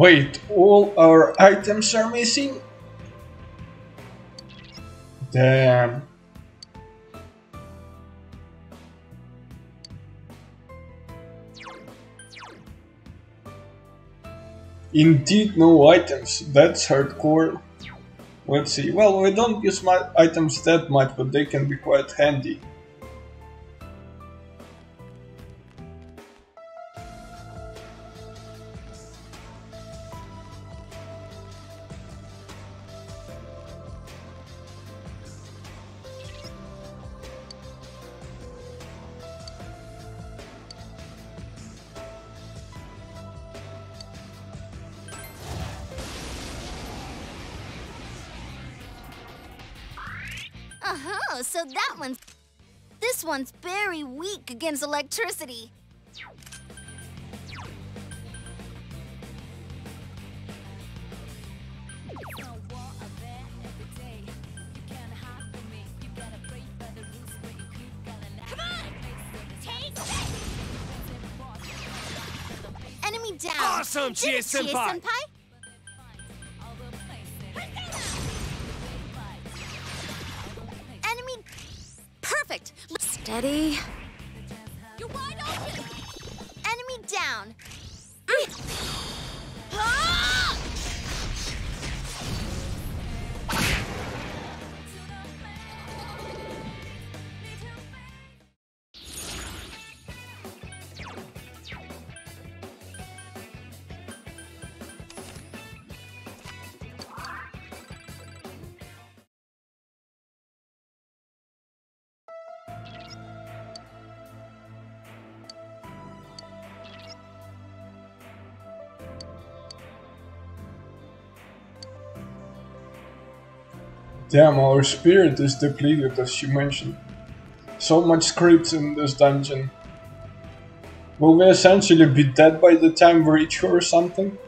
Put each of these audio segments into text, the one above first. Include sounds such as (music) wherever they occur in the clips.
Wait, all our items are missing? Damn. Indeed, no items. That's hardcore. Let's see. Well, we don't use my items that much, but they can be quite handy. Weak electricity. Enemy down. Awesome, You did Damn, our spirit is depleted as you mentioned. So much scripts in this dungeon. Will we essentially be dead by the time we reach her or something?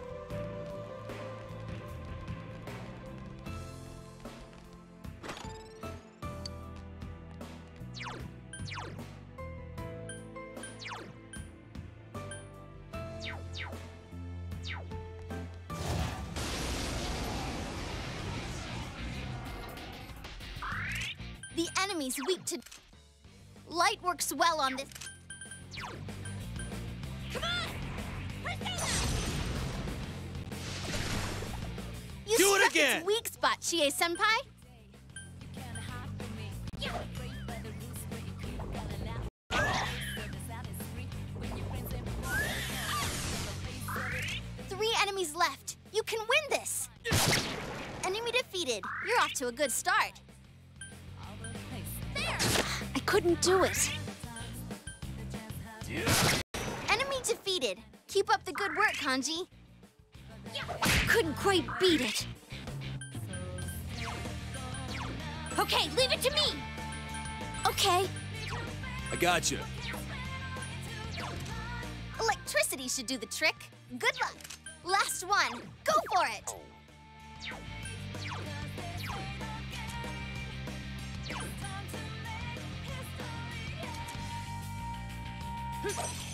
Trick. Good luck. Last one. Go for it. (laughs)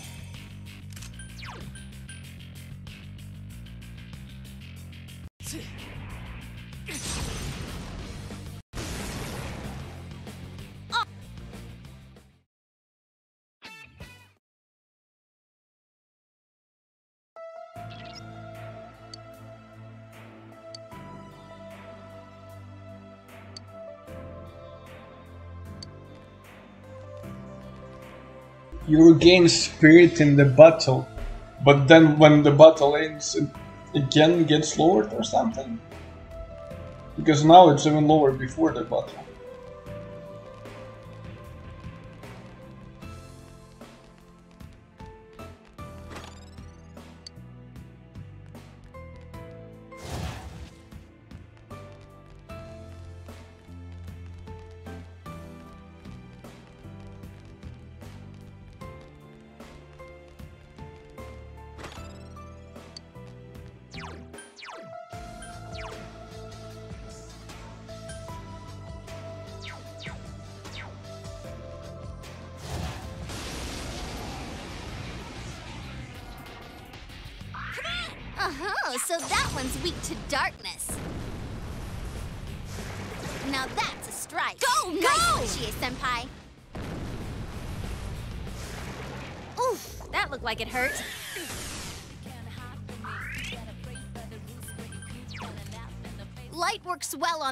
You regain spirit in the battle, but then when the battle ends, it again gets lowered or something? Because now it's even lower before the battle.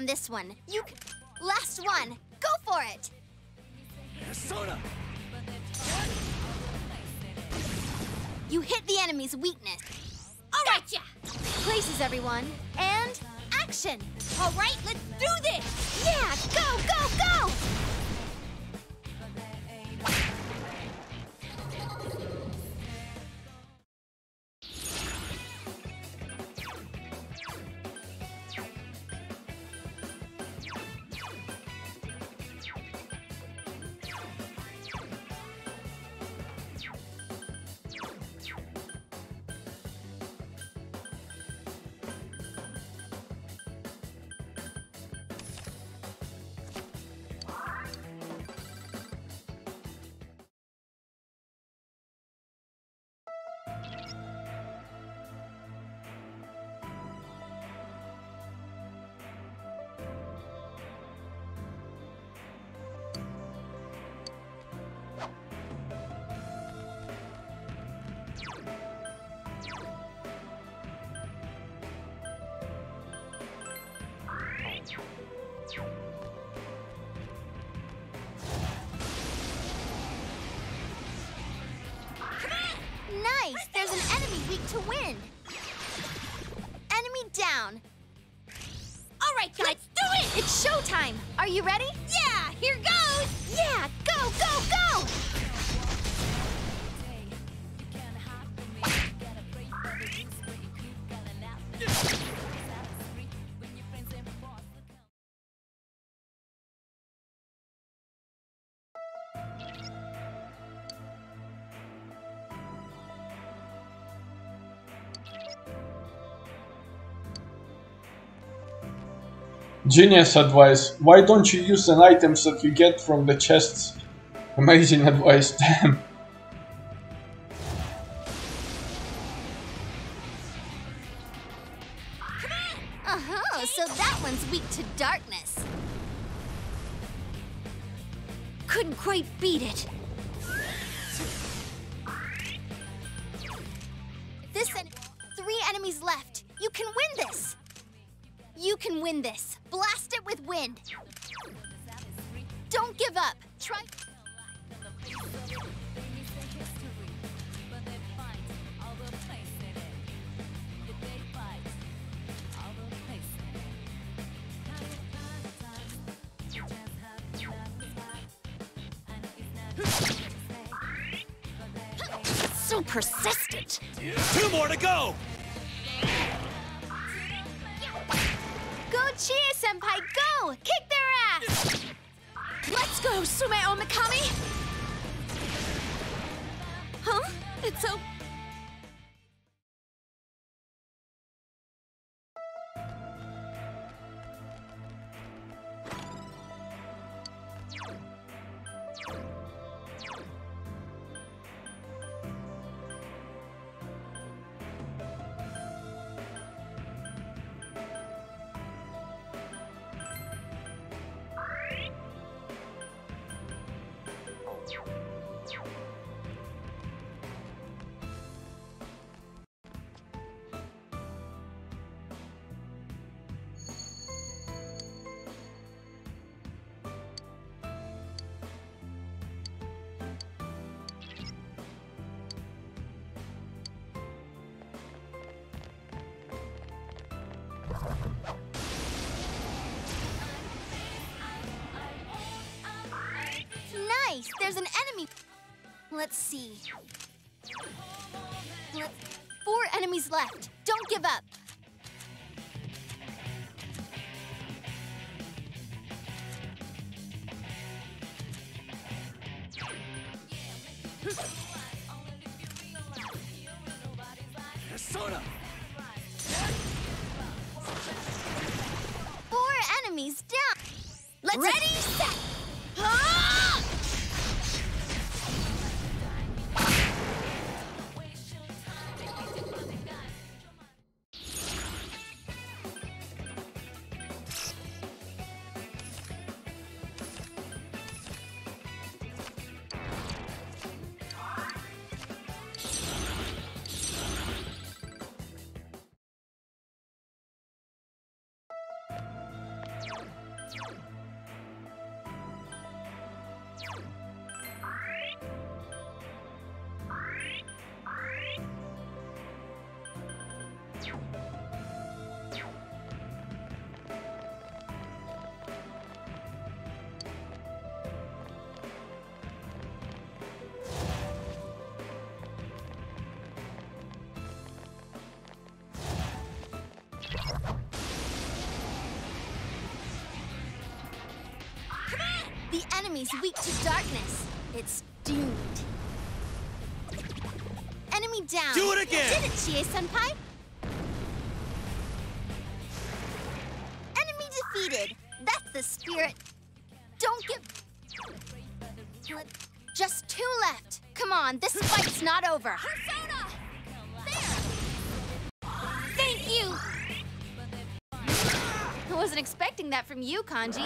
this one. You Genius advice. Why don't you use the items that you get from the chests? Amazing advice, (laughs) damn. Soda! Four enemies down! Let's Ready, set! Enemy's weak to darkness. It's doomed. Enemy down. Do it again! You did it, Chie-senpai! Enemy defeated! That's the spirit! Don't give... Let- Just two left! Come on, this fight's not over! Persona! There! Thank you! I wasn't expecting that from you, Kanji.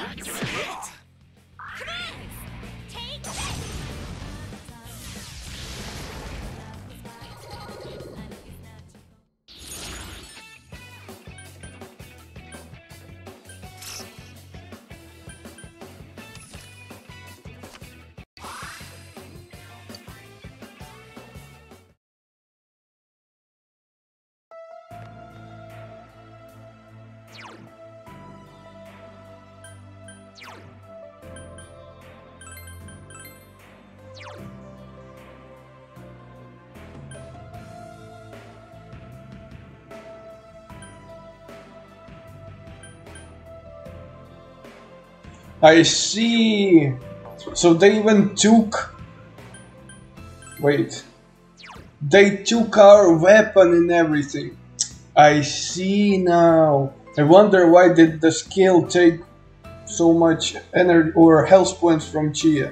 I see. So they even took. Wait. They took our weapon and everything. I see now. I wonder why did the skill take so much energy or health points from Chie.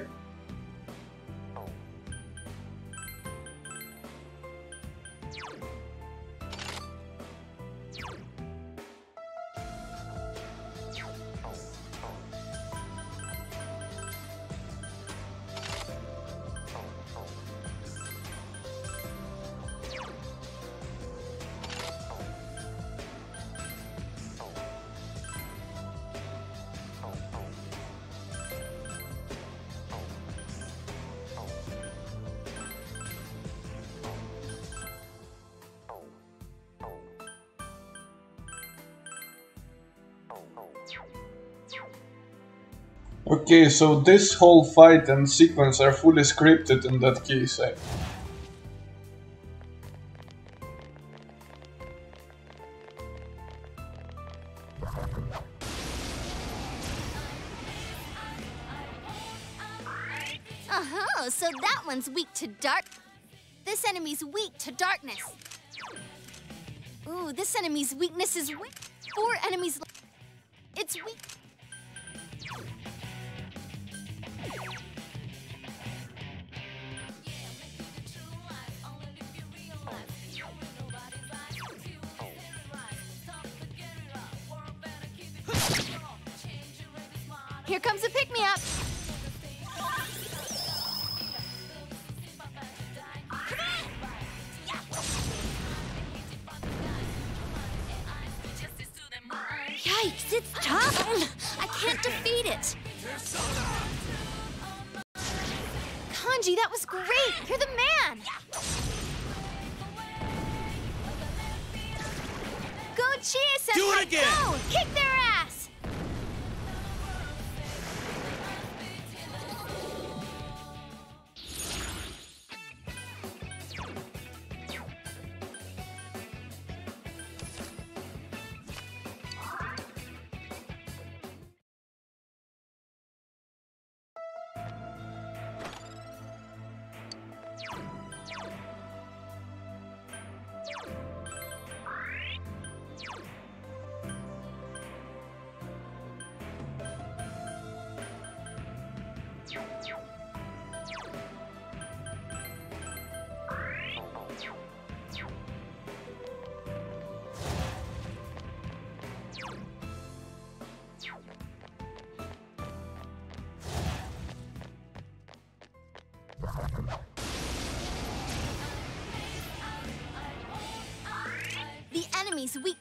Okay, so this whole fight and sequence are fully scripted in that case. I...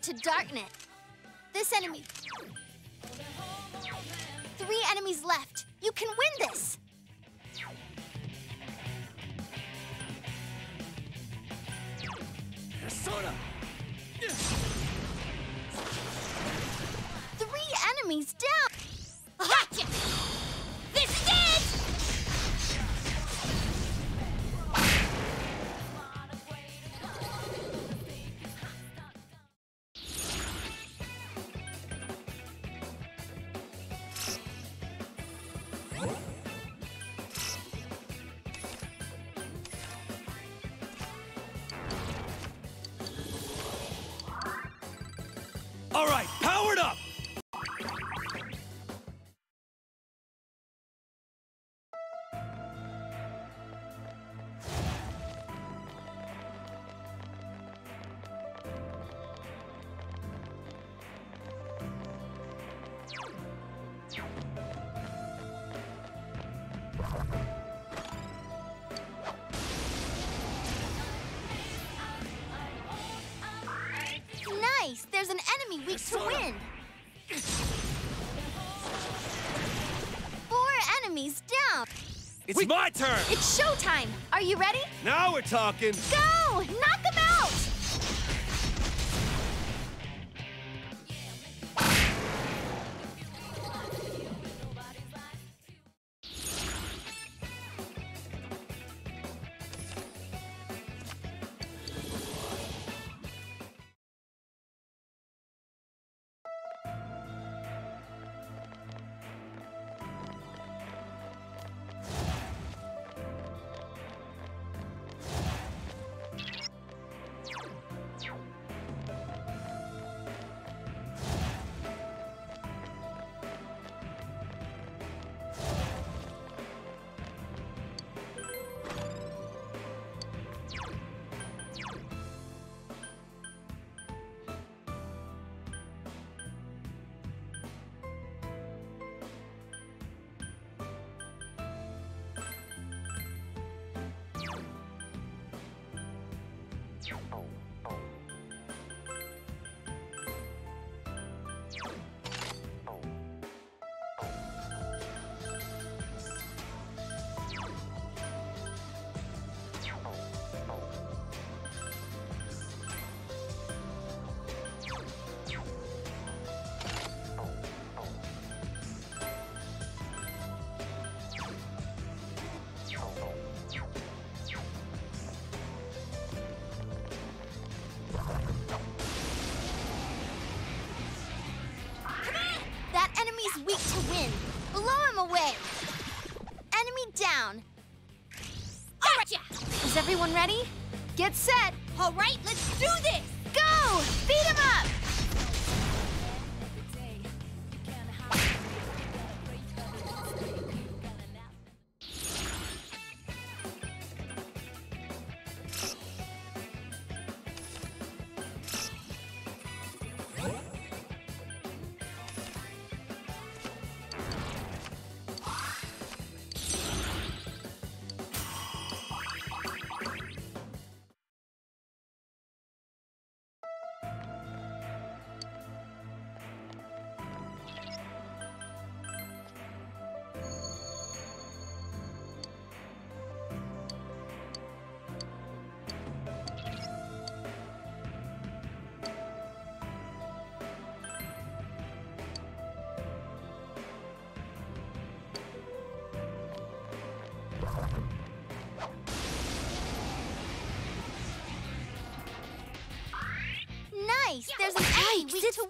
to darkness. This enemy. Three enemies left. to win! Four enemies down! It's we my turn! It's showtime! Are you ready? Now we're talking! Go!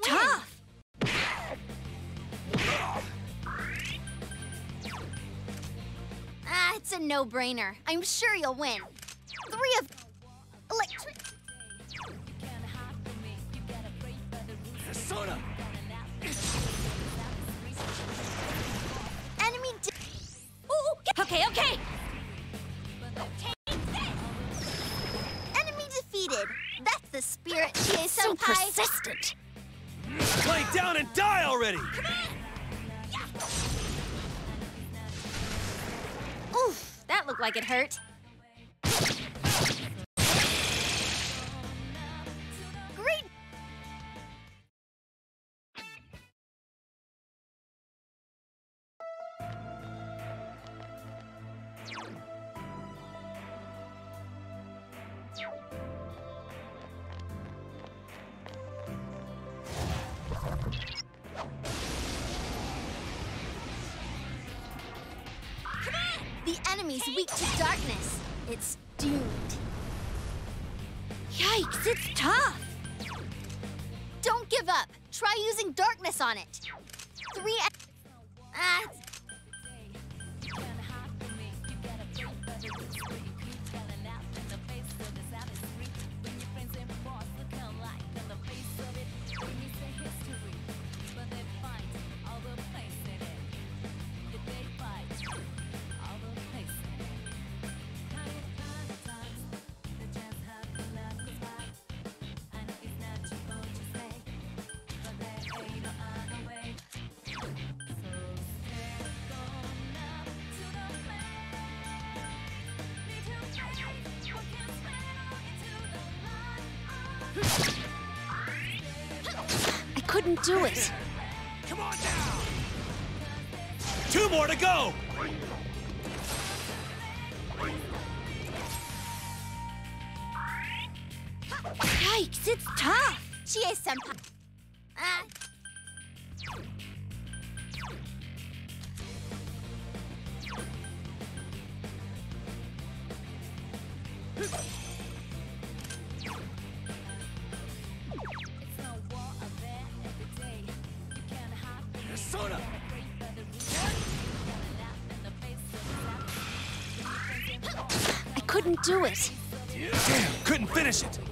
tough. Ah, it's a no-brainer. I'm sure you'll win. Do it. Come on down! Two more to go! Persona! I couldn't do it. Damn, couldn't finish it!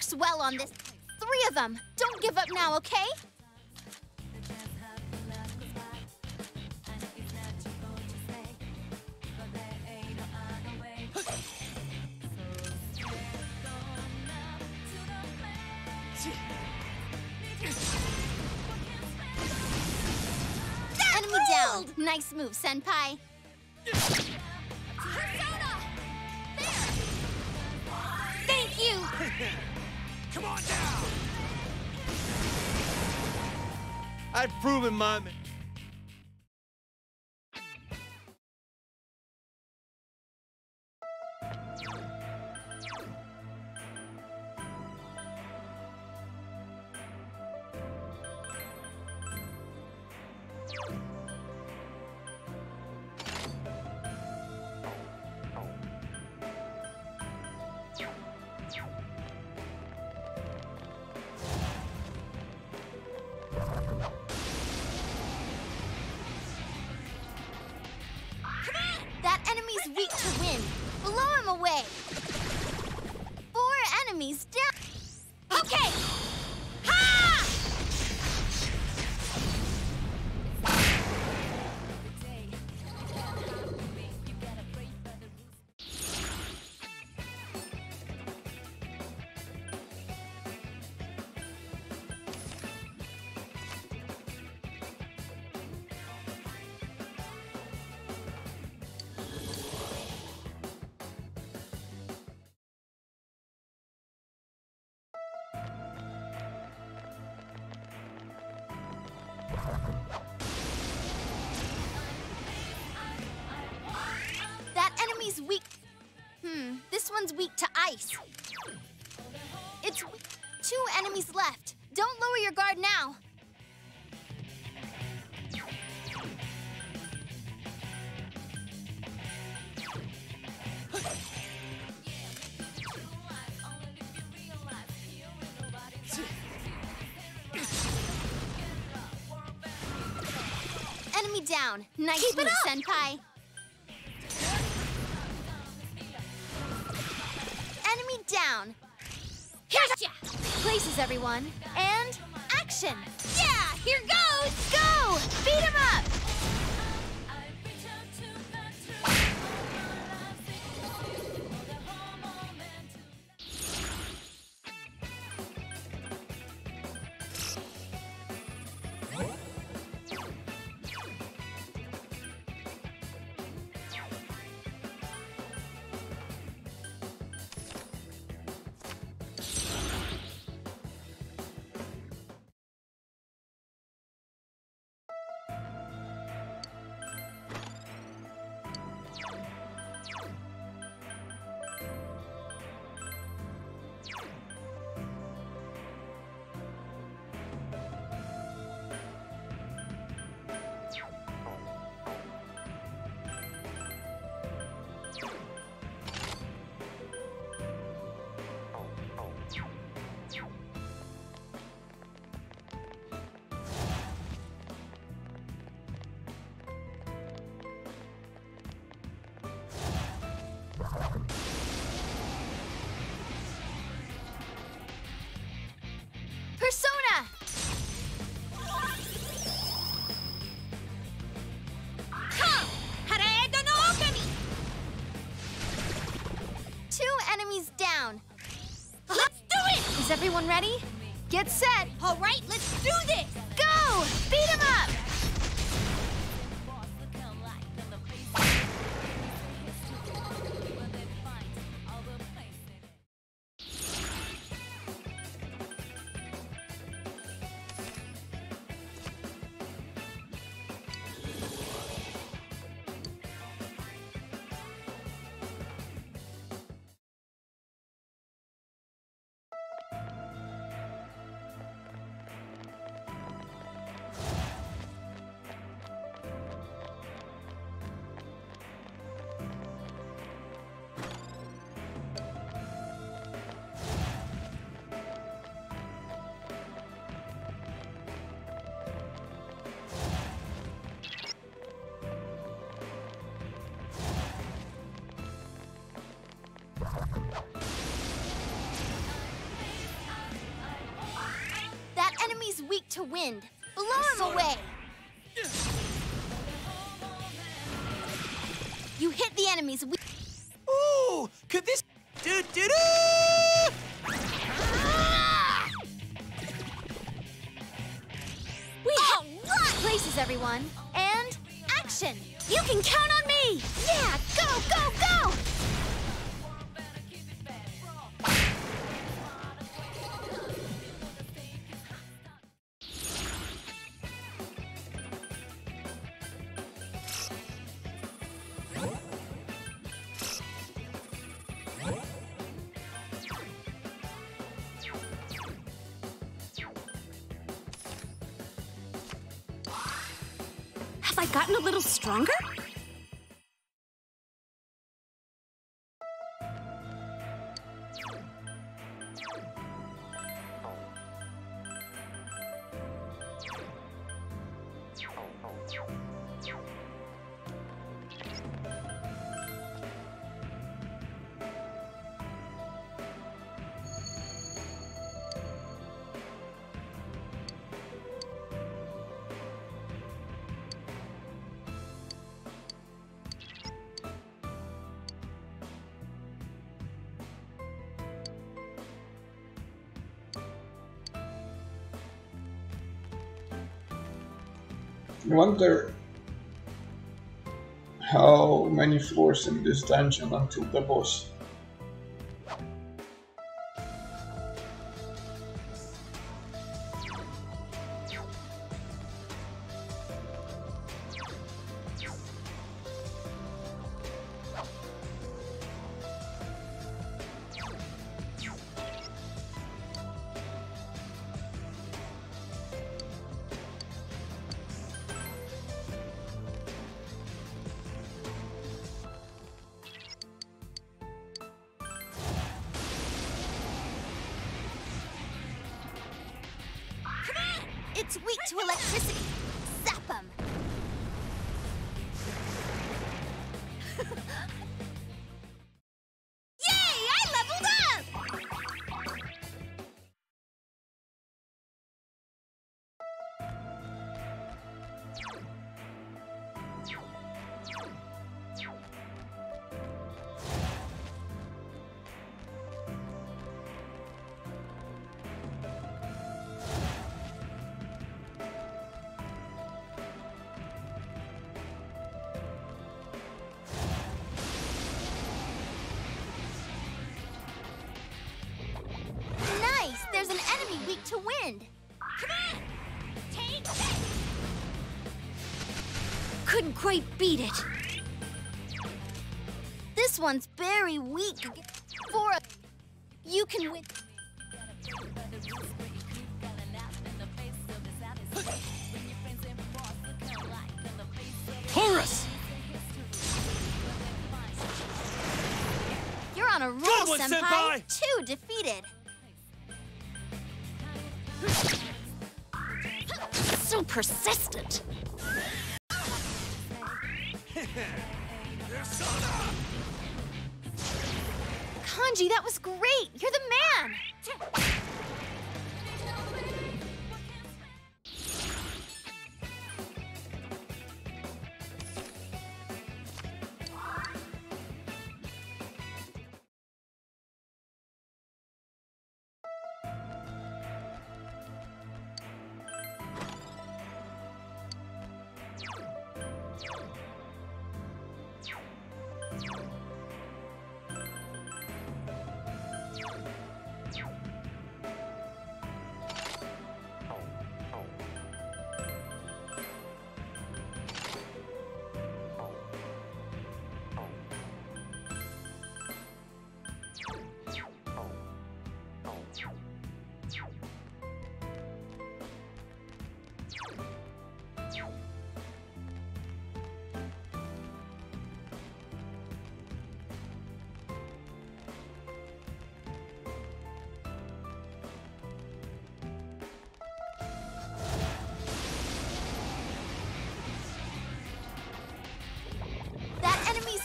Works well on this. Three of them. Don't give up now, okay? one's weak to ice. It's two enemies left. Don't lower your guard now. Enemy down. Nice Keep move, Senpai. Is everyone ready? Get set! All right, let's do this! Go! Beat 'em up! gotten a little stronger? wonder how many floors in this dungeon until the boss.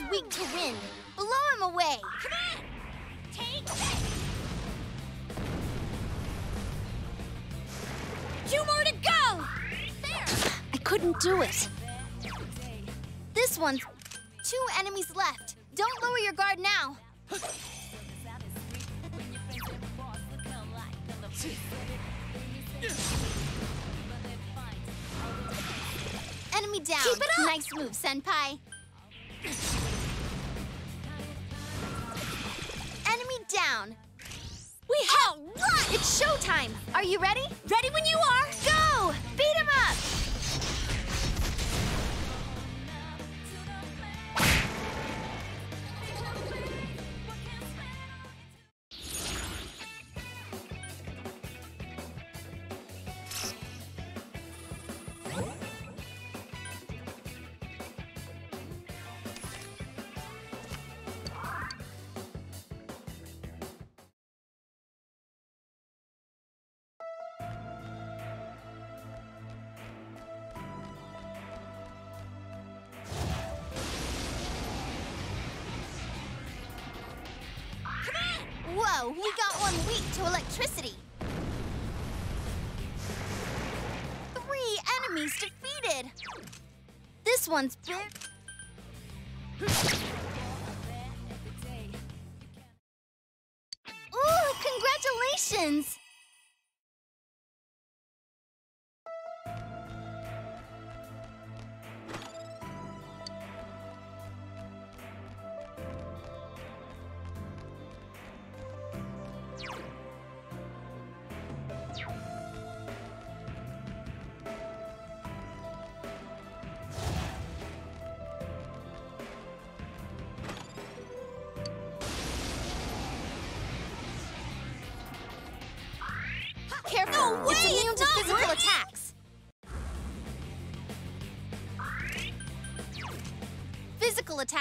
Weak to wind. Blow him away. Take Two more to go! There. I couldn't do it. This one's two enemies left. Don't lower your guard now. Enemy down. Keep it up. Nice move, Senpai. Down. We oh, have run! It's showtime. Are you ready? Ready when you are! Go! Beat him up! One's big.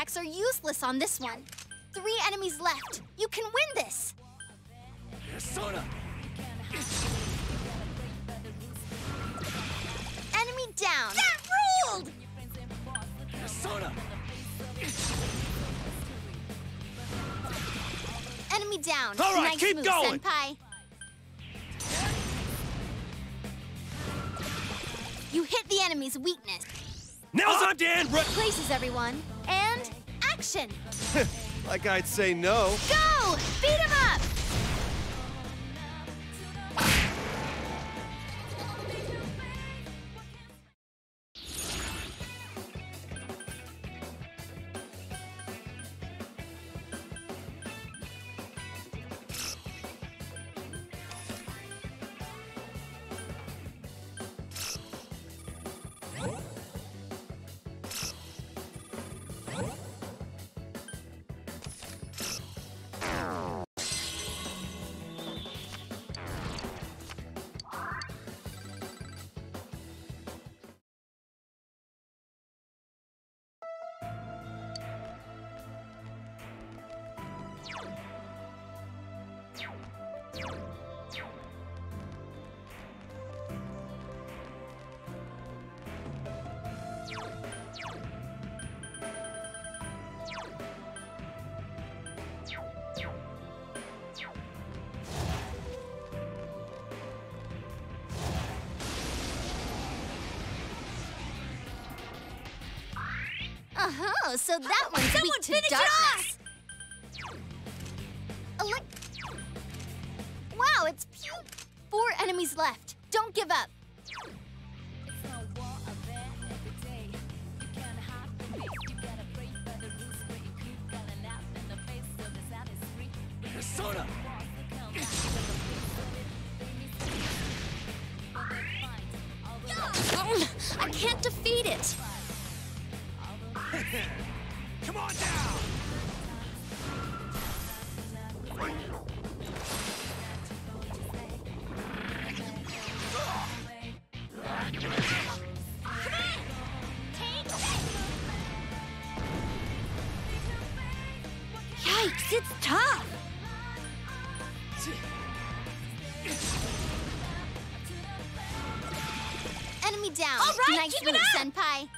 Attacks are useless on this one. Three enemies left. You can win this. Persona! Enemy down. That ruled! Persona! Enemy down. All right, nice keep move, going. Senpai. You hit the enemy's weakness. Now's our Dan Ru- Places, everyone. Action. (laughs) Like I'd say no. Go! Down. All right, nice keep it up. Senpai.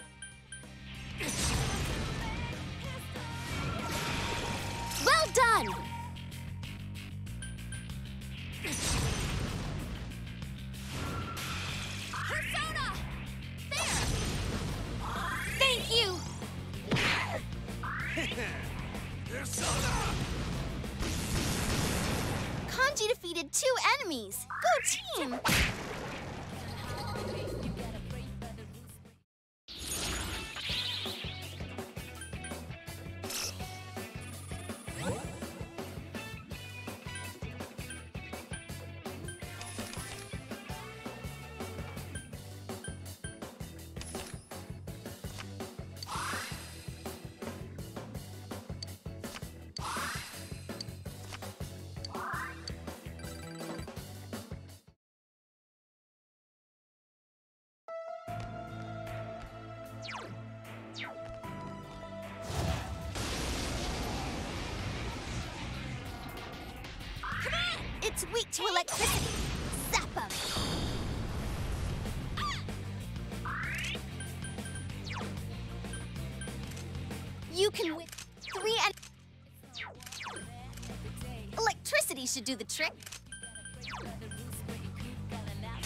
Electricity should do the trick.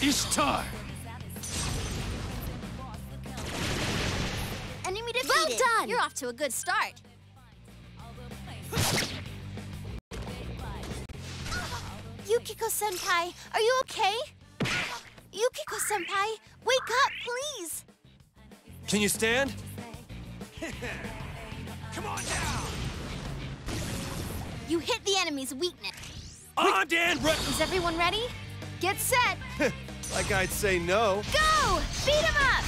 Ishtar! Enemy defeated. Well done. You're off to a good start. Yukiko senpai, are you okay? Yukiko senpai, wake up, please. Can you stand? Come on down! You hit the enemy's weakness. On, ah, Dan! Run! Is everyone ready? Get set. (laughs) Like I'd say no. Go! Beat him up!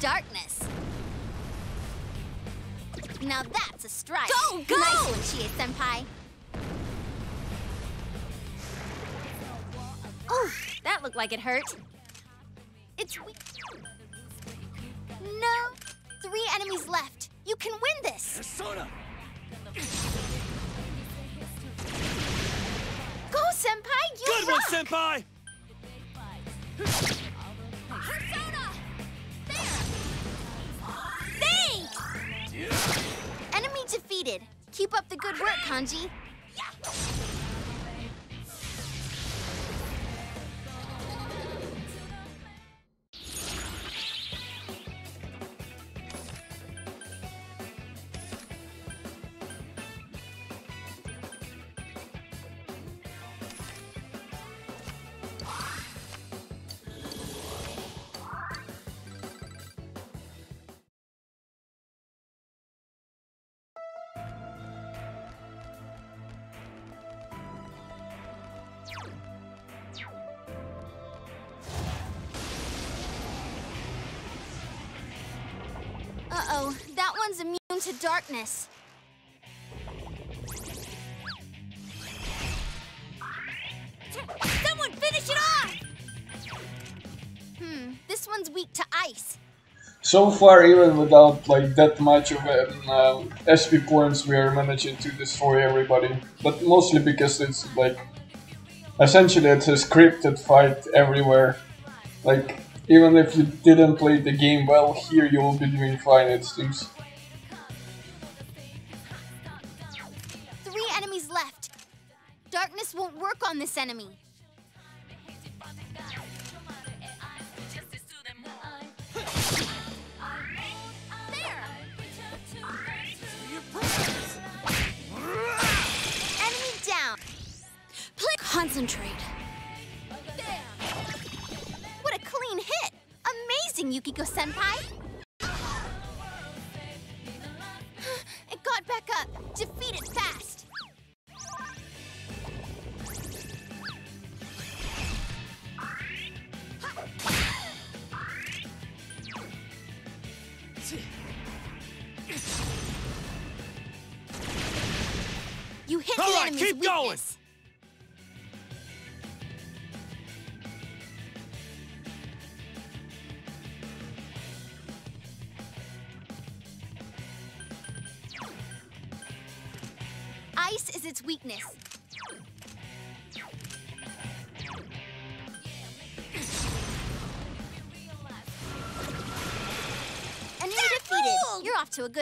darkness. Now that's a strike. Go, go! Nice one, Chie Senpai. Oh, that looked like it hurt. One's immune to darkness. Someone finish it off! Hmm, this one's weak to ice. So far, even without like that much of um, SP points, we are managing to destroy everybody. But mostly because it's like essentially it's a scripted fight everywhere. Like even if you didn't play the game well, here you will be doing fine. It seems.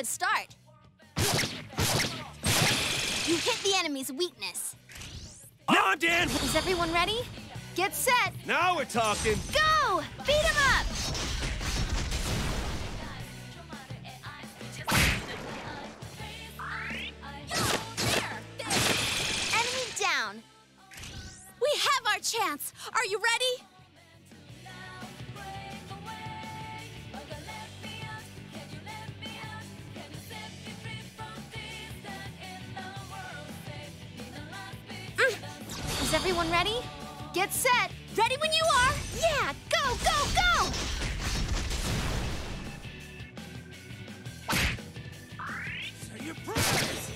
Start. Is everyone ready? Get set. Ready when you are. Yeah, go, go, go! Say your prayers!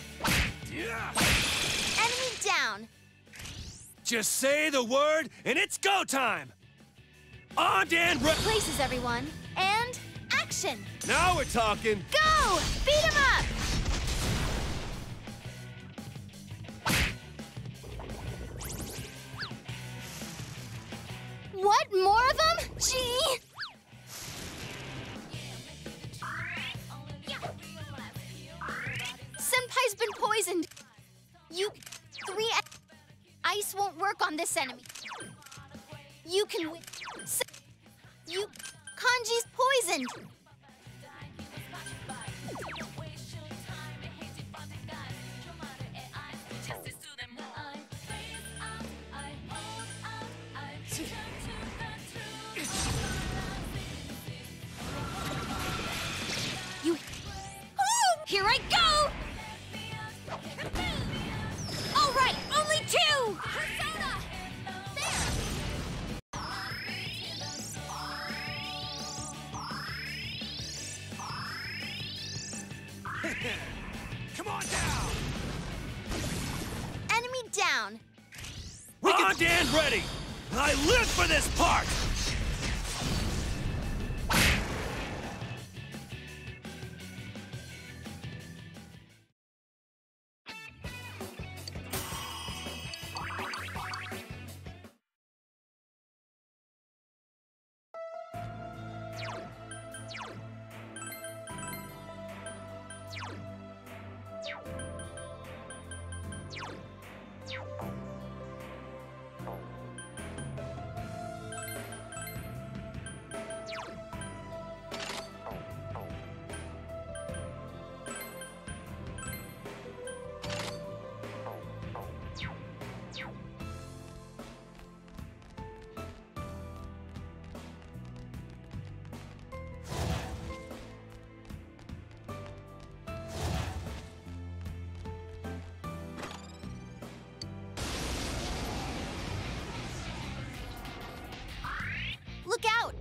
Yeah! Enemy down. Just say the word, and it's go time! On, Dan! Re- Places everyone. And action. now we're talking! Go! Beat him up!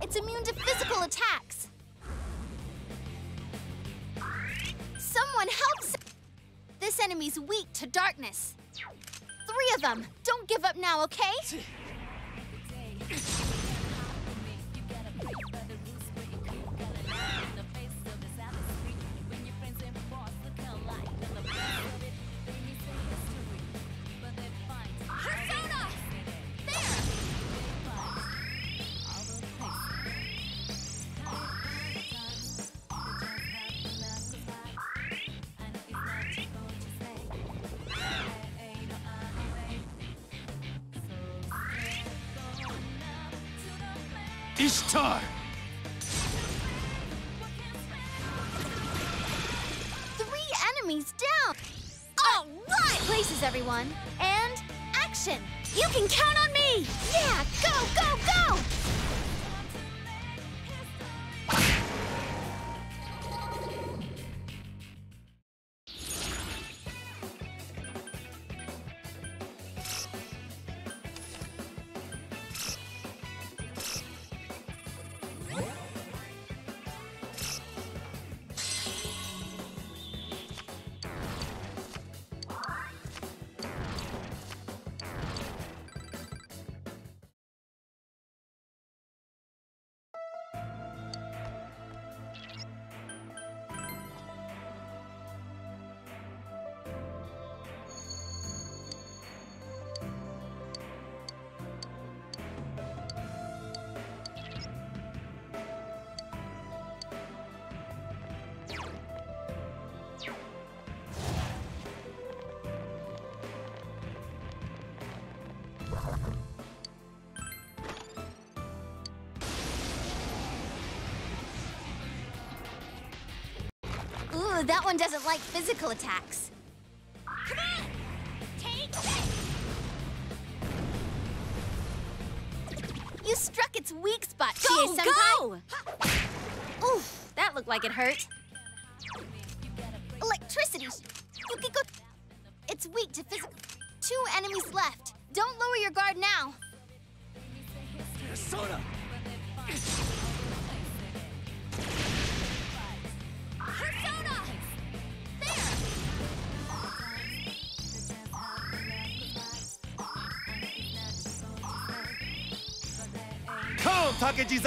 It's immune to physical attacks! Someone help! This enemy's weak to darkness. Three of them! Don't give up now, okay? That one doesn't like physical attacks. Come on! Take You struck its weak spot, Go, Chie-senpai. go! Oof, that looked like it hurt.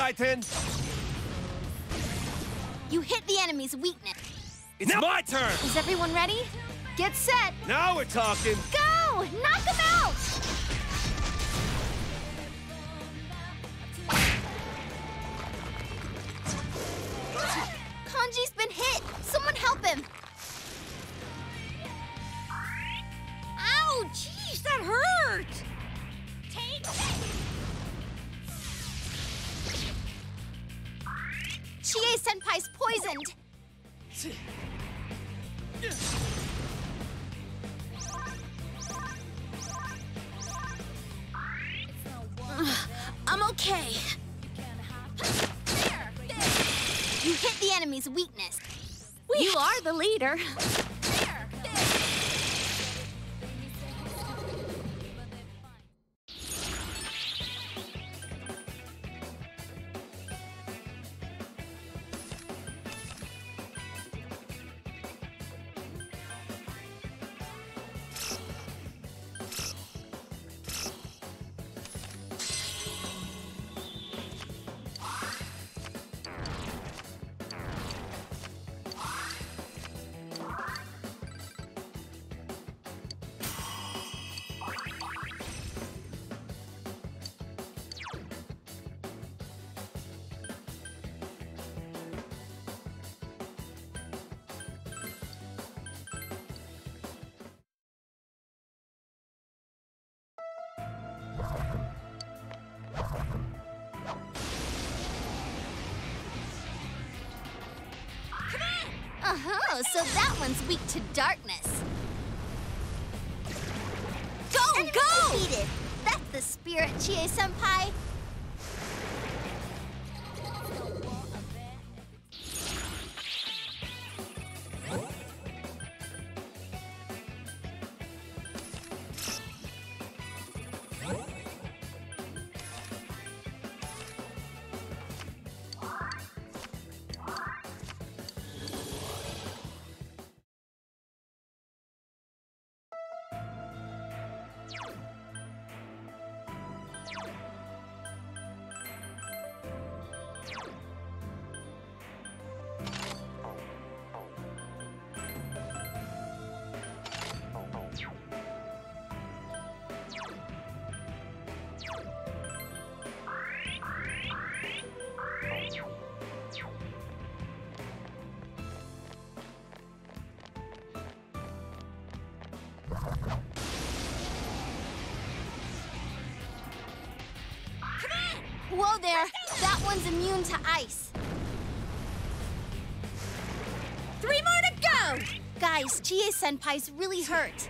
Takeji You hit the enemy's weakness. It's my turn! Is everyone ready? Get set. Now we're talking! Go! (laughs) You hit the enemy's weakness. You are the leader. (laughs) darkness. Go, Enemy go! Defeated. That's the spirit, Chie-senpai. one's immune to ice. Three more to go! Guys, Chie-senpai's really hurt.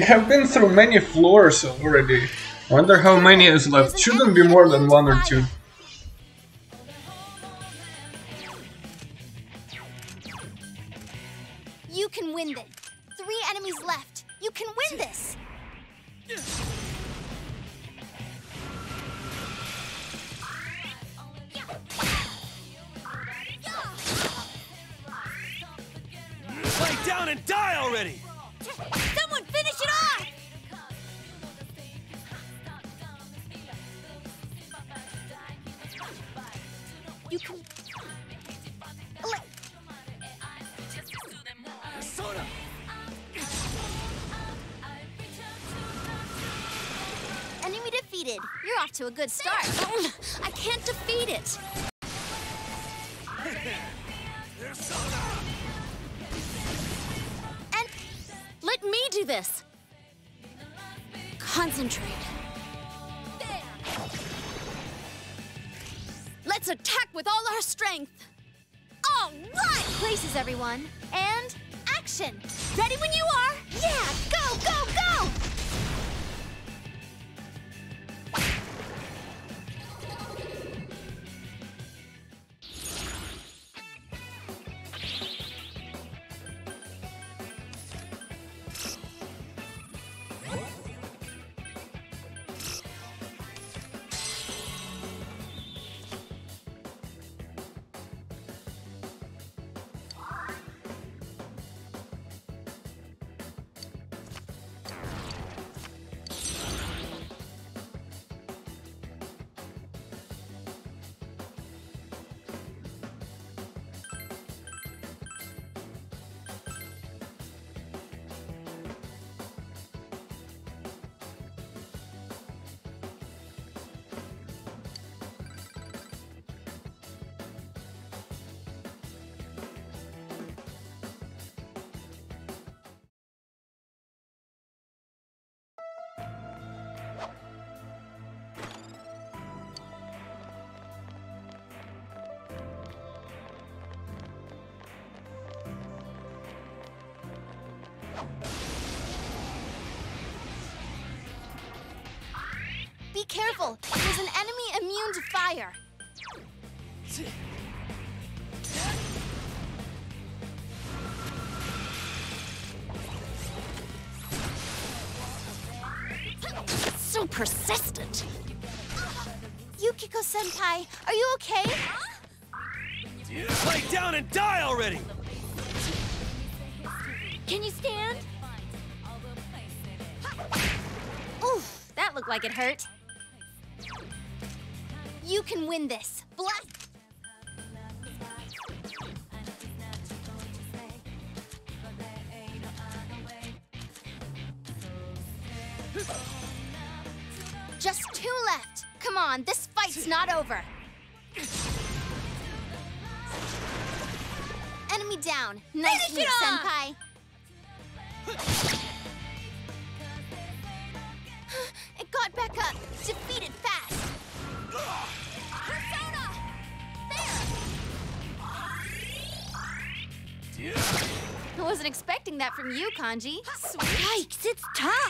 We have been through many floors already. Wonder how many is left. Shouldn't be more than one or two. Be careful. There's an enemy immune to fire. So persistent. Yukiko senpai, are you okay? Lay down and die already! Like it hurt. You can win this. You, Kanji. Yikes, it's tough.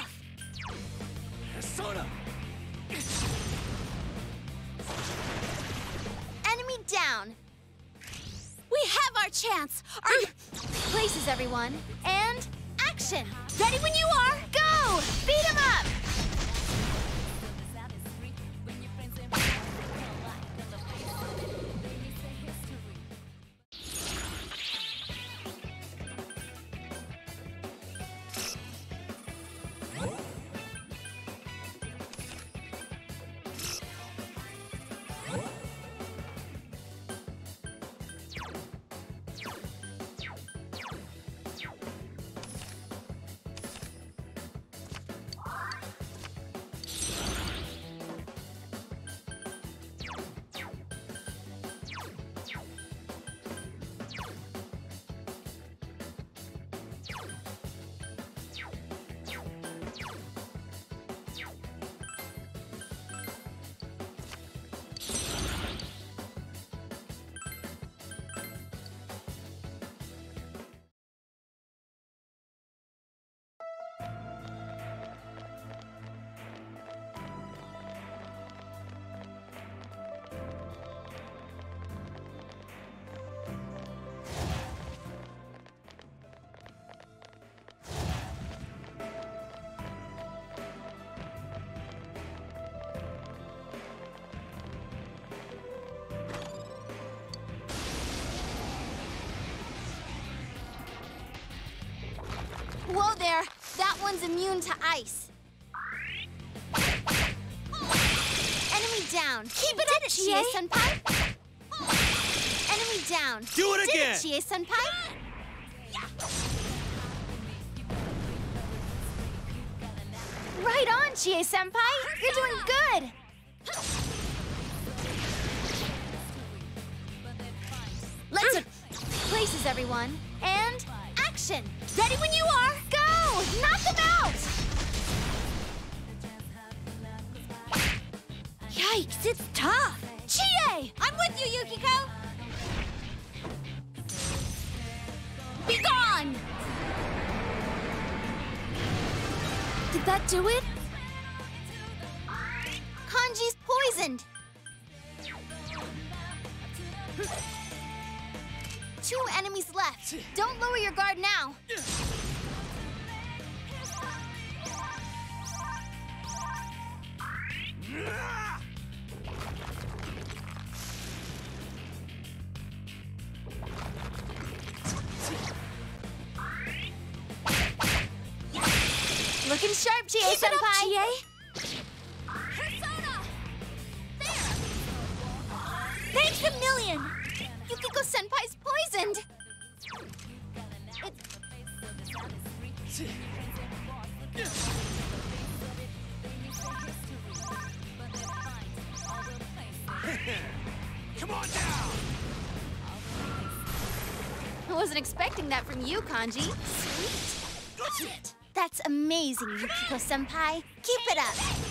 One's immune to ice. Enemy down. Keep it up, Chie Senpai. Enemy down. Do it Did again. it, Chie that from you, Kanji. Sweet. That's amazing, Yukiko senpai. Keep it up.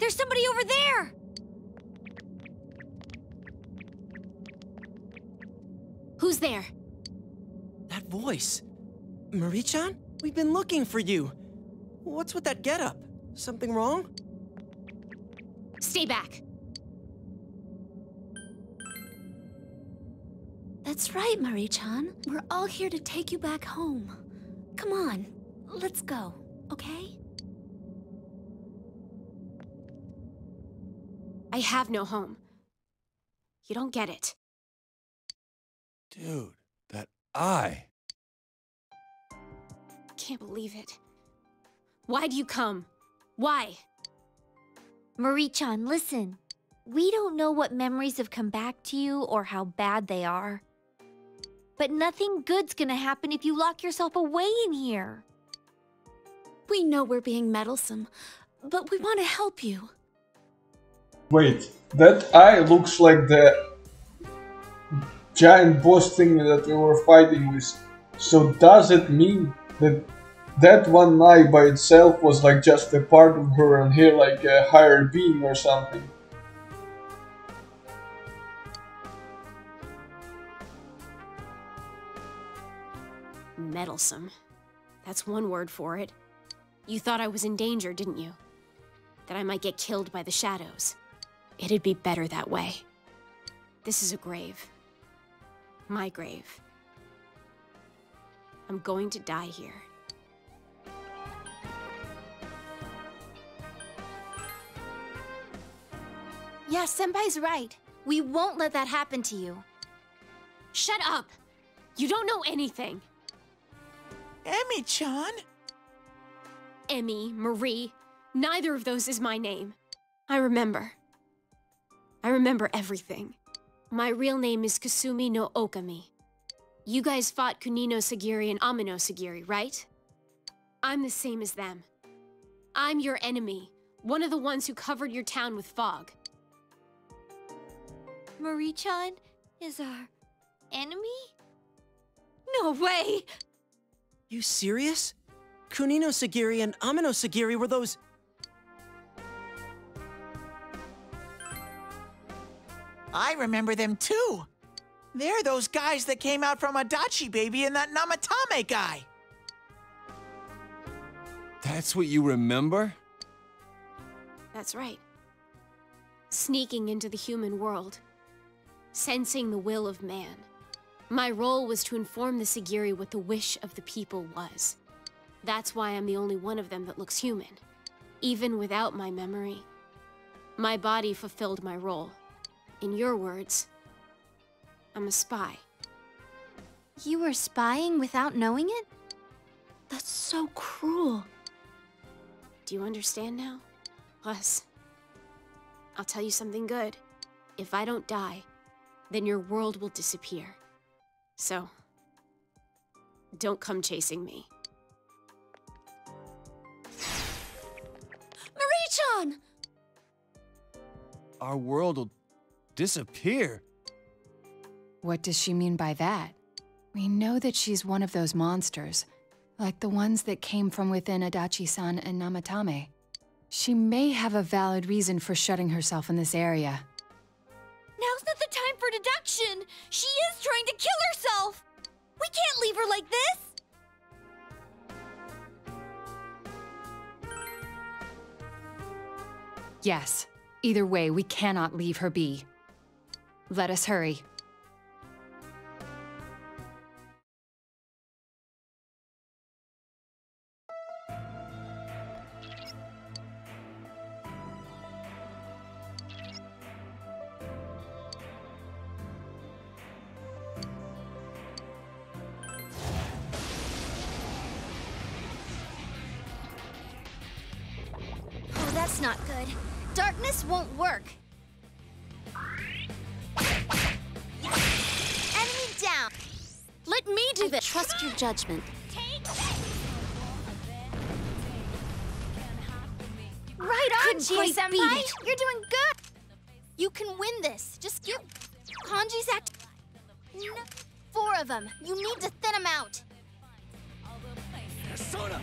There's somebody over there. Who's there? That voice. Marie-chan? We've been looking for you. What's with that getup? Something wrong? Stay back. That's right, Marie-chan. We're all here to take you back home. Come on, let's go, okay? I have no home. You don't get it. Dude, that eye. Can't believe it. Why'd you come? Why? Marie-chan, listen. We don't know what memories have come back to you or how bad they are. But nothing good's gonna happen if you lock yourself away in here. We know we're being meddlesome, but we want to help you. Wait, that eye looks like the giant boss thing that we were fighting with. So does it mean that that one eye by itself was like just a part of her and here like a higher being or something? Meddlesome. That's one word for it. You thought I was in danger, didn't you? That I might get killed by the shadows. It'd be better that way. This is a grave. My grave. I'm going to die here. Yeah, Senpai's right. We won't let that happen to you. Shut up! You don't know anything! Emmy-chan? Emmy, Marie, neither of those is my name. I remember. I remember everything. My real name is Kusumi no Okami. You guys fought Kunino Sagiri and Ameno Sagiri, right? I'm the same as them. I'm your enemy, one of the ones who covered your town with fog. Marie-chan is our enemy? No way! You serious? Kunino Sagiri and Ameno Sagiri were those... I remember them too. They're those guys that came out from Adachi Baby and that Namatame guy. That's what you remember? That's right. Sneaking into the human world. Sensing the will of man. My role was to inform the Sagiri what the wish of the people was. That's why I'm the only one of them that looks human. Even without my memory. My body fulfilled my role. In your words, I'm a spy. You were spying without knowing it? That's so cruel. Do you understand now? Plus, I'll tell you something good. If I don't die, then your world will disappear. So, don't come chasing me. on? Our world will disappear. What does she mean by that? We know that she's one of those monsters, like the ones that came from within Adachi-san and Namatame. She may have a valid reason for shutting herself in this area. Now's not the time for deduction! She is trying to kill herself! We can't leave her like this! Yes. Either way, we cannot leave her be. Let us hurry. Judgment. Right on, Couldn't Chie-senpai. You're doing good. You can win this. Just give Kanji's act. No. Four of them. You need to thin them out. Persona!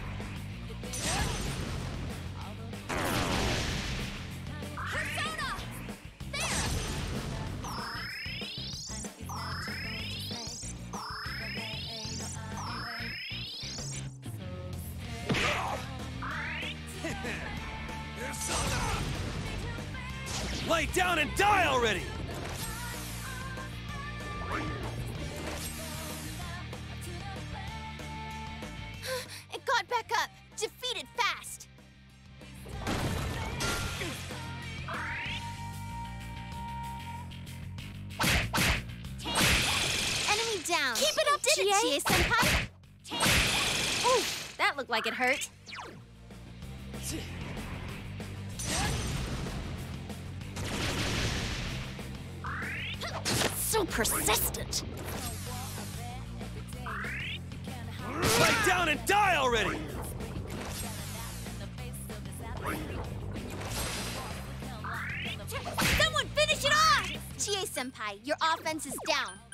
Persona! Lay down and die already! (sighs) It got back up. Defeat it fast. Enemy down. Keep it up, Did it, Chie senpai. Ooh, that looked like it hurt. So persistent. Down and die already! Someone finish it off! Chie senpai, your offense is down.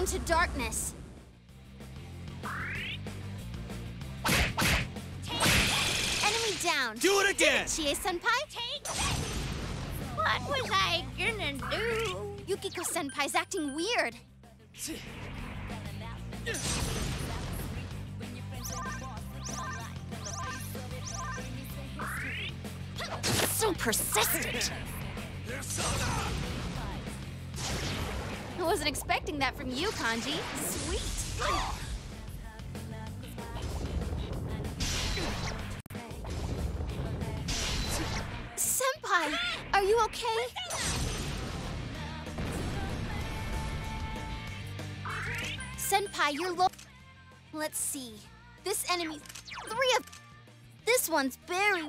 Immune to darkness. Enemy down. Do it again! Chie-senpai? What was I gonna do? Yukiko-senpai's acting weird. So persistent. I wasn't expecting that from you, Kanji. Sweet. Senpai, are you okay? Senpai, you're low. Let's see. This enemy, three of. This one's very.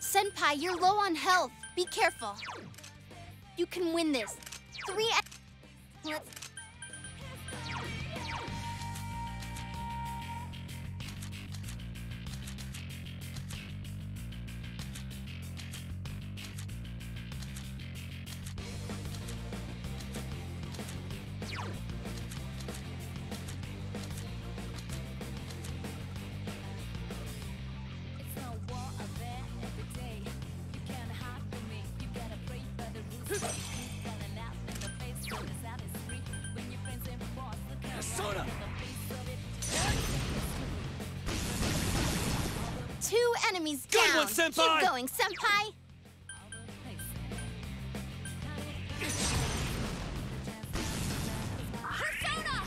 Senpai, you're low on health. Be careful. You can win this. Three. Going, senpai. Persona!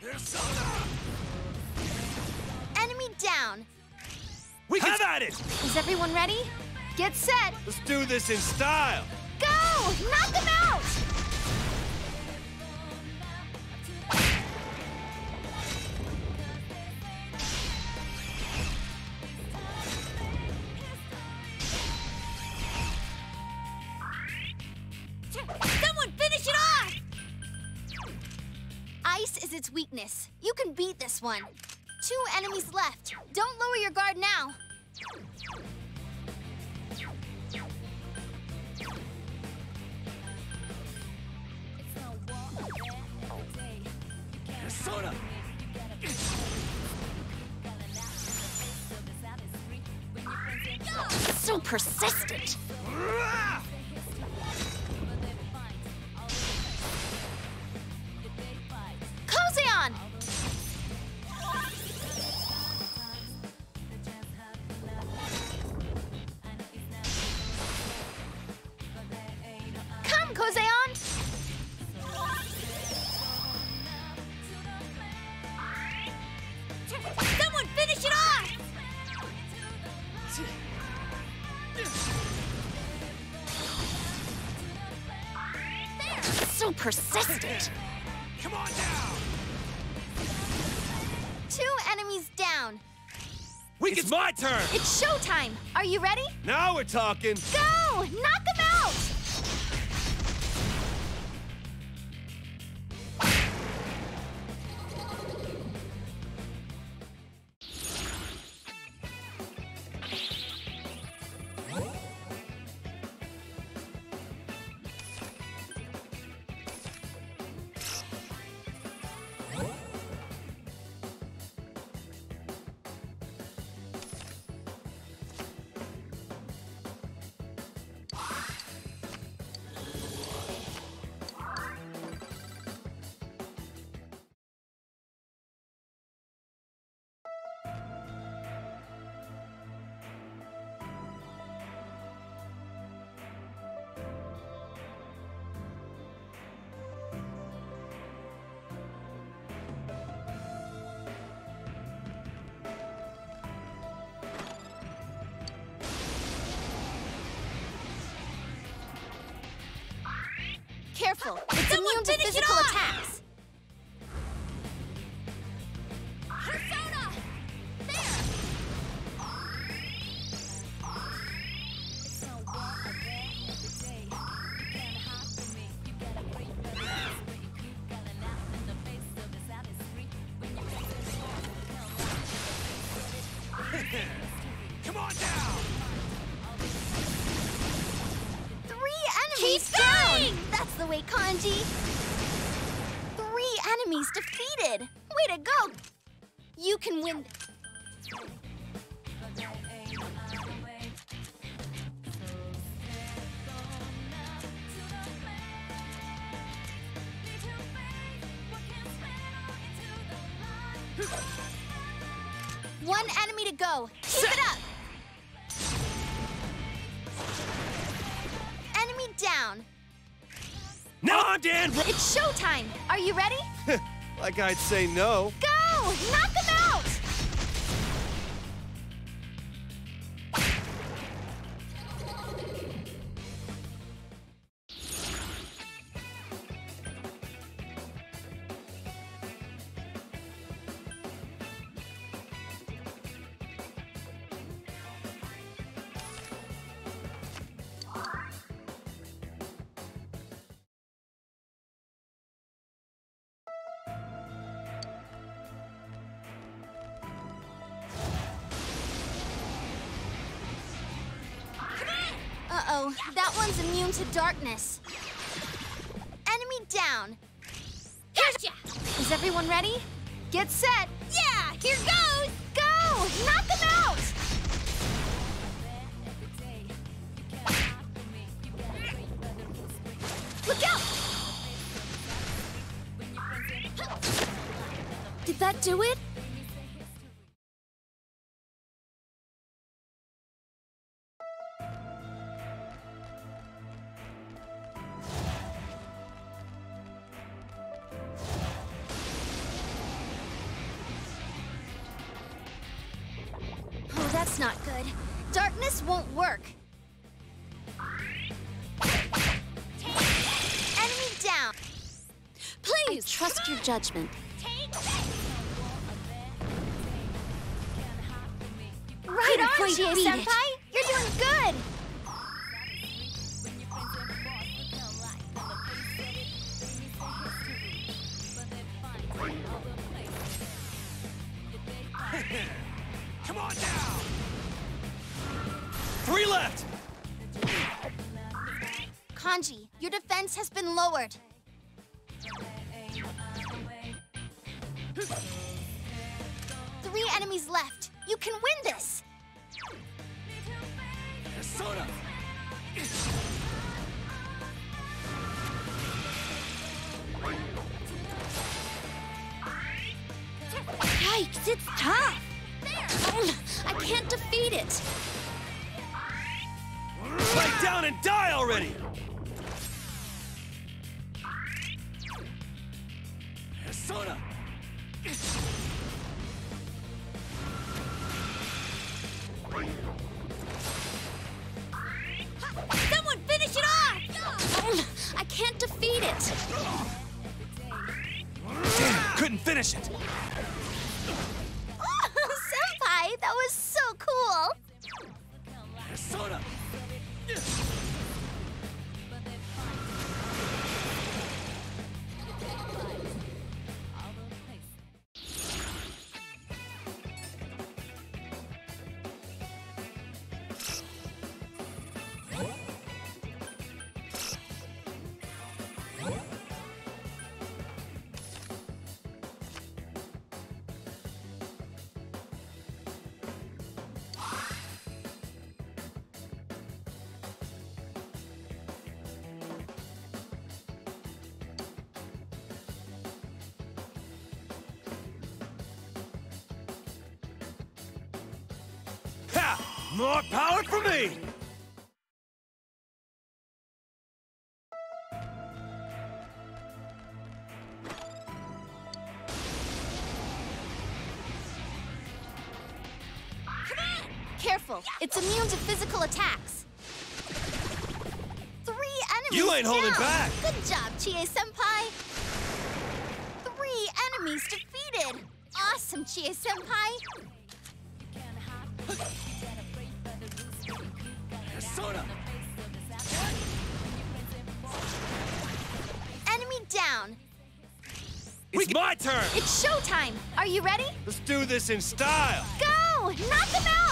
Persona! Enemy down. We have at it! Is everyone ready? Get set. Let's do this in style! Persistent. Persistent. Come on now! Two enemies down. We it's my turn! It's showtime. Are you ready? Now we're talking! Go! Knock go. Keep it up. Enemy down. Now I'm. It's showtime. Are you ready? (laughs) like I'd say no. into darkness. judgment. More power for me! Careful, it's immune to physical attacks. Three enemies You ain't down. holding back! Good job, Chie-senpai! Three enemies defeated! Awesome, Chie-senpai! my turn! It's showtime! Are you ready? Let's do this in style! Go! Knock them out!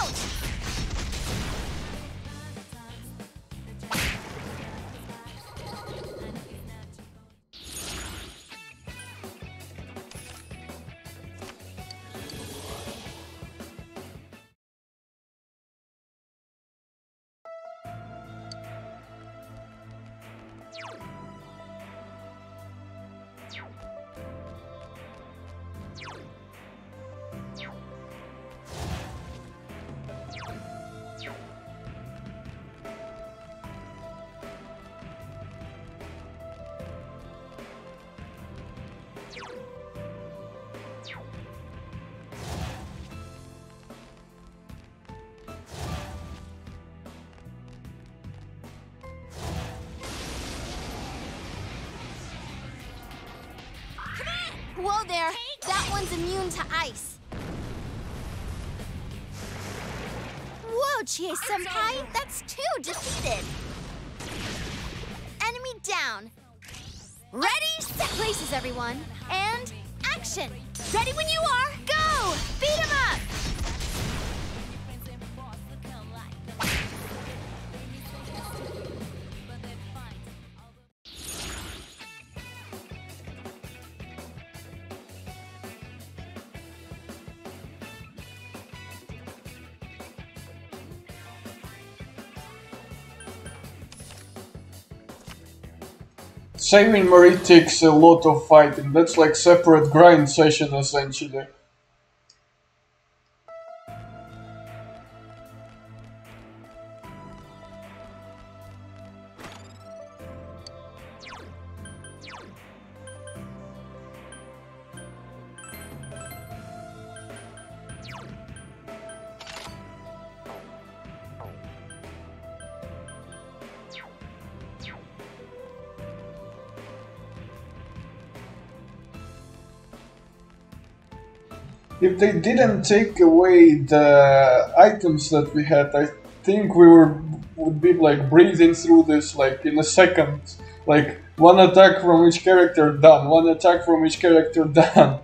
Saving Marie takes a lot of fighting. That's like separate grind session essentially. If they didn't take away the items that we had, I think we were would be like breathing through this like in a second. Like one attack from each character done, one attack from each character (laughs) done.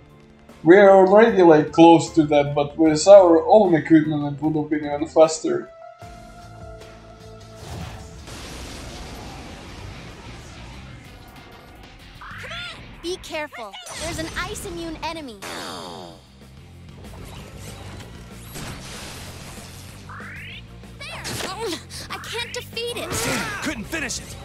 We are already like close to that, but with our own equipment it would have been even faster. Be careful. There's an ice immune enemy. Can't defeat it. Damn, couldn't finish it.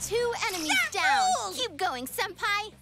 Two enemies down. Keep going, senpai.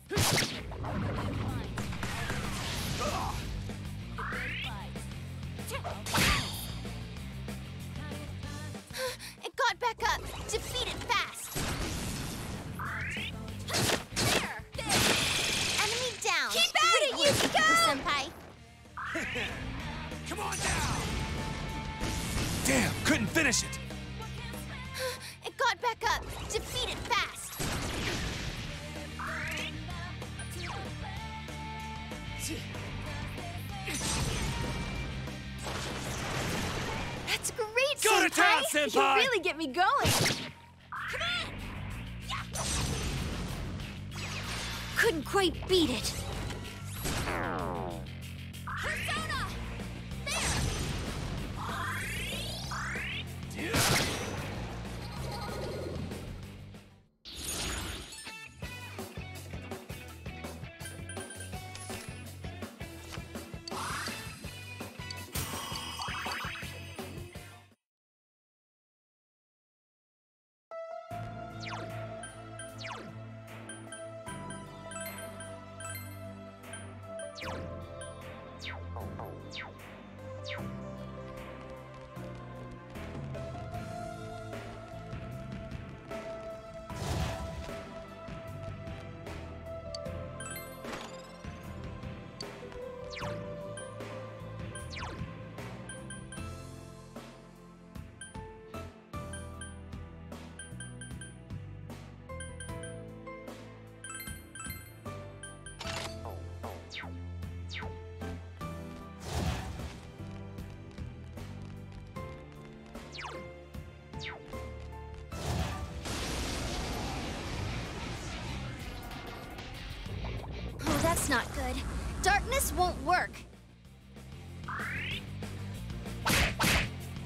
That's not good. Darkness won't work.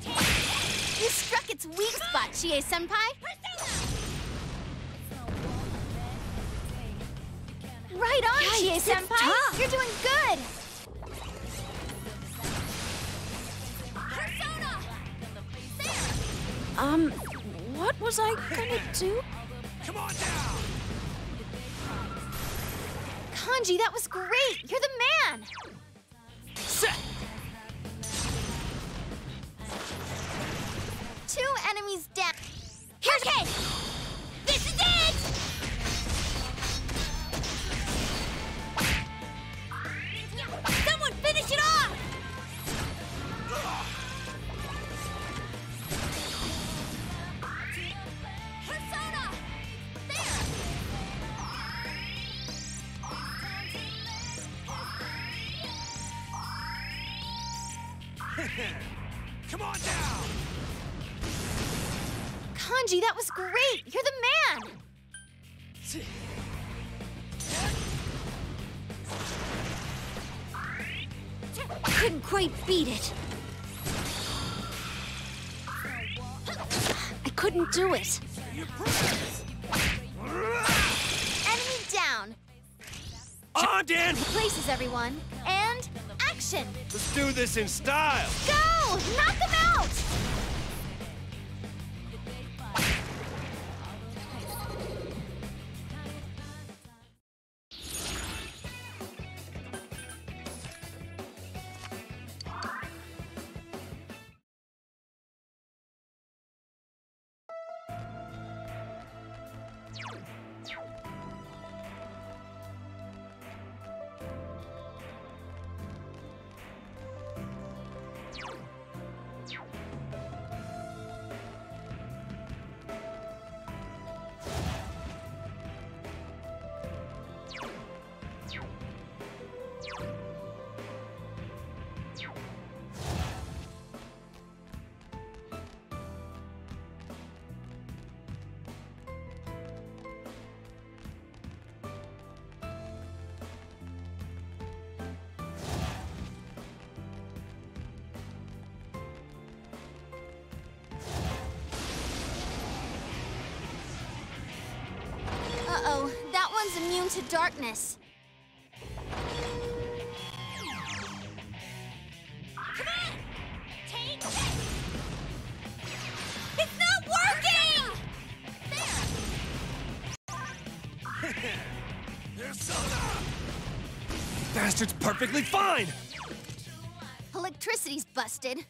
You struck its weak spot, Chie-senpai. in style. Go! Not the into darkness. It's not working! (laughs) Bastards perfectly fine! Electricity's busted.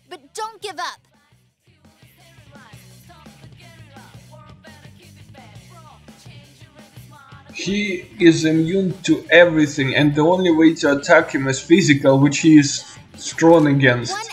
he is immune to everything and the only way to attack him is physical, which he is strong against.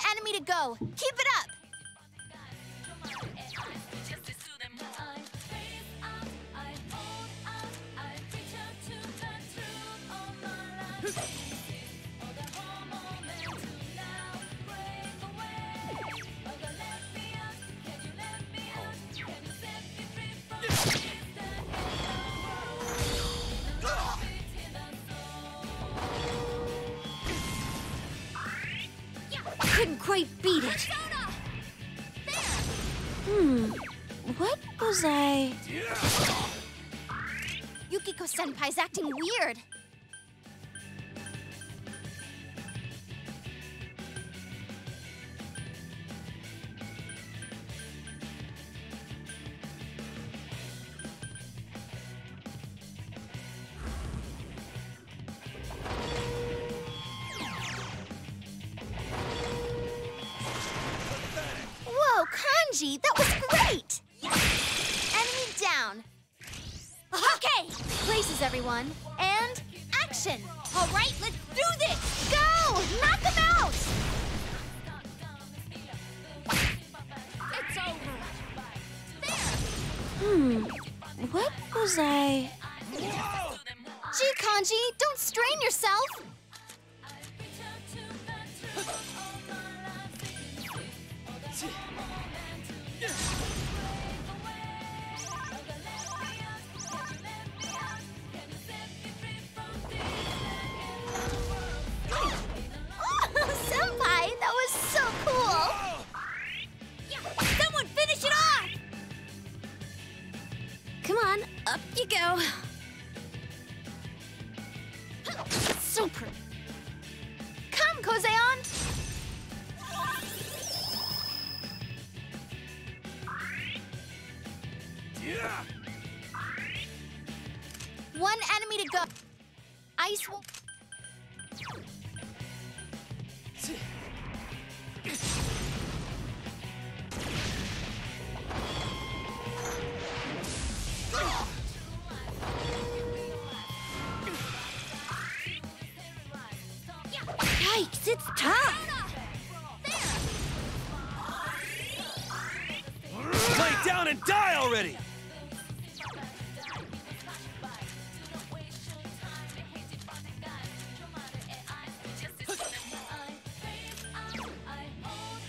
Get down and die already!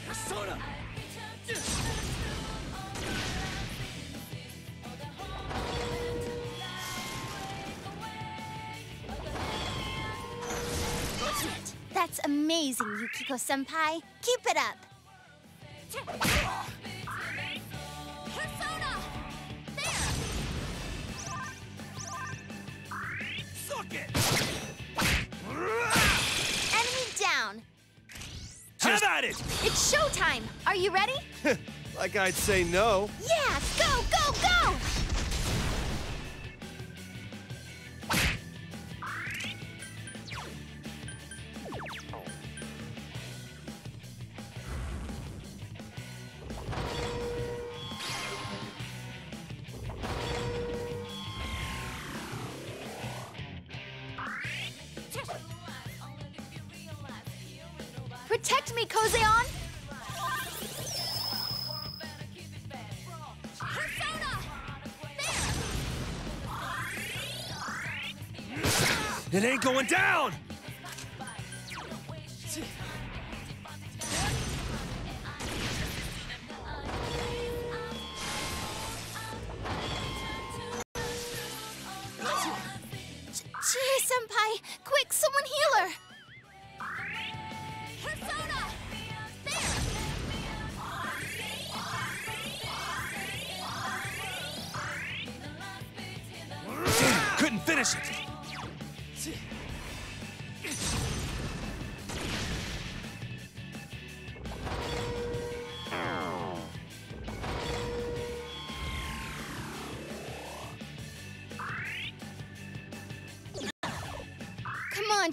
Persona! That's amazing, Yukiko-senpai. Keep it up! Have at it! It's showtime. Are you ready? (laughs) Like I'd say no. Yeah, go, go, go! It ain't going down!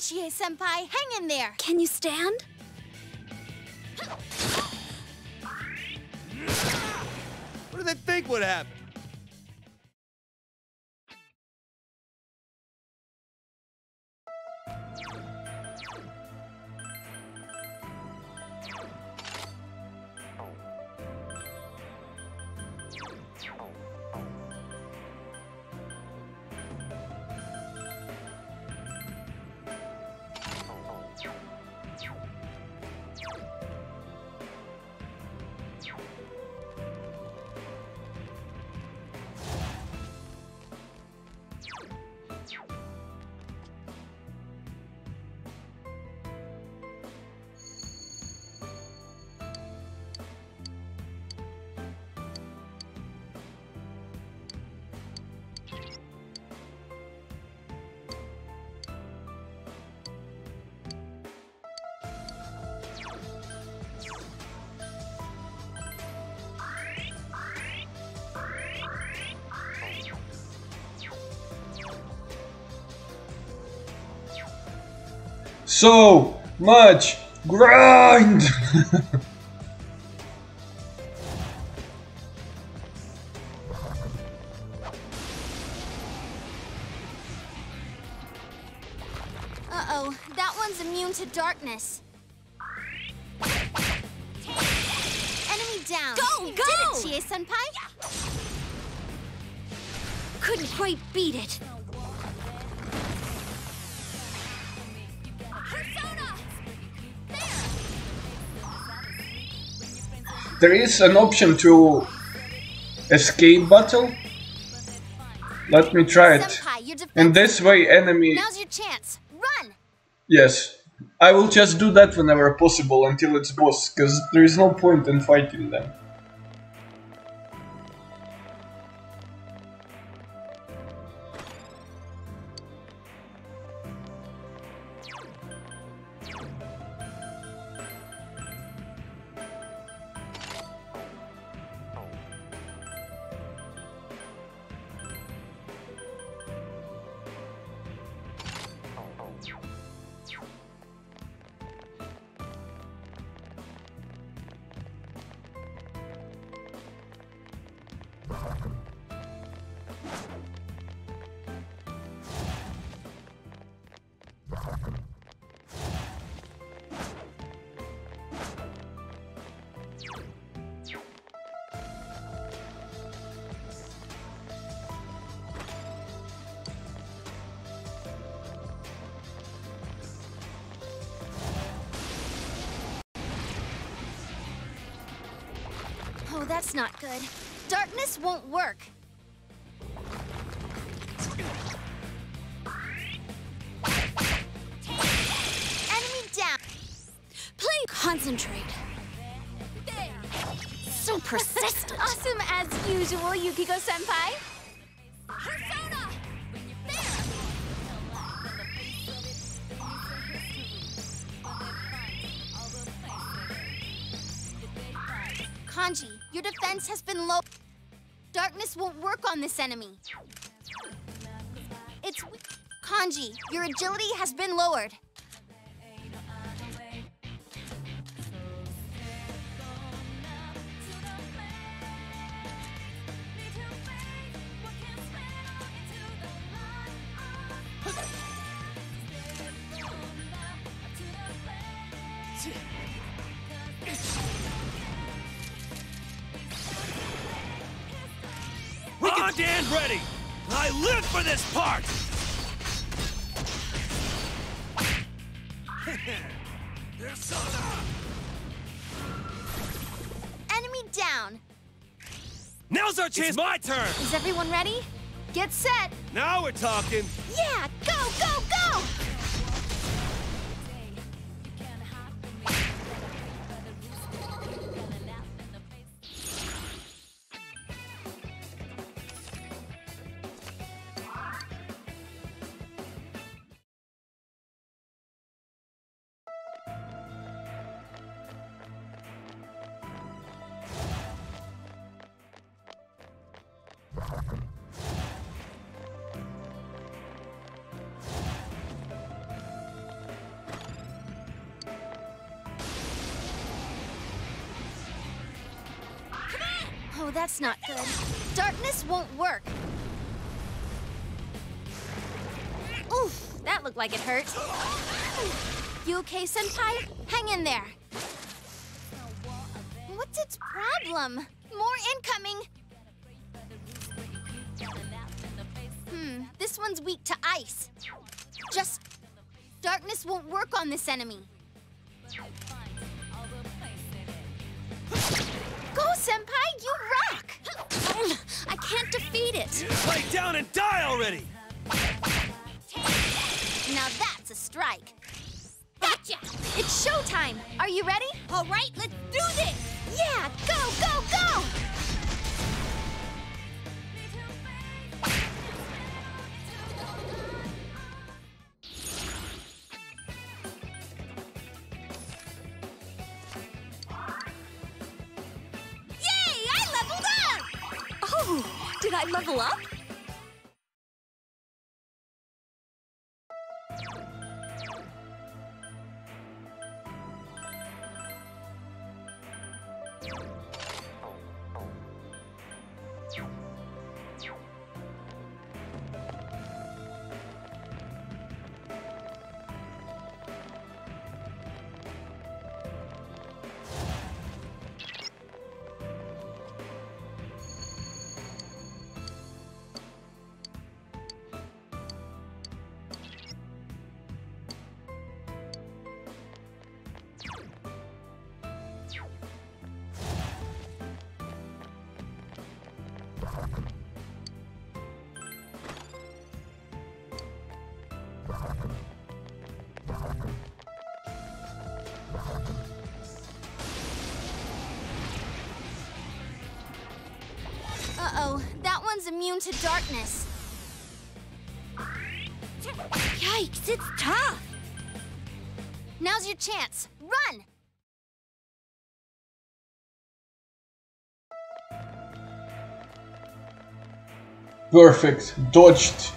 Come Chie senpai, hang in there! Can you stand? So much grind! (laughs) There is an option to escape battle. Let me try it. In this way, enemy. Now's your chance. Run! Yes. I will just do that whenever possible until it's boss, because there is no point in fighting them. On this enemy. It's... Kanji, your agility has been lowered. (laughs) On and ready! I live for this part! (laughs) Enemy down. Now's our chance! It's my turn! Is everyone ready? Get set. Now we're talking. Yeah, go, go, go! That's not good. Darkness won't work. Oof, that looked like it hurt. You okay, Senpai? Hang in there. What's its problem? More incoming! Hmm, this one's weak to ice. Just... Darkness won't work on this enemy. Can't defeat it. Lay down and die already! Now that's a strike. Gotcha! It's showtime! Are you ready? All right, let's do this! Yeah, go, go, go! Chance. Run! Perfect. Dodged.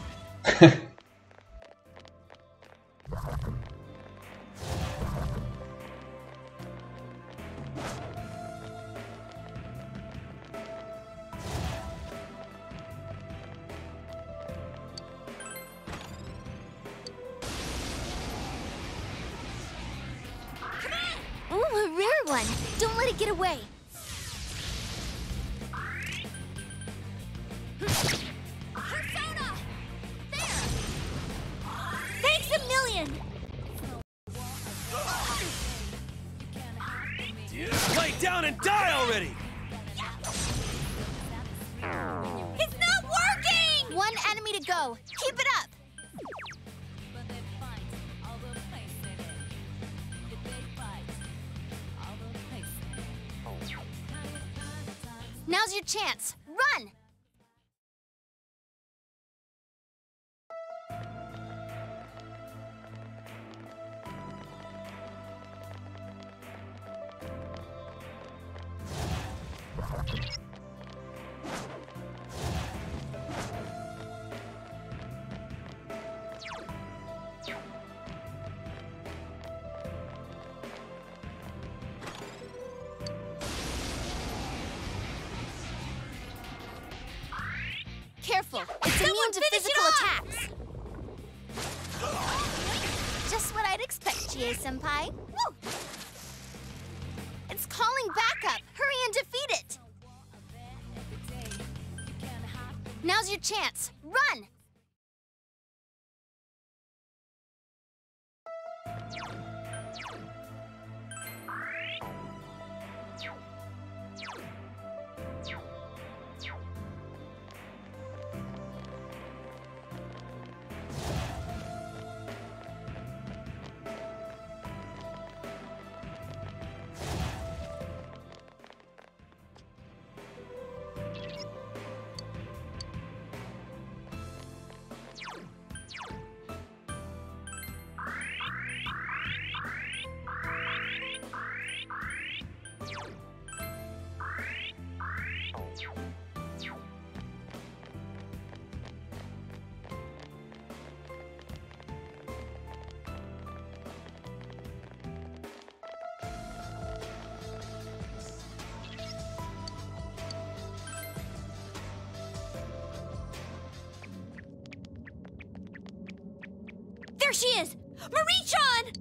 There she is! Marie-chan!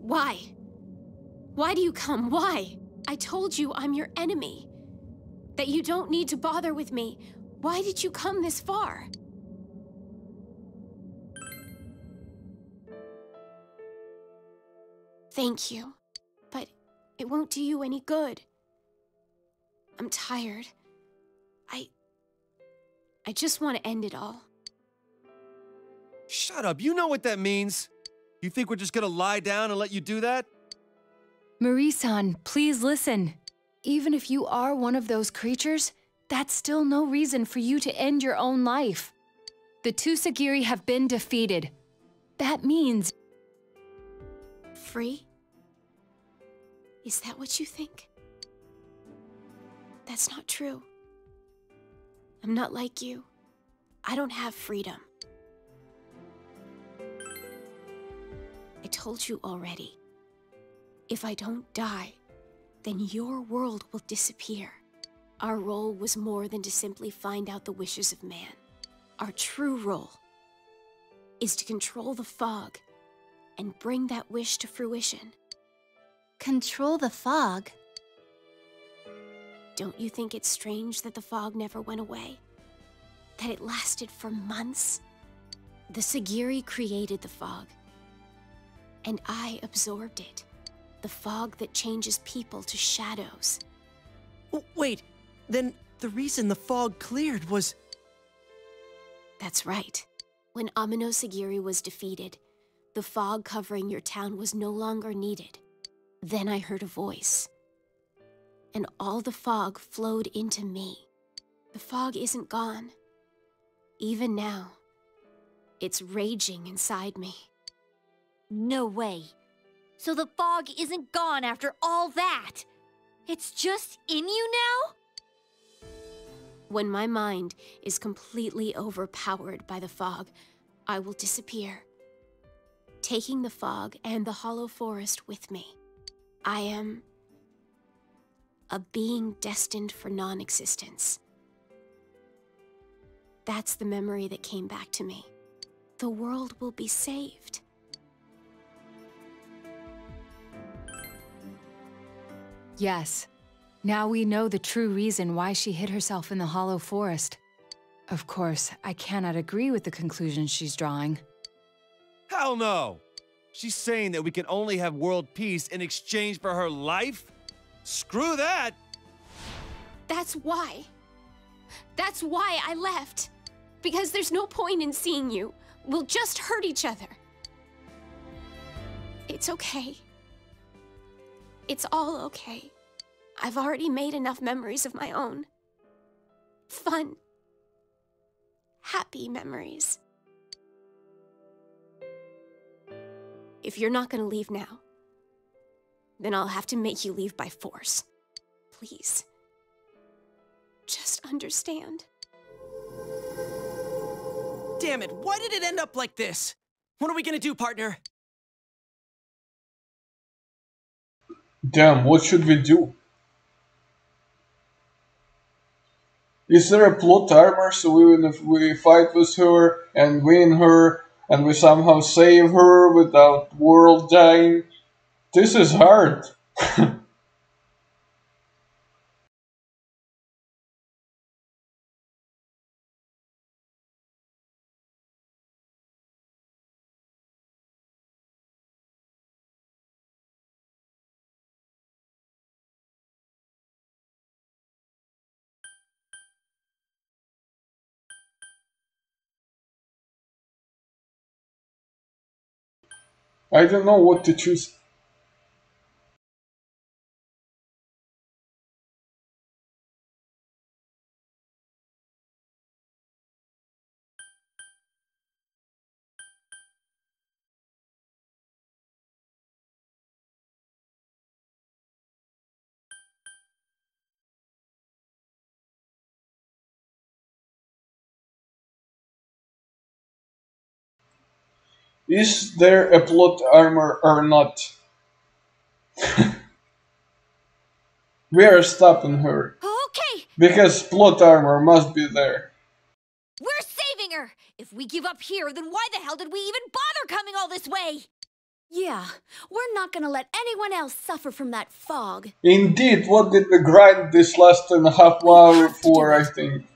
Why? Why do you come? Why? I told you I'm your enemy. That you don't need to bother with me. Why did you come this far? Thank you, but it won't do you any good. I'm tired. I. I just want to end it all. Shut up, you know what that means. You think we're just gonna lie down and let you do that? Marie-san, please listen. Even if you are one of those creatures, that's still no reason for you to end your own life. The two Sagiri have been defeated. That means Free? Is that what you think? That's not true. I'm not like you. I don't have freedom. I told you already. If I don't die, then your world will disappear. Our role was more than to simply find out the wishes of man. Our true role is to control the fog and bring that wish to fruition. Control the fog. Don't you think it's strange that the fog never went away? That it lasted for months? The Sagiri created the fog, and I absorbed it. The fog that changes people to shadows. Wait, then the reason the fog cleared was. That's right. When Ameno Sagiri was defeated, the fog covering your town was no longer needed. Then I heard a voice, and all the fog flowed into me. The fog isn't gone. Even now, it's raging inside me. No way. So the fog isn't gone after all that. It's just in you now? When my mind is completely overpowered by the fog, I will disappear, taking the fog and the hollow forest with me. I am a being destined for non existence. That's the memory that came back to me. The world will be saved. yes. Now we know the true reason why she hid herself in the hollow forest. Of course, I cannot agree with the conclusion she's drawing. Hell no! She's saying that we can only have world peace in exchange for her life? Screw that! That's why. That's why I left. Because there's no point in seeing you. We'll just hurt each other. It's okay. It's all okay. I've already made enough memories of my own. Fun. Happy memories. If you're not gonna leave now, then I'll have to make you leave by force. Please. Just understand. Damn it, why did it end up like this? What are we gonna do, partner? Damn, what should we do? Is there a plot armor so even if we fight with her and win her and we somehow save her without world dying? This is hard. (laughs) I don't know what to choose. Is there a plot armor or not? (laughs) we are stopping her. Okay, Because plot armor must be there. we're saving her! If we give up here, then why the hell did we even bother coming all this way? Yeah, we're not gonna let anyone else suffer from that fog. Indeed, what did we grind this last and a half hour for, I think?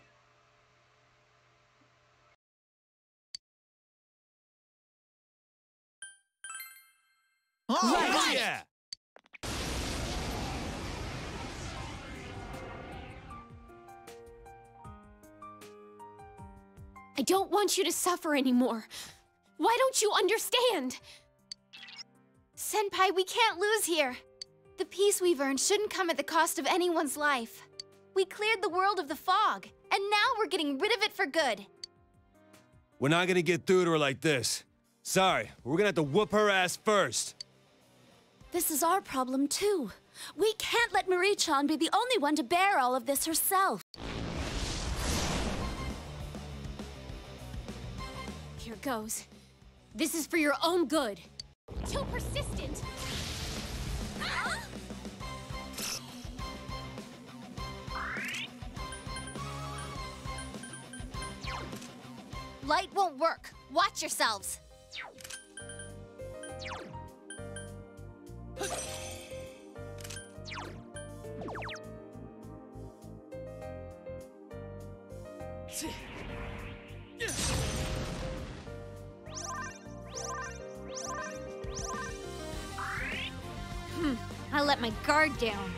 All Oh, right. yeah! I don't want you to suffer anymore. Why don't you understand? Senpai, we can't lose here. The peace we've earned shouldn't come at the cost of anyone's life. We cleared the world of the fog, and now we're getting rid of it for good. We're not gonna get through to her like this. Sorry, we're gonna have to whoop her ass first. This is our problem too. We can't let Marie-chan be the only one to bear all of this herself. Here goes. This is for your own good. Too persistent. Light won't work. Watch yourselves. Hmm, I let my guard down.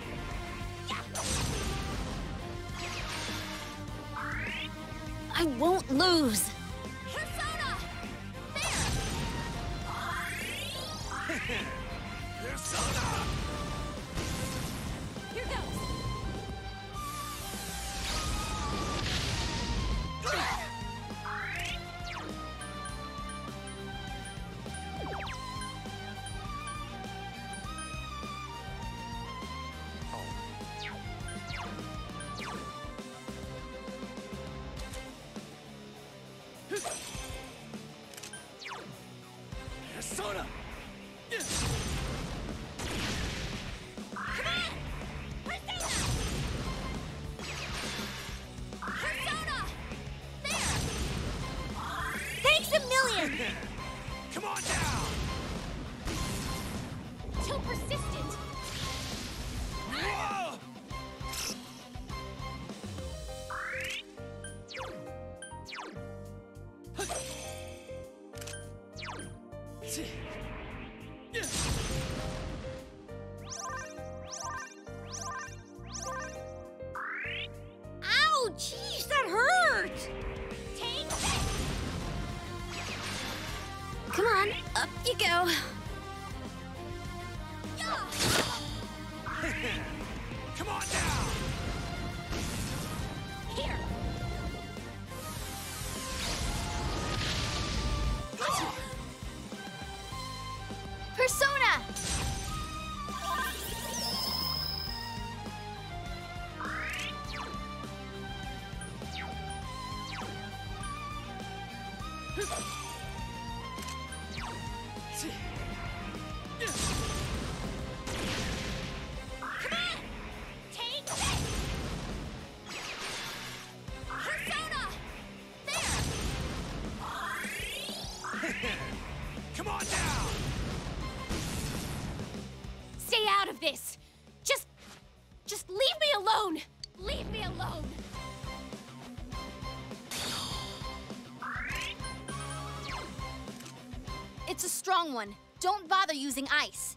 I won't lose. One. Don't bother using ice.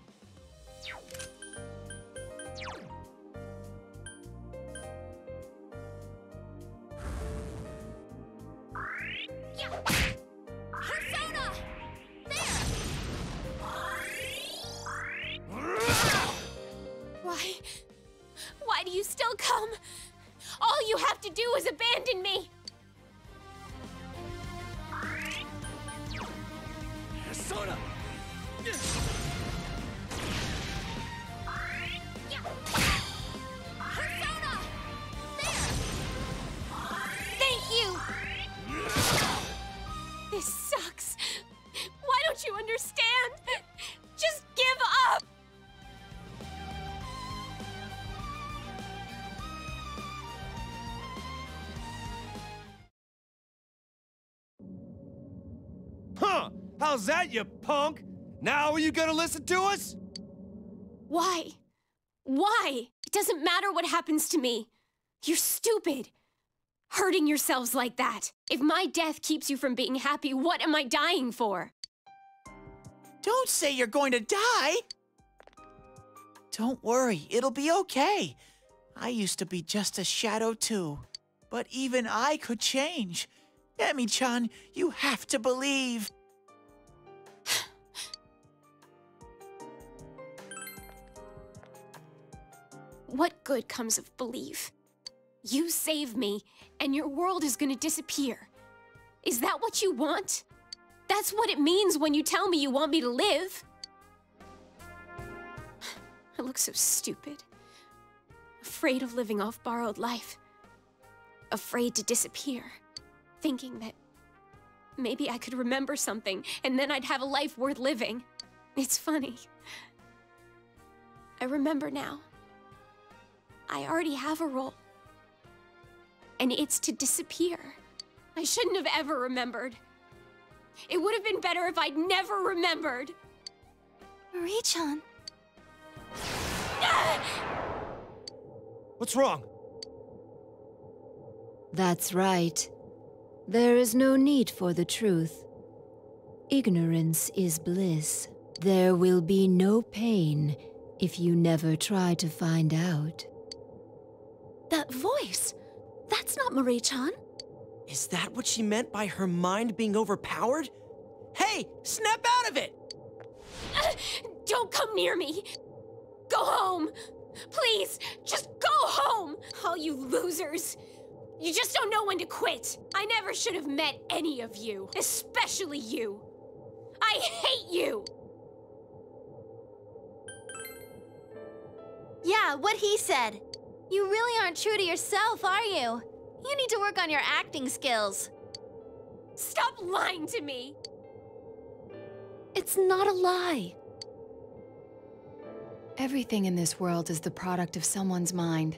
How's that, you punk? Now are you gonna listen to us? Why? Why? It doesn't matter what happens to me. You're stupid. Hurting yourselves like that. If my death keeps you from being happy, what am I dying for? Don't say you're going to die. Don't worry, it'll be okay. I used to be just a shadow too. But even I could change. Emi-chan, you have to believe. What good comes of belief? You save me, and your world is gonna disappear. Is that what you want? That's what it means when you tell me you want me to live. (sighs) I look so stupid. Afraid of living off borrowed life. Afraid to disappear. Thinking that maybe I could remember something and then I'd have a life worth living. It's funny. I remember now. I already have a role. And it's to disappear. I shouldn't have ever remembered. It would have been better if I'd never remembered. Marie-chan. What's wrong? That's right. There is no need for the truth. Ignorance is bliss. There will be no pain if you never try to find out. That voice. That's not Marie-chan. Is that what she meant by her mind being overpowered? Hey, snap out of it! Uh, don't come near me. Go home. Please, just go home. All you losers. You just don't know when to quit. I never should have met any of you, especially you. I hate you. Yeah, what he said. You really aren't true to yourself, are you? You need to work on your acting skills. Stop lying to me. It's not a lie. Everything in this world is the product of someone's mind.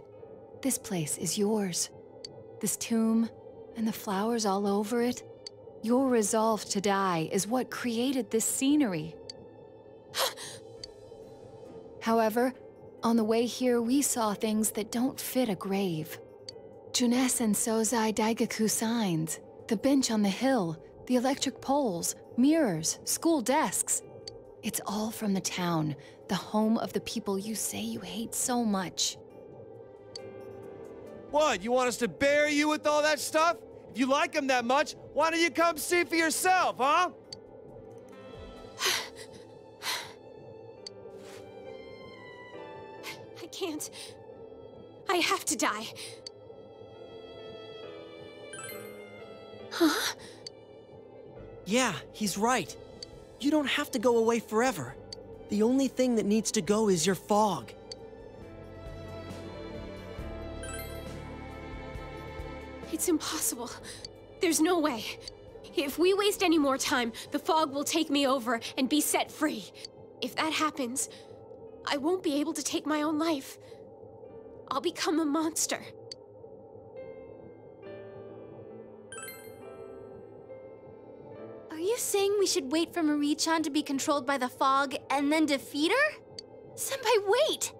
This place is yours. This tomb and the flowers all over it. Your resolve to die is what created this scenery. (gasps) However, on the way here, we saw things that don't fit a grave. Junes and Sozai Daigaku signs, the bench on the hill, the electric poles, mirrors, school desks. It's all from the town, the home of the people you say you hate so much. What, you want us to bury you with all that stuff? If you like them that much, why don't you come see for yourself, huh? I can't. I have to die. Huh? Yeah, he's right. You don't have to go away forever. The only thing that needs to go is your fog. It's impossible. There's no way. If we waste any more time, the fog will take me over and be set free. If that happens, I won't be able to take my own life. I'll become a monster. Are you saying we should wait for Marie-chan to be controlled by the fog and then defeat her? Senpai, wait!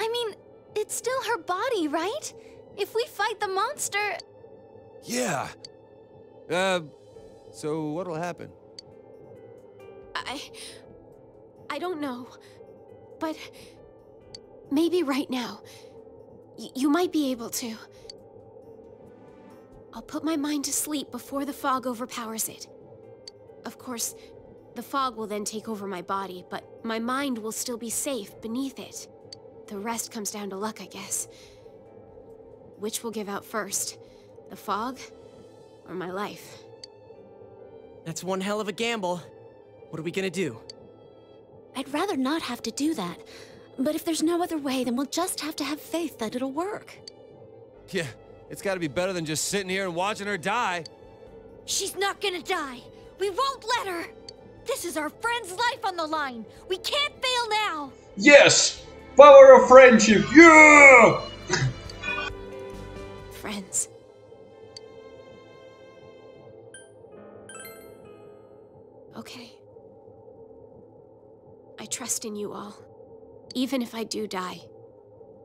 I mean, it's still her body, right? If we fight the monster... Yeah. Uh, so what'll happen? I... I don't know. But... Maybe right now, you might be able to. I'll put my mind to sleep before the fog overpowers it. Of course, the fog will then take over my body, but my mind will still be safe beneath it. The rest comes down to luck, I guess. Which will give out first? The fog or my life? That's one hell of a gamble. What are we gonna do? I'd rather not have to do that. But if there's no other way, then we'll just have to have faith that it'll work. Yeah, it's gotta be better than just sitting here and watching her die. She's not gonna die. We won't let her. This is our friend's life on the line. We can't fail now. Yes! Power of friendship, yeah! Friends. Okay. I trust in you all. Even if I do die,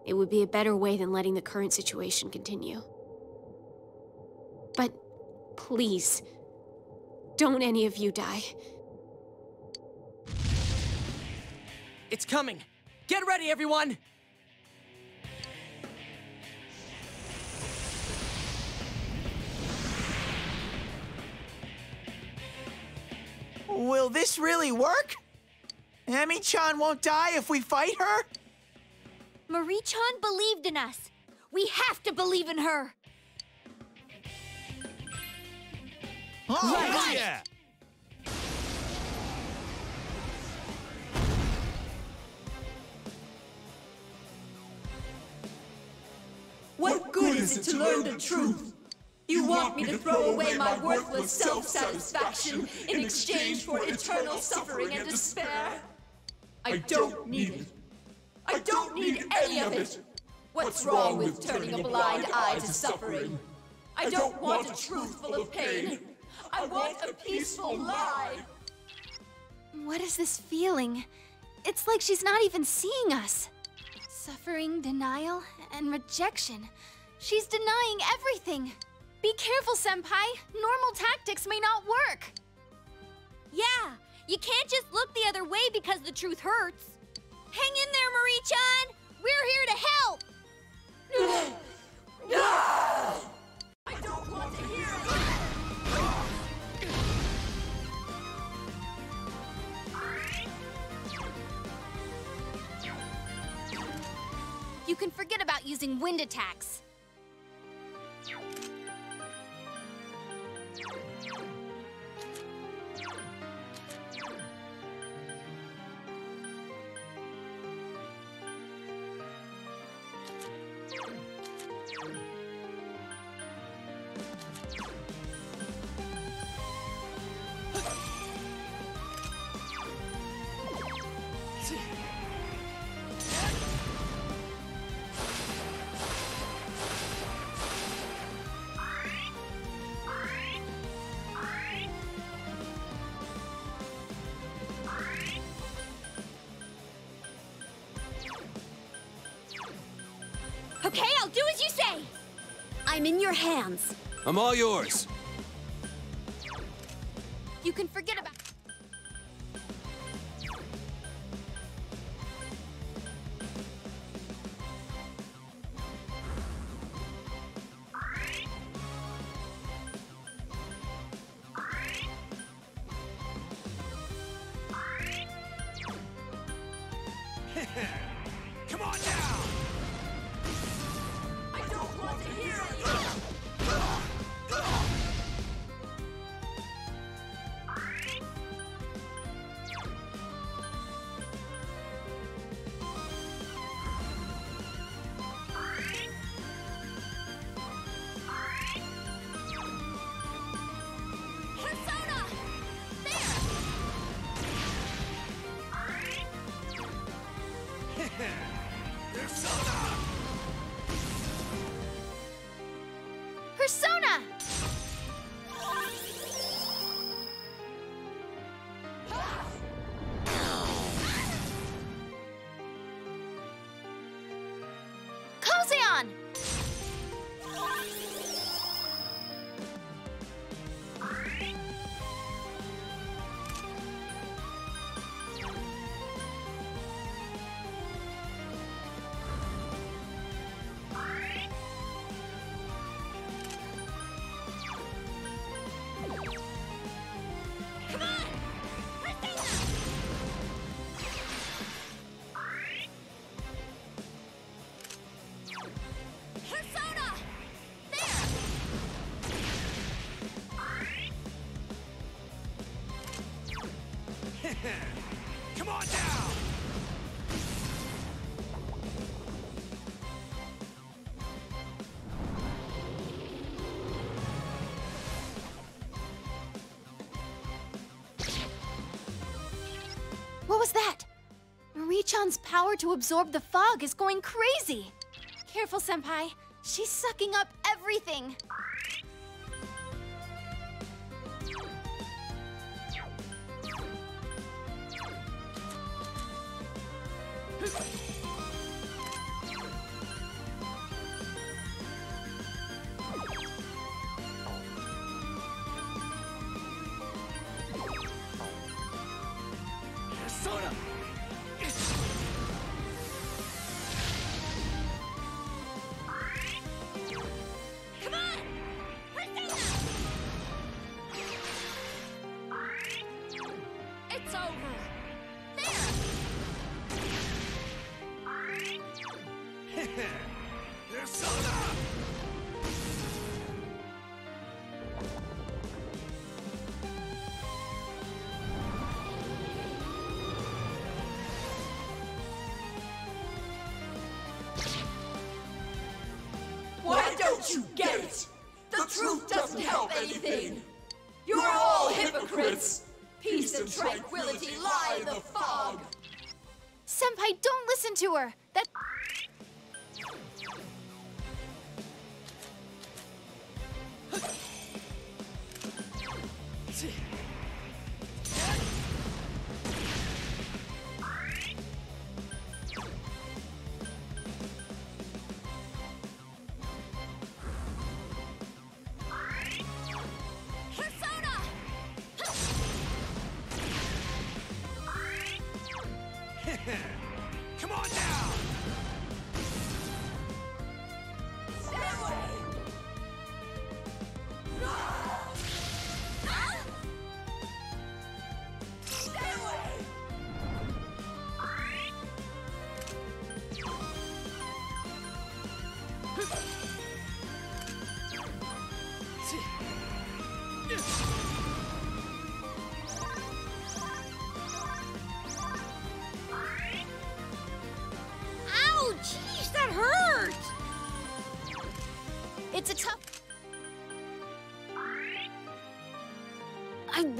it would be a better way than letting the current situation continue. But please, don't any of you die. It's coming! Get ready, everyone! Will this really work? Emi-chan won't die if we fight her? Marie-chan believed in us. We have to believe in her. Oh, right. yeah! What good is it to learn the truth? You want me to throw away my worthless self-satisfaction in exchange for eternal suffering and despair? I don't need it. I don't need any of it. What's wrong with turning a blind eye to suffering? I don't want a truth full of pain. I want a peaceful lie. What is this feeling? It's like she's not even seeing us. Suffering, denial, and rejection. She's denying everything. Be careful, Senpai. Normal tactics may not work. Yeah, you can't just look the other way because the truth hurts. Hang in there, Marie-chan! We're here to help! I don't want to hear it. You can forget about using wind attacks. Your hands. I'm all yours. power to absorb the fog is going crazy! Careful, Senpai. She's sucking up everything.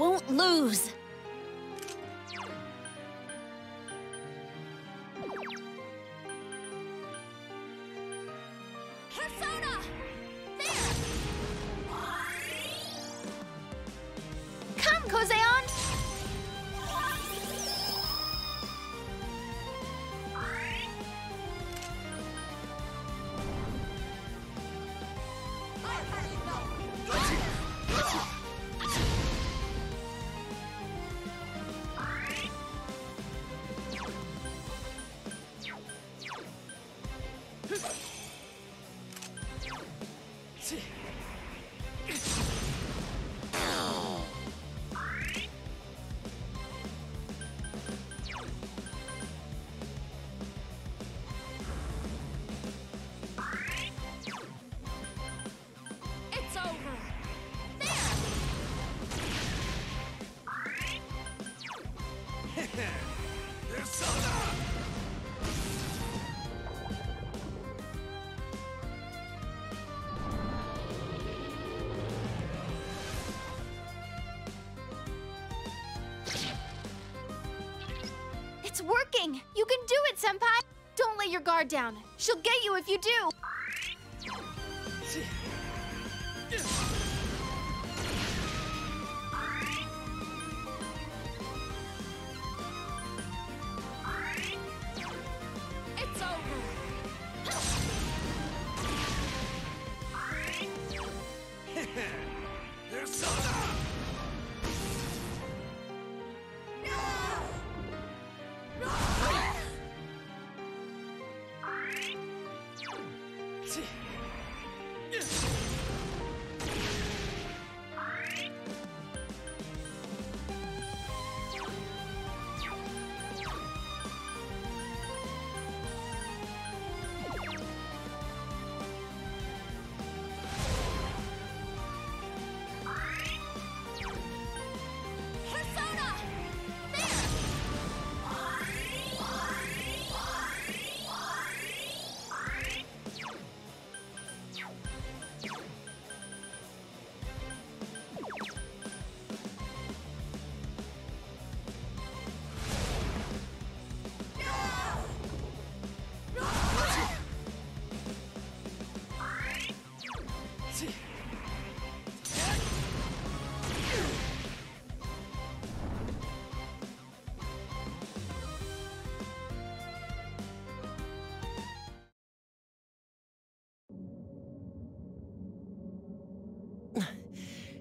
won't lose. You can do it, Senpai! Don't let your guard down. She'll get you if you do!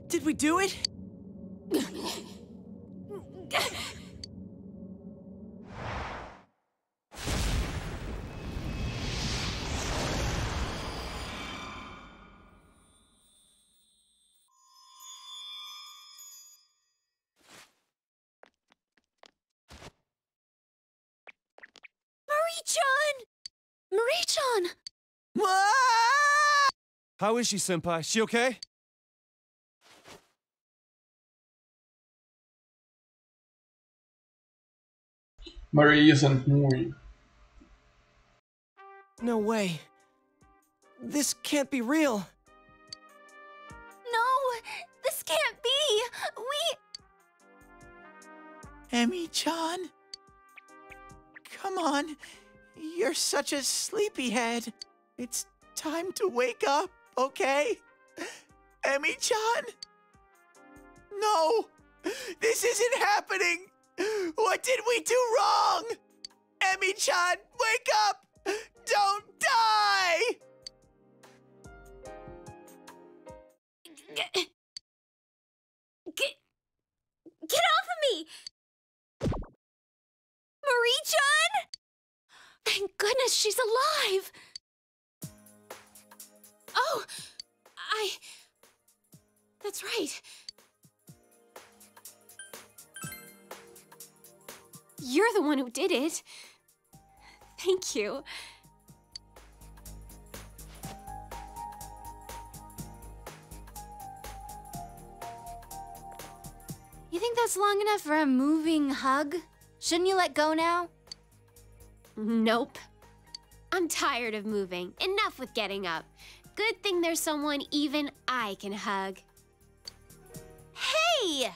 Did we do it? Marie-chan! Marie-chan! How is she, Senpai? She okay? Marie isn't moving. Um no way. This can't be real. No! This can't be! We... Emmy-chan? Come on. You're such a sleepyhead. It's time to wake up, okay? Emmy-chan? No! This isn't happening! What did we do wrong? Emmy-chan, wake up! Don't die! Get... Get... Off of me! Marie-chan! Thank goodness she's alive! Oh! I... That's right. You're the one who did it. Thank you. You think that's long enough for a moving hug? Shouldn't you let go now? Nope. I'm tired of moving. Enough with getting up. Good thing there's someone even I can hug. Hey!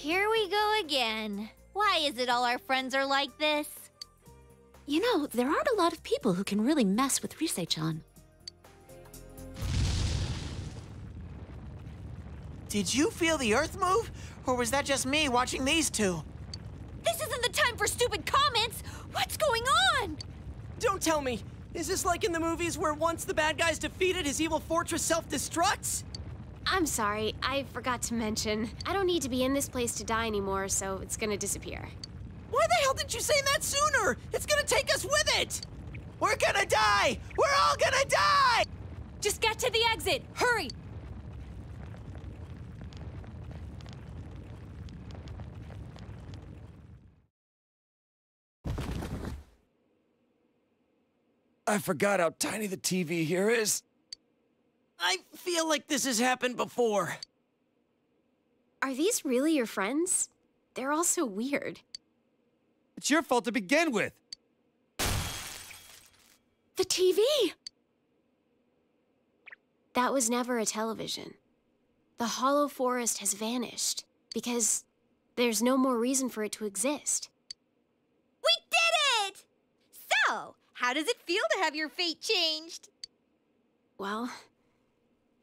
Here we go again. Why is it all our friends are like this? You know, there aren't a lot of people who can really mess with Rise-chan. Did you feel the earth move? Or was that just me watching these two? This isn't the time for stupid comments! What's going on? Don't tell me. Is this like in the movies where once the bad guy's defeated, his evil fortress self-destructs? I'm sorry, I forgot to mention. I don't need to be in this place to die anymore, so it's gonna disappear. Why the hell didn't you say that sooner? It's gonna take us with it! We're gonna die! We're all gonna die! Just get to the exit! Hurry! I forgot how tiny the TV here is. I feel like this has happened before. Are these really your friends? They're all so weird. It's your fault to begin with. The TV! That was never a television. The Hollow Forest has vanished because there's no more reason for it to exist. We did it! So, how does it feel to have your fate changed? Well,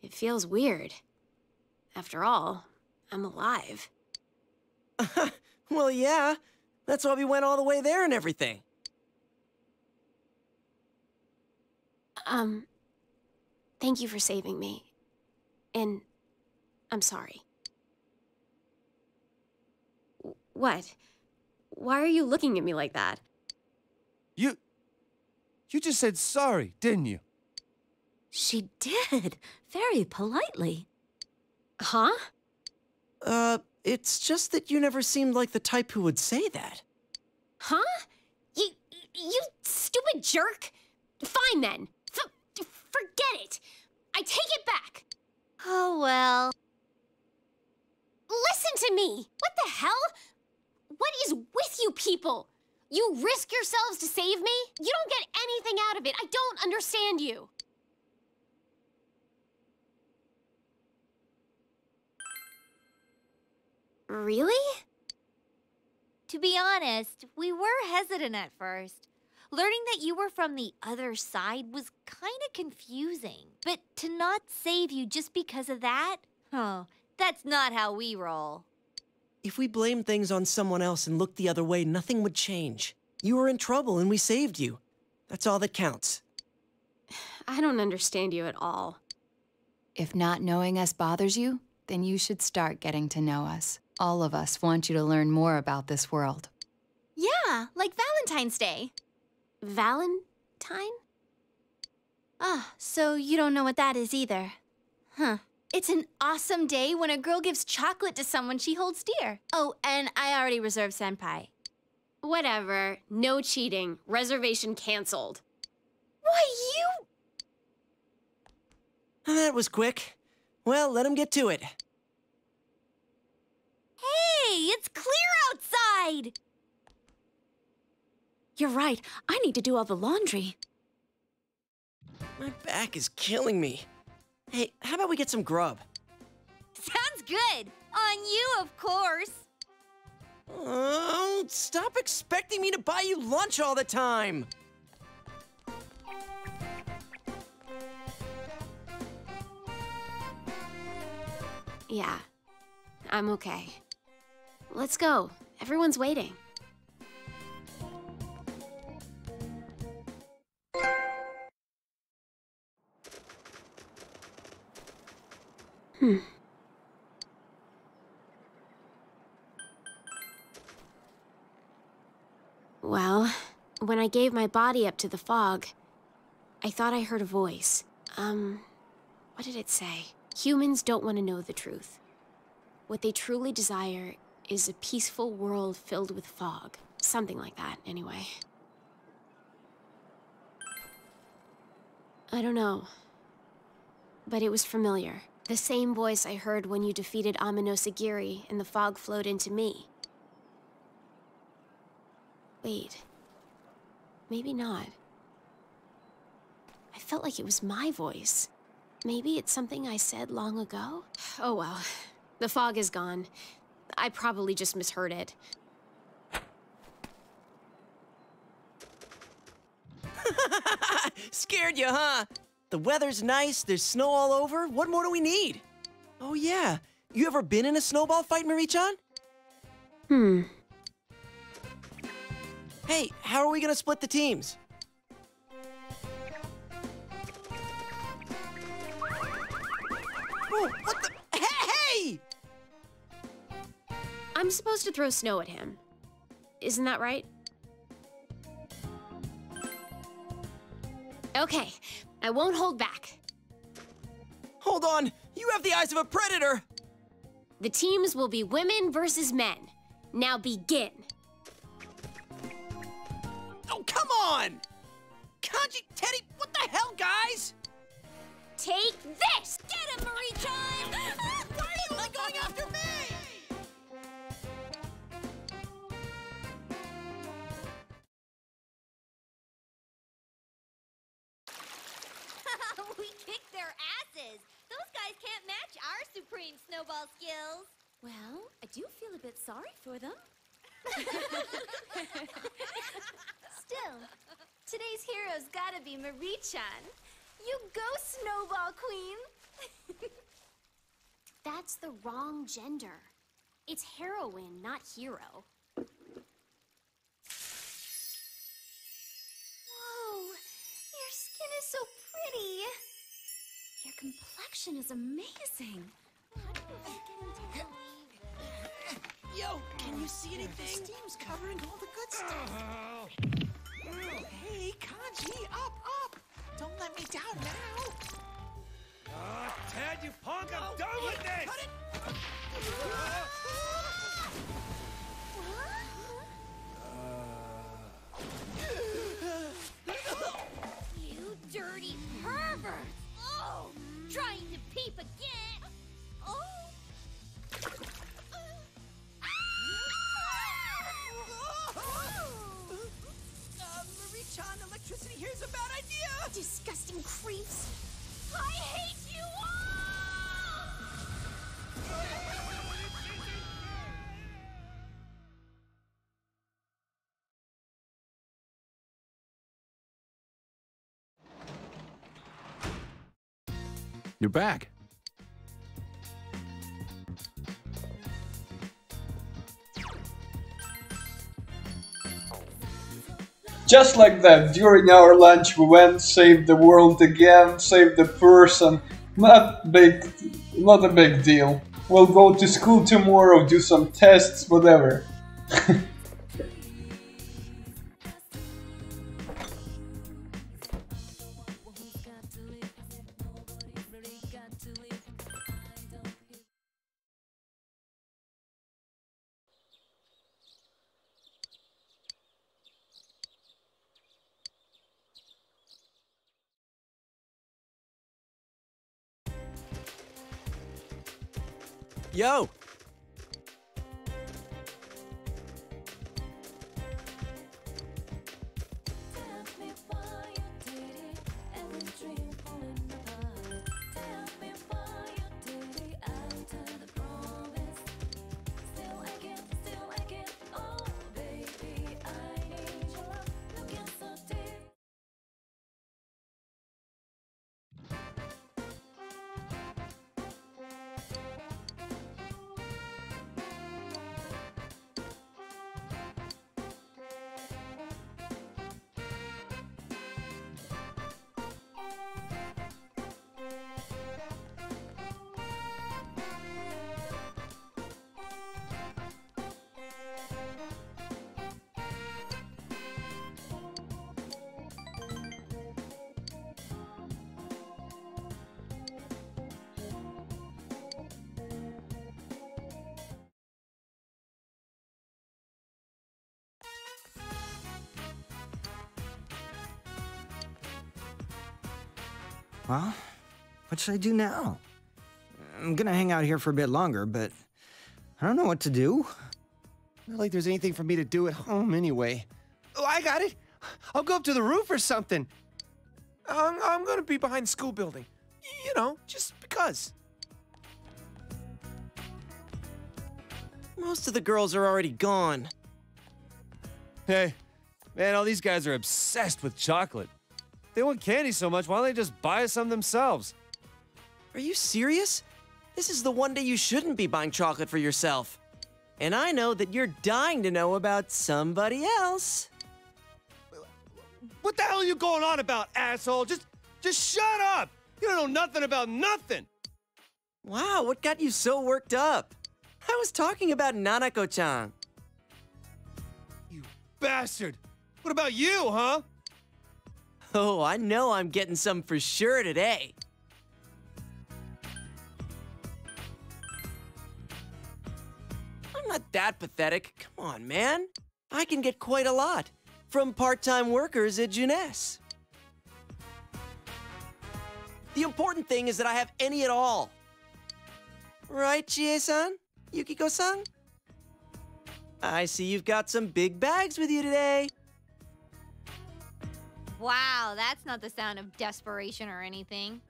It feels weird. After all, I'm alive. (laughs) well, yeah. That's why we went all the way there and everything. Um, thank you for saving me. And I'm sorry. W- What? Why are you looking at me like that? You. You just said sorry, didn't you? She did, very politely. Huh? Uh, it's just that you never seemed like the type who would say that. Huh? You, you stupid jerk! Fine then. F forget it. I take it back. Oh, well. Listen to me. What the hell? What is with you people? You risk yourselves to save me? You don't get anything out of it. I don't understand you. Really? To be honest, we were hesitant at first. Learning that you were from the other side was kind of confusing. But to not save you just because of that? Oh, that's not how we roll. If we blamed things on someone else and looked the other way, nothing would change. You were in trouble and we saved you. That's all that counts. (sighs) I don't understand you at all. If not knowing us bothers you, then you should start getting to know us. All of us want you to learn more about this world. Yeah, like Valentine's Day. Valentine? Ah, so you don't know what that is either. Huh. It's an awesome day when a girl gives chocolate to someone she holds dear. Oh, and I already reserved Senpai. Whatever. No cheating. Reservation canceled. Why, you... That was quick. Well, let him get to it. Hey, it's clear outside! You're right. I need to do all the laundry. My back is killing me. Hey, how about we get some grub? Sounds good. On you, of course. Oh, stop expecting me to buy you lunch all the time. Yeah, I'm okay. Let's go. Everyone's waiting. Hmm. Well, when I gave my body up to the fog, I thought I heard a voice. Um, what did it say? Humans don't want to know the truth. What they truly desire is a peaceful world filled with fog. Something like that, anyway. I don't know. But it was familiar. The same voice I heard when you defeated Ameno Sagiri and the fog flowed into me. Wait. Maybe not. I felt like it was my voice. Maybe it's something I said long ago? (sighs) Oh well. The fog is gone. I probably just misheard it. (laughs) Scared you, huh? The weather's nice, there's snow all over. What more do we need? Oh, yeah. You ever been in a snowball fight, Marie-chan? Hmm. Hey, how are we gonna split the teams? Whoa, what I'm supposed to throw snow at him. Isn't that right? Okay, I won't hold back. Hold on, you have the eyes of a predator! The teams will be women versus men. Now begin. Oh, come on! Kanji, Teddie, what the hell, guys? Take this! Get him, Marie-chan! (laughs) Why are you only going after me? Their. Those guys can't match our supreme snowball skills. Well, I do feel a bit sorry for them. Still, today's hero's gotta be Marie-chan. You go, Snowball Queen! (laughs) That's the wrong gender. It's heroine, not hero. Whoa, your skin is so pretty. Your complexion is amazing. Yo, can you see anything? Steam's covering all the good stuff. Hey, Kanji, up, up! Don't let me down now. Ah, Ted, you punk! I'm done with this! Cut it! Trying to peep again! Oh! Uh, Marie-chan, electricity here's a bad idea! Disgusting creeps! I hate you all! You're back. Just like that, during our lunch, we went, saved the world again, saved the person. Not big, not a big deal. We'll go to school tomorrow, do some tests, whatever. Yo! Well, what should I do now? I'm gonna hang out here for a bit longer, but I don't know what to do. Not like there's anything for me to do at home anyway. Oh, I got it. I'll go up to the roof or something. I'm, I'm gonna be behind the school building. You know, just because. Most of the girls are already gone. Hey, man, all these guys are obsessed with chocolate. They want candy so much, why don't they just buy us some themselves? Are you serious? This is the one day you shouldn't be buying chocolate for yourself. And I know that you're dying to know about somebody else. What the hell are you going on about, asshole? Just, just shut up! You don't know nothing about nothing! Wow, what got you so worked up? I was talking about Nanako-chan. You bastard! What about you, huh? Oh, I know I'm getting some for sure today. I'm not that pathetic. Come on, man. I can get quite a lot from part-time workers at Junes. The important thing is that I have any at all. Right, Chie-san? Yukiko-san? I see you've got some big bags with you today. Wow, that's not the sound of desperation or anything.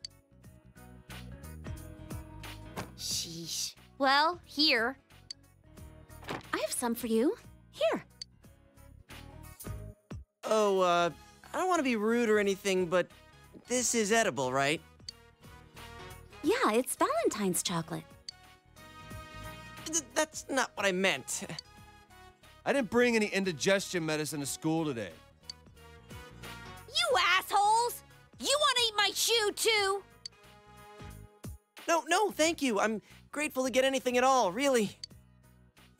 Sheesh. Well, here. I have some for you. Here. Oh, uh, I don't want to be rude or anything, but this is edible, right? Yeah, it's Valentine's chocolate. Th- that's not what I meant. (laughs) I didn't bring any indigestion medicine to school today. You assholes! You want to eat my shoe, too? No, no, thank you. I'm grateful to get anything at all, really.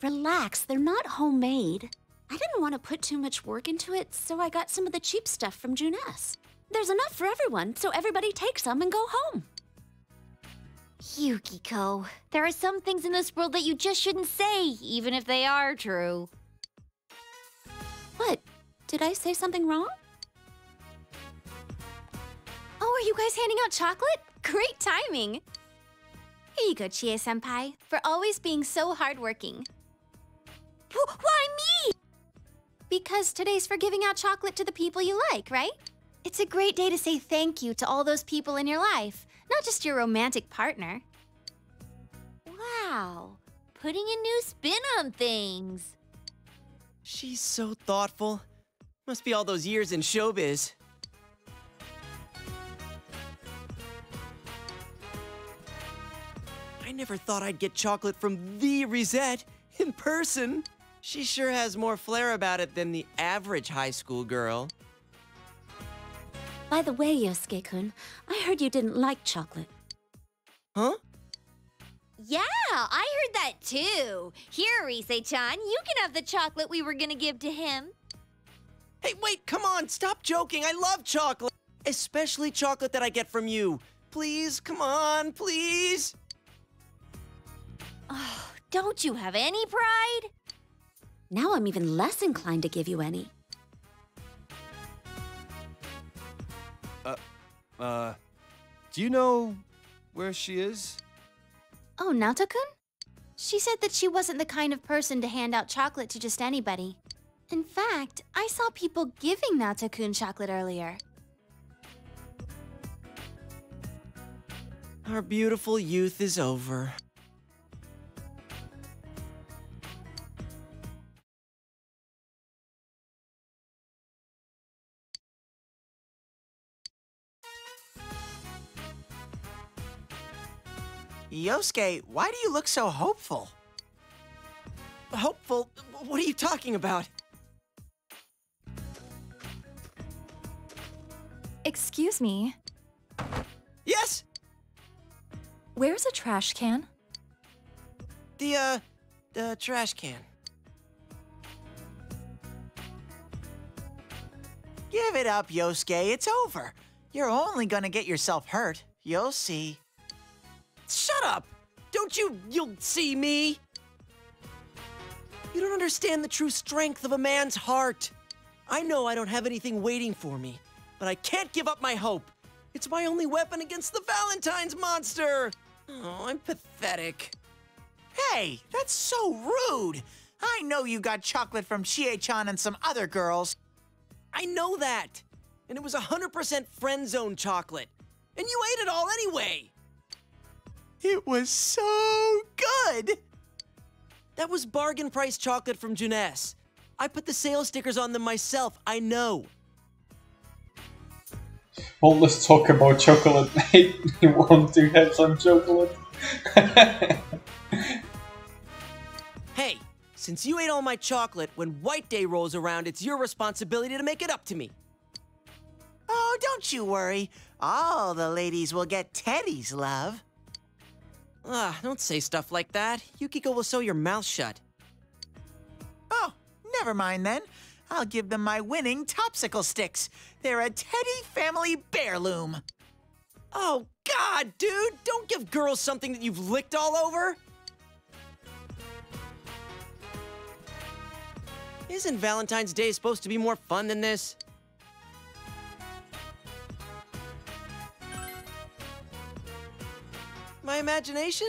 Relax, they're not homemade. I didn't want to put too much work into it, so I got some of the cheap stuff from Junes. There's enough for everyone, so everybody take some and go home. Yukiko, there are some things in this world that you just shouldn't say, even if they are true. What? Did I say something wrong? Oh, are you guys handing out chocolate? Great timing! Here you go, Chie-senpai, for always being so hardworking. Wh- Why me? Because today's for giving out chocolate to the people you like, right? It's a great day to say thank you to all those people in your life, not just your romantic partner. Wow, putting a new spin on things. She's so thoughtful. Must be all those years in showbiz. Never thought I'd get chocolate from the Risette in person. She sure has more flair about it than the average high school girl. By the way, Yosuke-kun, I heard you didn't like chocolate. Huh? Yeah, I heard that too. Here, Rise-chan, you can have the chocolate we were gonna give to him. Hey, wait, come on, stop joking. I love chocolate. Especially chocolate that I get from you. Please, come on, please. Oh, don't you have any pride? Now I'm even less inclined to give you any. Uh, uh, do you know where she is? Oh, Naoto-kun? She said that she wasn't the kind of person to hand out chocolate to just anybody. In fact, I saw people giving Naoto-kun chocolate earlier. Our beautiful youth is over. Yosuke, why do you look so hopeful? Hopeful? What are you talking about? Excuse me. Yes? Where's a trash can? The, uh, the trash can. Give it up, Yosuke. It's over. You're only gonna get yourself hurt. You'll see. Shut up! Don't you, you'll see me! You don't understand the true strength of a man's heart. I know I don't have anything waiting for me, but I can't give up my hope. It's my only weapon against the Valentine's monster! Oh, I'm pathetic. Hey, that's so rude. I know you got chocolate from Chie-chan and some other girls. I know that! And it was 100% friend zone chocolate. And you ate it all anyway! It was so good! That was bargain price chocolate from Junes. I put the sales stickers on them myself, I know. Well, let's talk about chocolate. (laughs) Mate, you want to have some chocolate? (laughs) Hey, since you ate all my chocolate, when White Day rolls around, it's your responsibility to make it up to me. Oh, don't you worry. All the ladies will get Teddie's love. Ah, don't say stuff like that. Yukiko will sew your mouth shut. Oh, never mind then. I'll give them my winning topsicle sticks. They're a Teddie family heirloom. Oh, God, dude! Don't give girls something that you've licked all over! Isn't Valentine's Day supposed to be more fun than this? My imagination?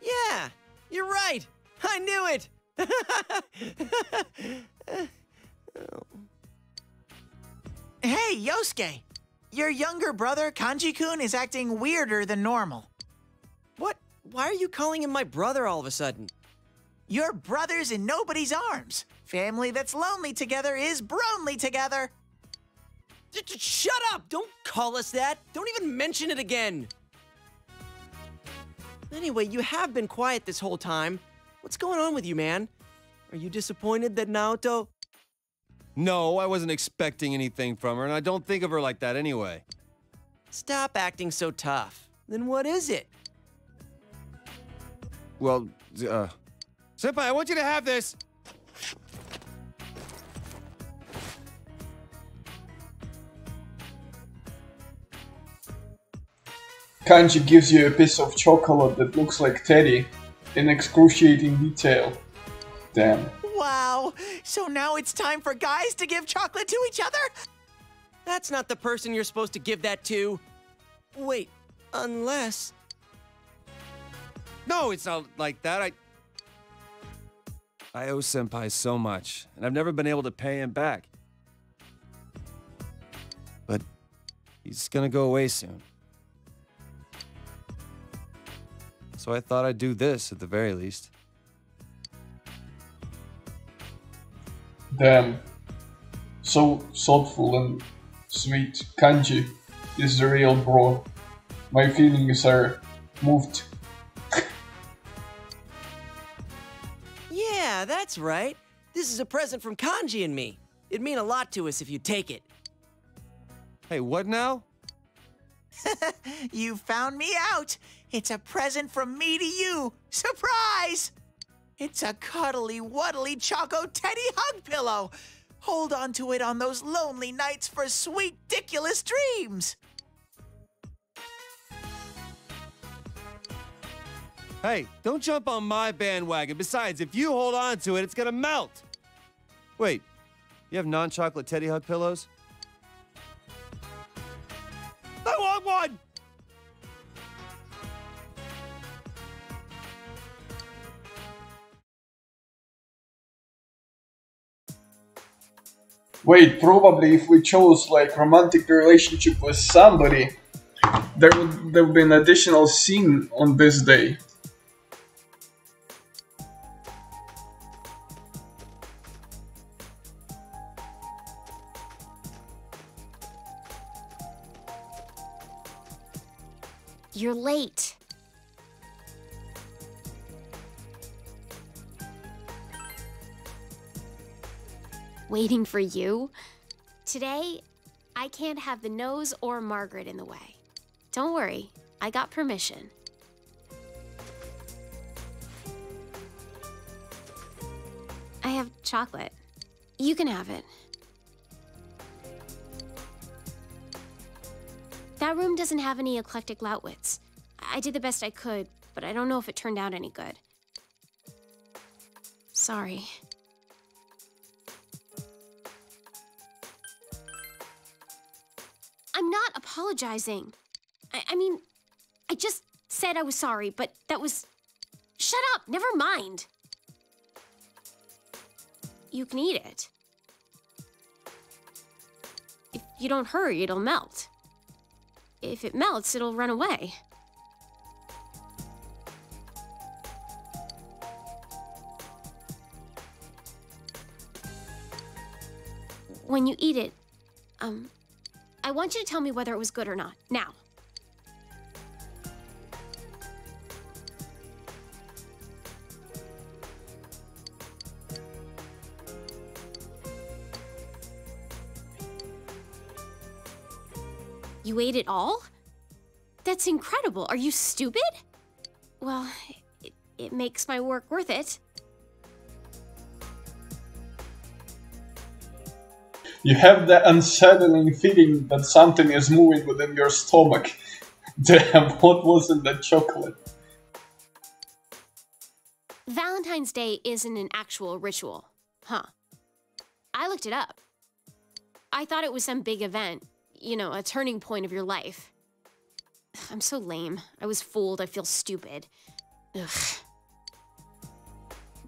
Yeah, you're right! I knew it! (laughs) Hey, Yosuke! Your younger brother, Kanji-kun, is acting weirder than normal. What? Why are you calling him my brother all of a sudden? You're brothers in nobody's arms. Family that's lonely together is bronely together. Shut up! Don't call us that! Don't even mention it again! Anyway, you have been quiet this whole time. What's going on with you, man? Are you disappointed that Naoto... No, I wasn't expecting anything from her, and I don't think of her like that anyway. Stop acting so tough. Then what is it? Well, uh... Senpai, I want you to have this! Kanji gives you a piece of chocolate that looks like Teddie in excruciating detail. Damn. Wow! So now it's time for guys to give chocolate to each other? That's not the person you're supposed to give that to. Wait, unless... No, it's not like that. I... I owe Senpai so much, and I've never been able to pay him back. But he's gonna go away soon. So I thought I'd do this at the very least. Damn. So thoughtful and sweet. Kanji is the real bro. My feelings are moved. yeah, that's right. This is a present from Kanji and me. It'd mean a lot to us if you take it. Hey, what now? (laughs) you found me out. It's a present from me to you. Surprise! It's a cuddly, wuddly Choco Teddie hug pillow. Hold on to it on those lonely nights for sweet, ridiculous dreams. Hey, don't jump on my bandwagon. Besides, if you hold on to it, it's gonna melt. Wait, you have non-chocolate teddy hug pillows? I want one! Wait, probably if we chose like romantic relationship with somebody, there would there would be an additional scene on this day. You're late. Waiting for you? Today, I can't have the nose or Margaret in the way. Don't worry, I got permission. I have chocolate. You can have it. That room doesn't have any eclectic Lautwitz. I did the best I could, but I don't know if it turned out any good. Sorry. I'm not apologizing. I, I mean, I just said I was sorry, but that was... Shut up! Never mind! You can eat it. If you don't hurry, it'll melt. If it melts, it'll run away. When you eat it, um, I want you to tell me whether it was good or not. Now. You ate it all? That's incredible. Are you stupid? Well, it, it makes my work worth it. You have the unsettling feeling that something is moving within your stomach. (laughs) Damn, what was in that chocolate? Valentine's Day isn't an actual ritual, huh? I looked it up. I thought it was some big event, you know, a turning point of your life. I'm so lame. I was fooled. I feel stupid. Ugh.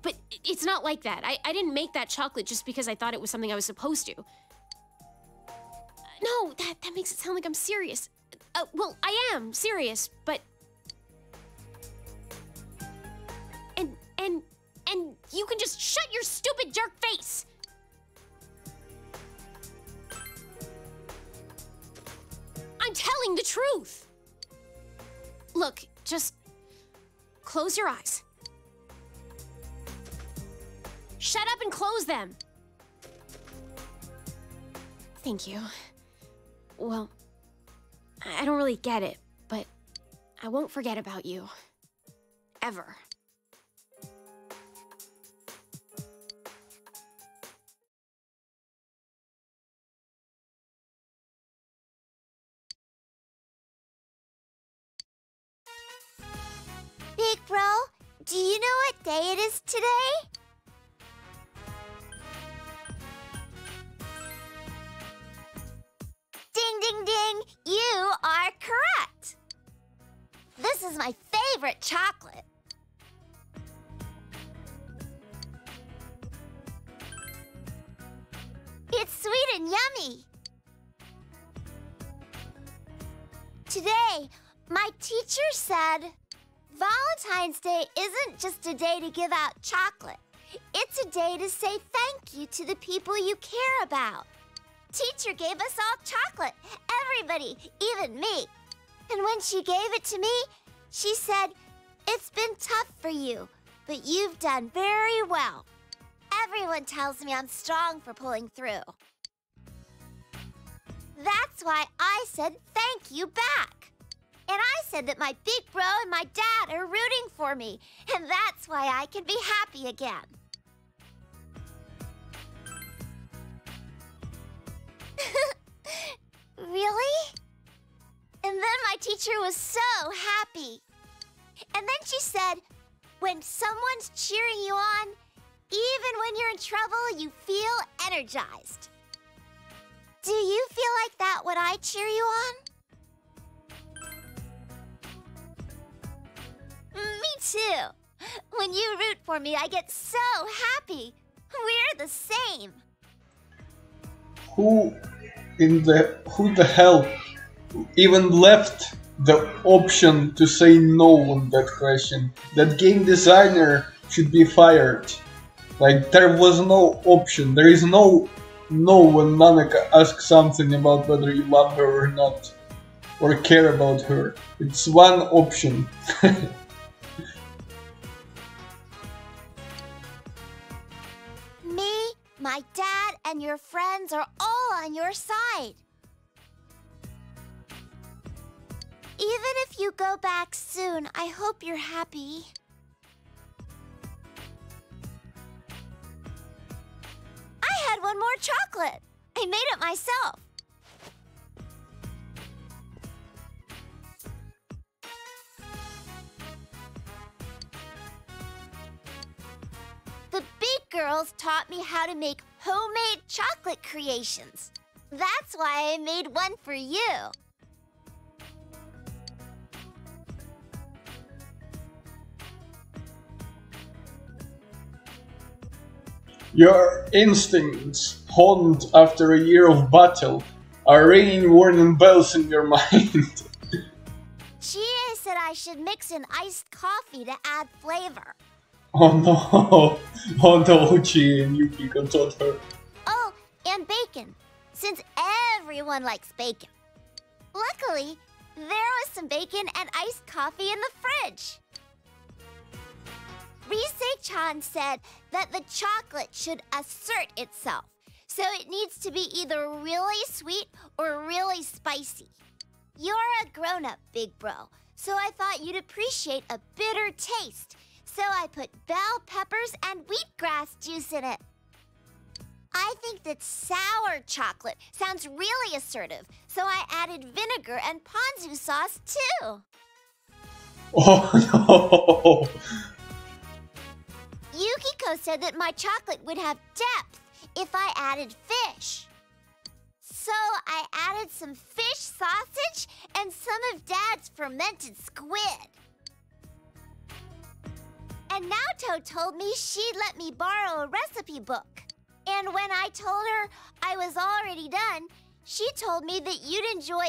But it's not like that. I, I didn't make that chocolate just because I thought it was something I was supposed to. No, that, that makes it sound like I'm serious. Uh, well, I am serious, but... And, and, and you can just shut your stupid jerk face! I'm telling the truth! Look, just Close your eyes. Shut up and close them. Thank you. Well, I don't really get it, but I won't forget about you. Ever. Big bro, do you know what day it is today? Ding, ding, ding! You are correct! This is my favorite chocolate. It's sweet and yummy. Today, my teacher said Valentine's Day isn't just a day to give out chocolate. It's a day to say thank you to the people you care about. Teacher gave us all chocolate, everybody, even me. And when she gave it to me, she said, It's been tough for you, but you've done very well. Everyone tells me I'm strong for pulling through. That's why I said thank you back. And I said that my big bro and my dad are rooting for me, and that's why I can be happy again. (laughs) really? And then my teacher was so happy. And then she said, when someone's cheering you on, even when you're in trouble, you feel energized. Do you feel like that when I cheer you on? Me too. When you root for me, I get so happy. We're the same. Who in the who the hell even left the option to say no on that question? That game designer should be fired. Like there was no option. There is no no when Nanako asks something about whether you love her or not, or care about her. It's one option. (laughs) my dad, and your friends are all on your side. Even if you go back soon, I hope you're happy. I had one more chocolate. I made it myself. Girls taught me how to make homemade chocolate creations. That's why I made one for you. Your instincts, honed after a year of battle, are ringing warning bells in your (laughs) mind. Chie said I should mix in iced coffee to add flavor. Oh no! (laughs) Oh no, Chie and Yukiko told her. Oh, and bacon, since everyone likes bacon. Luckily, there was some bacon and iced coffee in the fridge. Rise-chan said that the chocolate should assert itself, so it needs to be either really sweet or really spicy. You're a grown-up, big bro, so I thought you'd appreciate a bitter taste, so I put bell peppers and wheatgrass juice in it. I think that sour chocolate sounds really assertive, so I added vinegar and ponzu sauce too. (laughs) Oh no! Yukiko said that my chocolate would have depth if I added fish. So I added some fish sausage and some of Dad's fermented squid. And Naoto told me she'd let me borrow a recipe book. And when I told her I was already done, she told me that you'd enjoy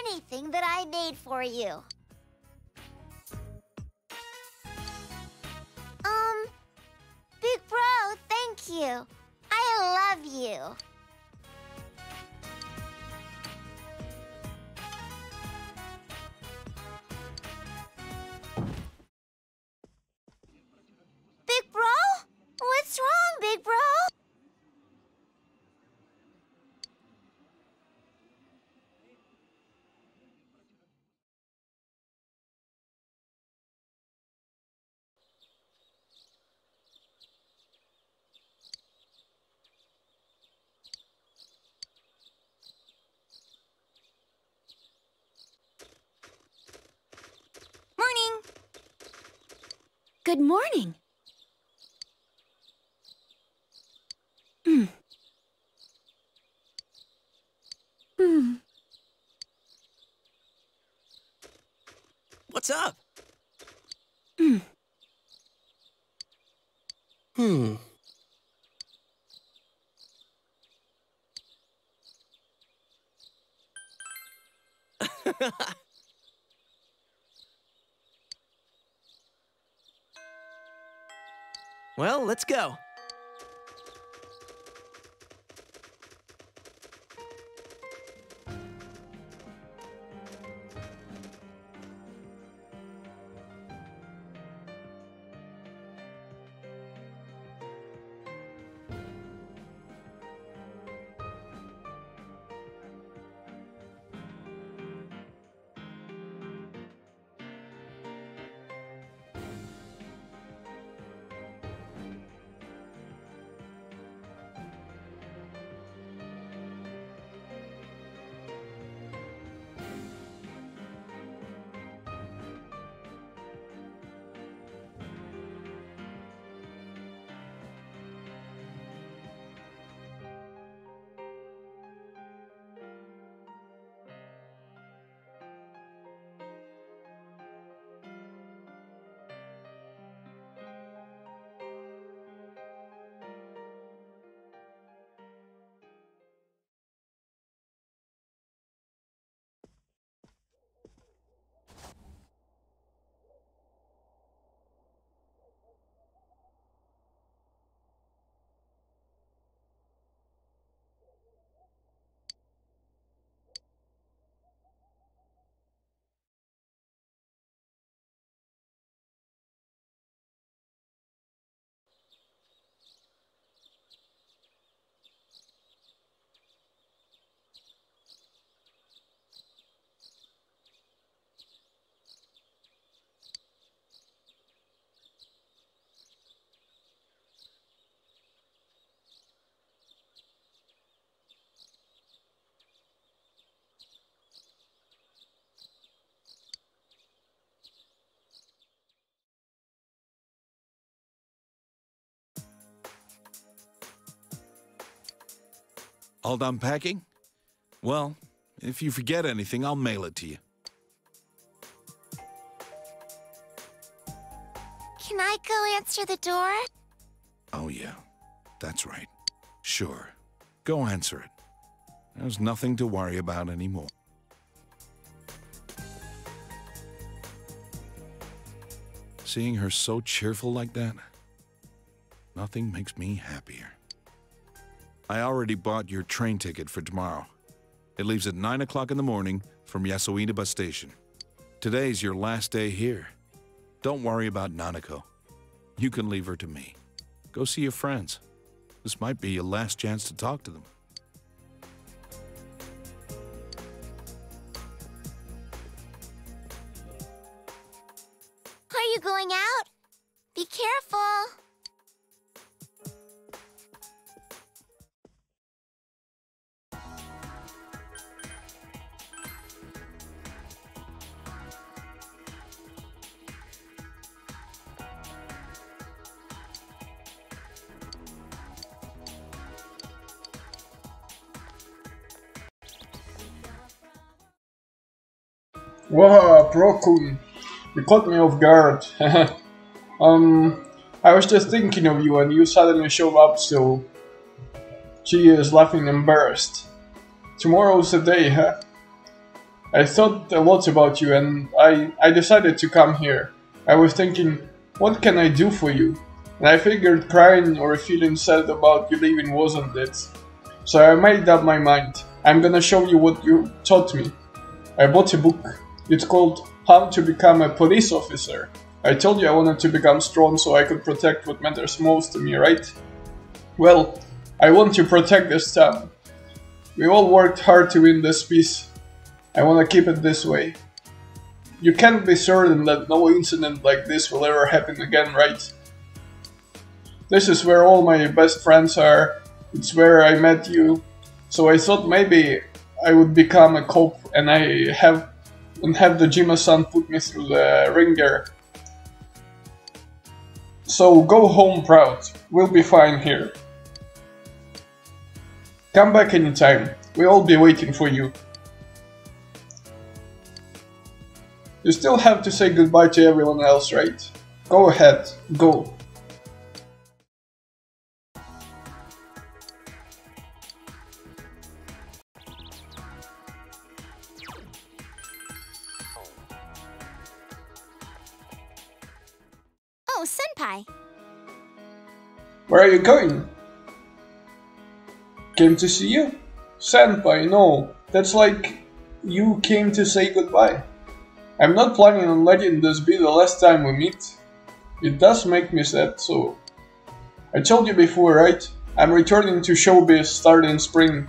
anything that I made for you. Um, Big Bro, thank you. I love you. big bro? Morning. Good morning. Well, let's go. All done packing? Well, if you forget anything, I'll mail it to you. Can I go answer the door? Oh, yeah. That's right. Sure. Go answer it. There's nothing to worry about anymore. Seeing her so cheerful like that, nothing makes me happier. I already bought your train ticket for tomorrow. It leaves at 9 o'clock in the morning from Yasoinaba station. Today's your last day here. Don't worry about Nanako. You can leave her to me. Go see your friends. This might be your last chance to talk to them. Pro-kun. You caught me off guard. (laughs) um, I was just thinking of you and you suddenly showed up, so... She is laughing embarrassed. Tomorrow's the day, huh? I thought a lot about you and I, I decided to come here. I was thinking, what can I do for you? And I figured crying or feeling sad about you leaving wasn't it. So I made up my mind. I'm gonna show you what you taught me. I bought a book. It's called How to Become a Police Officer. I told you I wanted to become strong so I could protect what matters most to me, right? Well, I want to protect this town. We all worked hard to win this peace. I want to keep it this way. You can't be certain that no incident like this will ever happen again, right? This is where all my best friends are. It's where I met you. So I thought maybe I would become a cop and I have and have Dojima-san put me through the ringer. So go home proud. We'll be fine here. Come back anytime. We'll all be waiting for you. You still have to say goodbye to everyone else, right? Go ahead, go. Where are you going? Came to see you? Senpai, no. That's like you came to say goodbye. I'm not planning on letting this be the last time we meet. It does make me sad, so... I told you before, right? I'm returning to showbiz starting spring.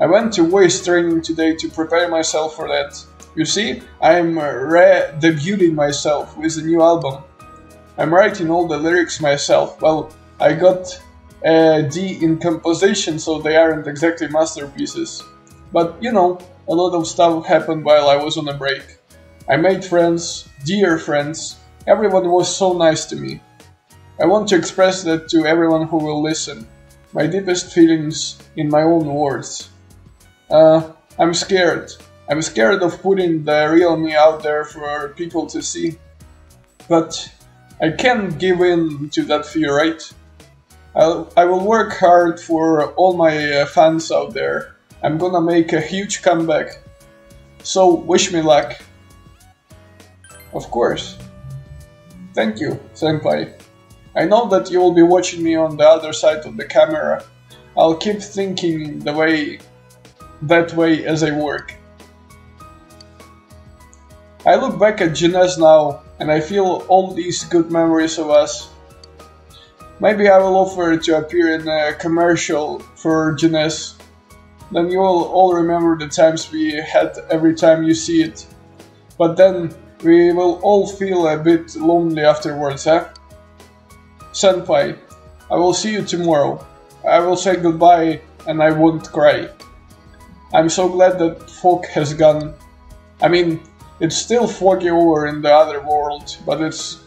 I went to voice training today to prepare myself for that. You see, I'm uh, re-debuting myself with a new album. I'm writing all the lyrics myself. Well, I got a D in composition, so they aren't exactly masterpieces. But you know, a lot of stuff happened while I was on a break. I made friends, dear friends. Everyone was so nice to me. I want to express that to everyone who will listen. My deepest feelings in my own words. Uh, I'm scared. I'm scared of putting the real me out there for people to see. But I can't give in to that fear, right? I'll, I will work hard for all my uh, fans out there. I'm gonna make a huge comeback. So wish me luck. Of course. Thank you, Senpai. I know that you will be watching me on the other side of the camera. I'll keep thinking the way that way as I work. I look back at Junes now and I feel all these good memories of us. Maybe I will offer to appear in a commercial for Junes. Then you will all remember the times we had every time you see it. But then we will all feel a bit lonely afterwards, huh? Senpai, I will see you tomorrow. I will say goodbye and I won't cry. I'm so glad that fog has gone. I mean, it's still foggy over in the other world, but it's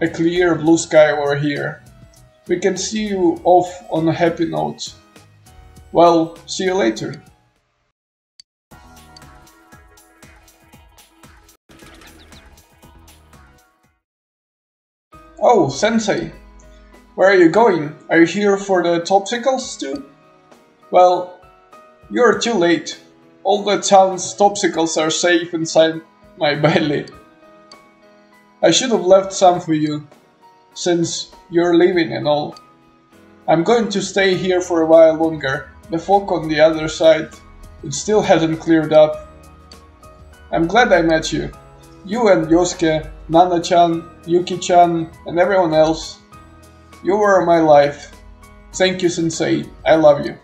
a clear blue sky over here. We can see you off on a happy note. Well, see you later. Oh, Sensei. Where are you going? Are you here for the Topsicles too? Well, you're too late. All the town's Topsicles are safe inside my (laughs) belly. I should have left some for you, since you're leaving and all. I'm going to stay here for a while longer. The fog on the other side, it still hasn't cleared up. I'm glad I met you. You and Yosuke, Nana-chan, Yuki-chan, and everyone else. You were my life. Thank you, Sensei. I love you.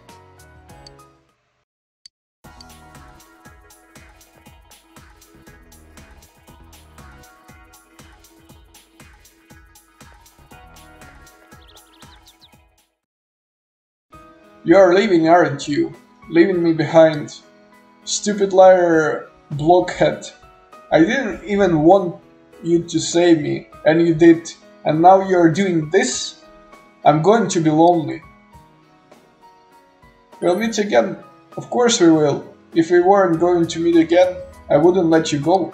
You are leaving, aren't you? Leaving me behind. Stupid liar, blockhead. I didn't even want you to save me, and you did. And now you're doing this? I'm going to be lonely. We'll meet again. Of course we will. If we weren't going to meet again, I wouldn't let you go.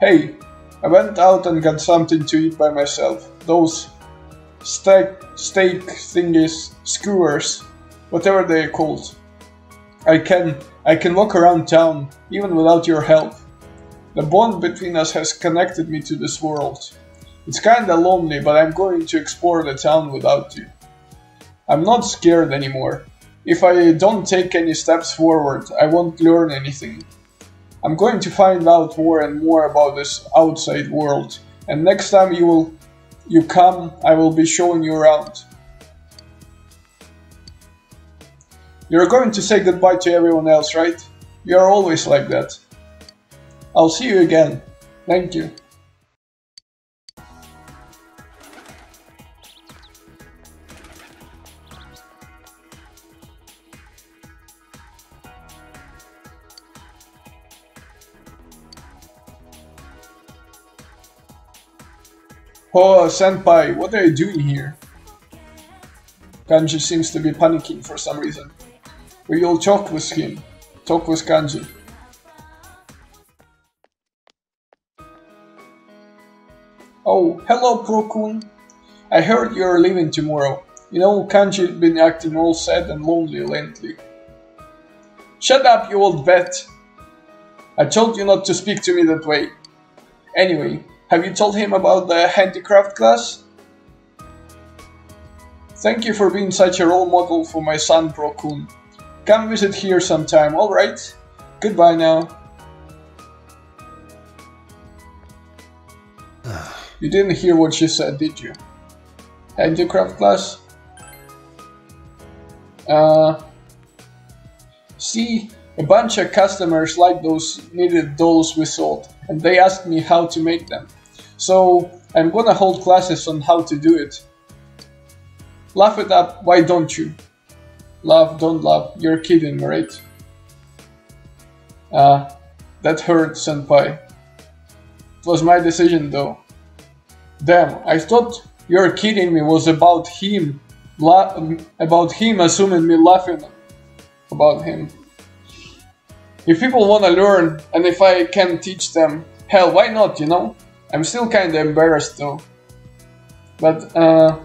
Hey, I went out and got something to eat by myself. Those steak, steak thingies, skewers, whatever they are called. I can, I can walk around town, even without your help. The bond between us has connected me to this world. It's kinda lonely, but I'm going to explore the town without you. I'm not scared anymore. If I don't take any steps forward, I won't learn anything. I'm going to find out more and more about this outside world, and next time you will you come, I will be showing you around. You're going to say goodbye to everyone else, right? You're always like that. I'll see you again. Thank you. Oh, Senpai, what are you doing here? Kanji seems to be panicking for some reason. We will talk with him. Talk with Kanji. Oh, hello, Pro-kun. I heard you're leaving tomorrow. You know, Kanji's been acting all sad and lonely lately. Shut up, you old vet! I told you not to speak to me that way. Anyway, have you told him about the handicraft class? Thank you for being such a role model for my son, Pro-kun. Come visit here sometime, alright? Goodbye now. (sighs) you didn't hear what she said, did you? Handicraft class? Uh, see, a bunch of customers like those needed dolls we sold, and they asked me how to make them. So I'm gonna hold classes on how to do it. Laugh it up, why don't you? Laugh, don't laugh, you're kidding, right? Ah, uh, that hurt, senpai. It was my decision though. Damn, I thought you're kidding me was about him, about him assuming me laughing about him. If people wanna learn, and if I can teach them, hell, why not, you know? I'm still kinda embarrassed though. But, uh,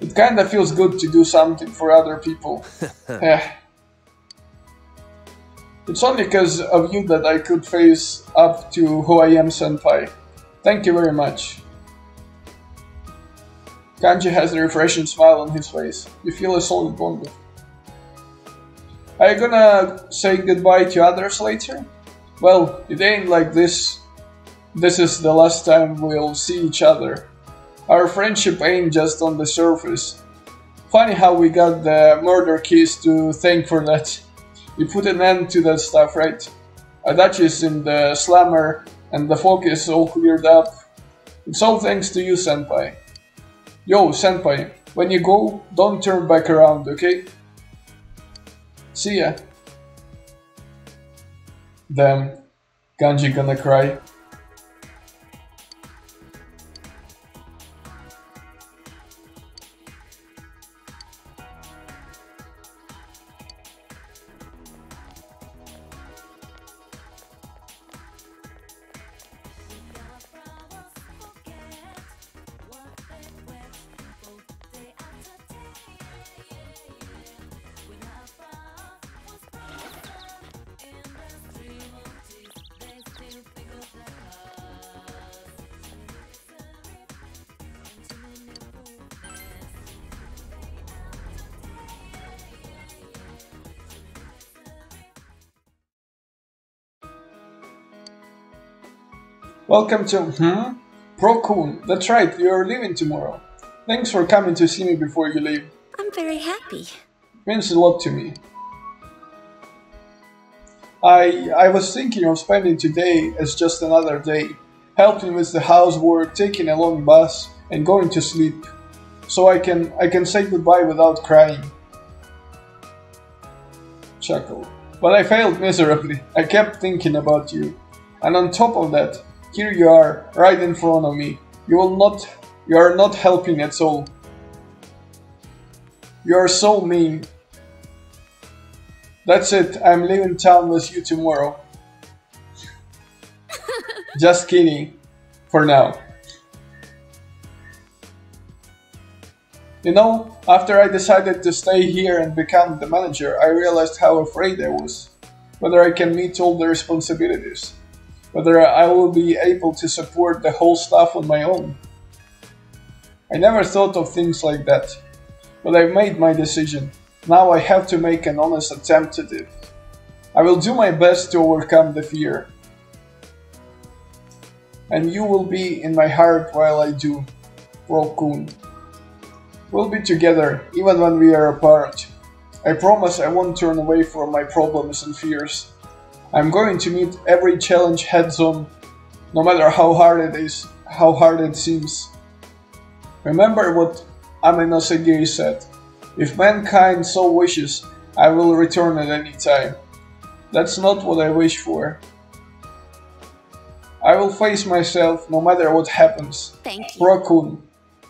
it kinda feels good to do something for other people. (laughs) It's only because of you that I could face up to who I am, Senpai. Thank you very much. Kanji has a refreshing smile on his face. You feel a solid bond with are you gonna say goodbye to others later? Well, it ain't like this. This is the last time we'll see each other. Our friendship ain't just on the surface. Funny how we got the murder keys to thank for that. We put an end to that stuff, right? Adachi's in the slammer and the focus all cleared up. It's all thanks to you, Senpai. Yo, Senpai, when you go, don't turn back around, okay? See ya. Damn. Kanji gonna cry. Welcome to hmm? Pro-kun. That's right, you're leaving tomorrow. Thanks for coming to see me before you leave. I'm very happy. Means a lot to me. I I was thinking of spending today as just another day, helping with the housework, taking a long bus, and going to sleep, so I can I can say goodbye without crying. Chuckle. But I failed miserably. I kept thinking about you. And on top of that, here you are, right in front of me. You will not, you are not helping at all. You are so mean. That's it, I'm leaving town with you tomorrow. (laughs) Just kidding. For now. You know, after I decided to stay here and become the manager, I realized how afraid I was. Whether I can meet all the responsibilities whether I will be able to support the whole staff on my own. I never thought of things like that, but I've made my decision. Now I have to make an honest attempt at it. I will do my best to overcome the fear. And you will be in my heart while I do, Pro-kun. We'll be together, even when we are apart. I promise I won't turn away from my problems and fears. I'm going to meet every challenge heads on, no matter how hard it is, how hard it seems. Remember what Ame said, if mankind so wishes, I will return at any time. That's not what I wish for. I will face myself no matter what happens. Thank you. Raccoon,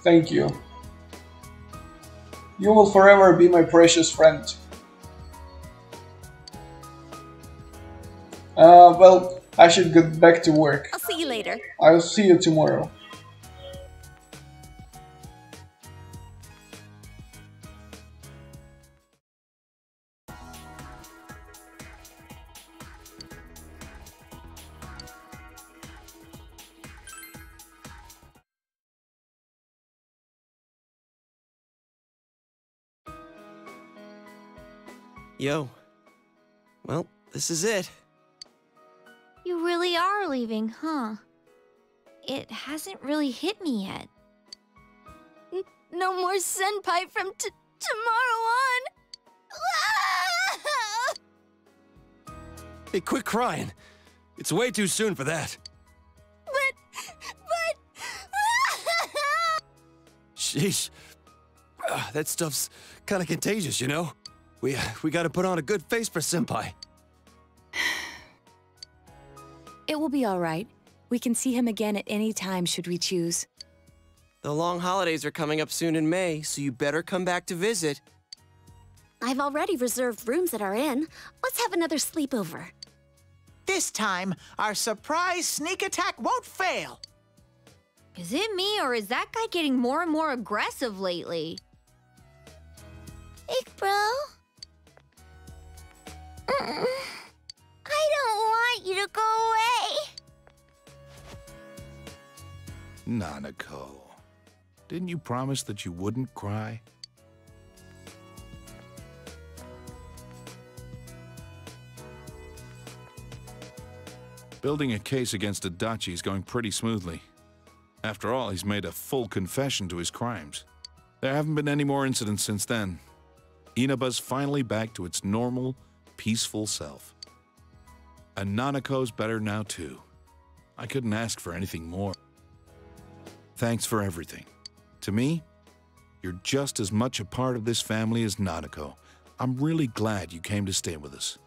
thank you. You will forever be my precious friend. Uh, well, I should get back to work. I'll see you later. I'll see you tomorrow. Yo. Well, this is it. You really are leaving, huh? It hasn't really hit me yet. N no more senpai from t tomorrow on! Hey, quit crying. It's way too soon for that. But... but... (laughs) Sheesh. Ah, that stuff's kind of contagious, you know? We, we gotta put on a good face for Senpai. It will be all right. We can see him again at any time should we choose. The long holidays are coming up soon in May, so you better come back to visit. I've already reserved rooms at our inn. Let's have another sleepover. This time, our surprise sneak attack won't fail. Is it me, or is that guy getting more and more aggressive lately? Big bro? Mm-mm. I don't want you to go away. Nanako. Didn't you promise that you wouldn't cry? Building a case against Adachi is going pretty smoothly. After all, he's made a full confession to his crimes. There haven't been any more incidents since then. Inaba's finally back to its normal, peaceful self. And Nanako's better now too. I couldn't ask for anything more. Thanks for everything. To me, you're just as much a part of this family as Nanako. I'm really glad you came to stay with us.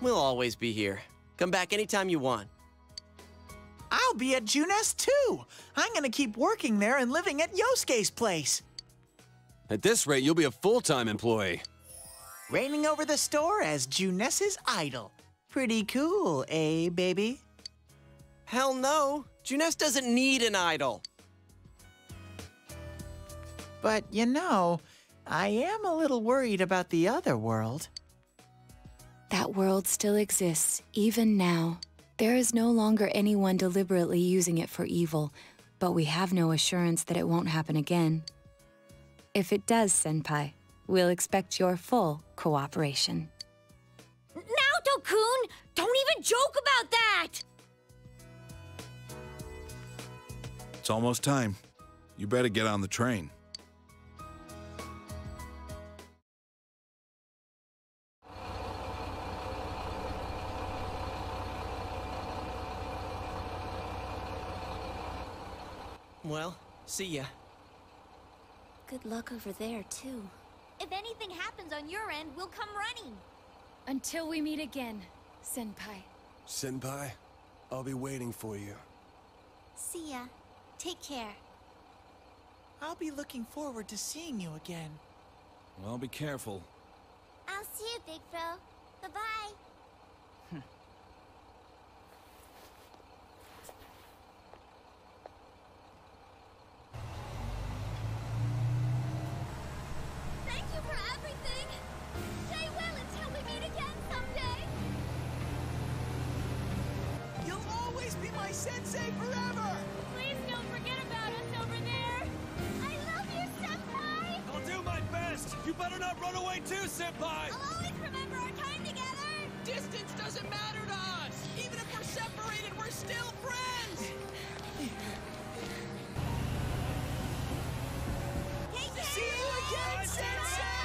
We'll always be here. Come back anytime you want. I'll be at Junes too. I'm gonna keep working there and living at Yosuke's place. At this rate, you'll be a full-time employee. Reigning over the store as Junes's idol. Pretty cool, eh, baby? Hell no. Junes doesn't need an idol. But you know, I am a little worried about the other world. That world still exists, even now. There is no longer anyone deliberately using it for evil, but we have no assurance that it won't happen again. If it does, Senpai, we'll expect your full cooperation. Naoto-kun! Don't even joke about that! It's almost time. You better get on the train. Well, see ya. Good luck over there, too. If anything happens on your end, we'll come running. Until we meet again, Senpai. Senpai, I'll be waiting for you. See ya. Take care. I'll be looking forward to seeing you again. Well, be careful. I'll see you, Big Bro. Bye-bye. You better not run away too, Senpai! I'll always remember our time together. Distance doesn't matter to us! Even if we're separated, we're still friends! Take care. See you again, Sensei!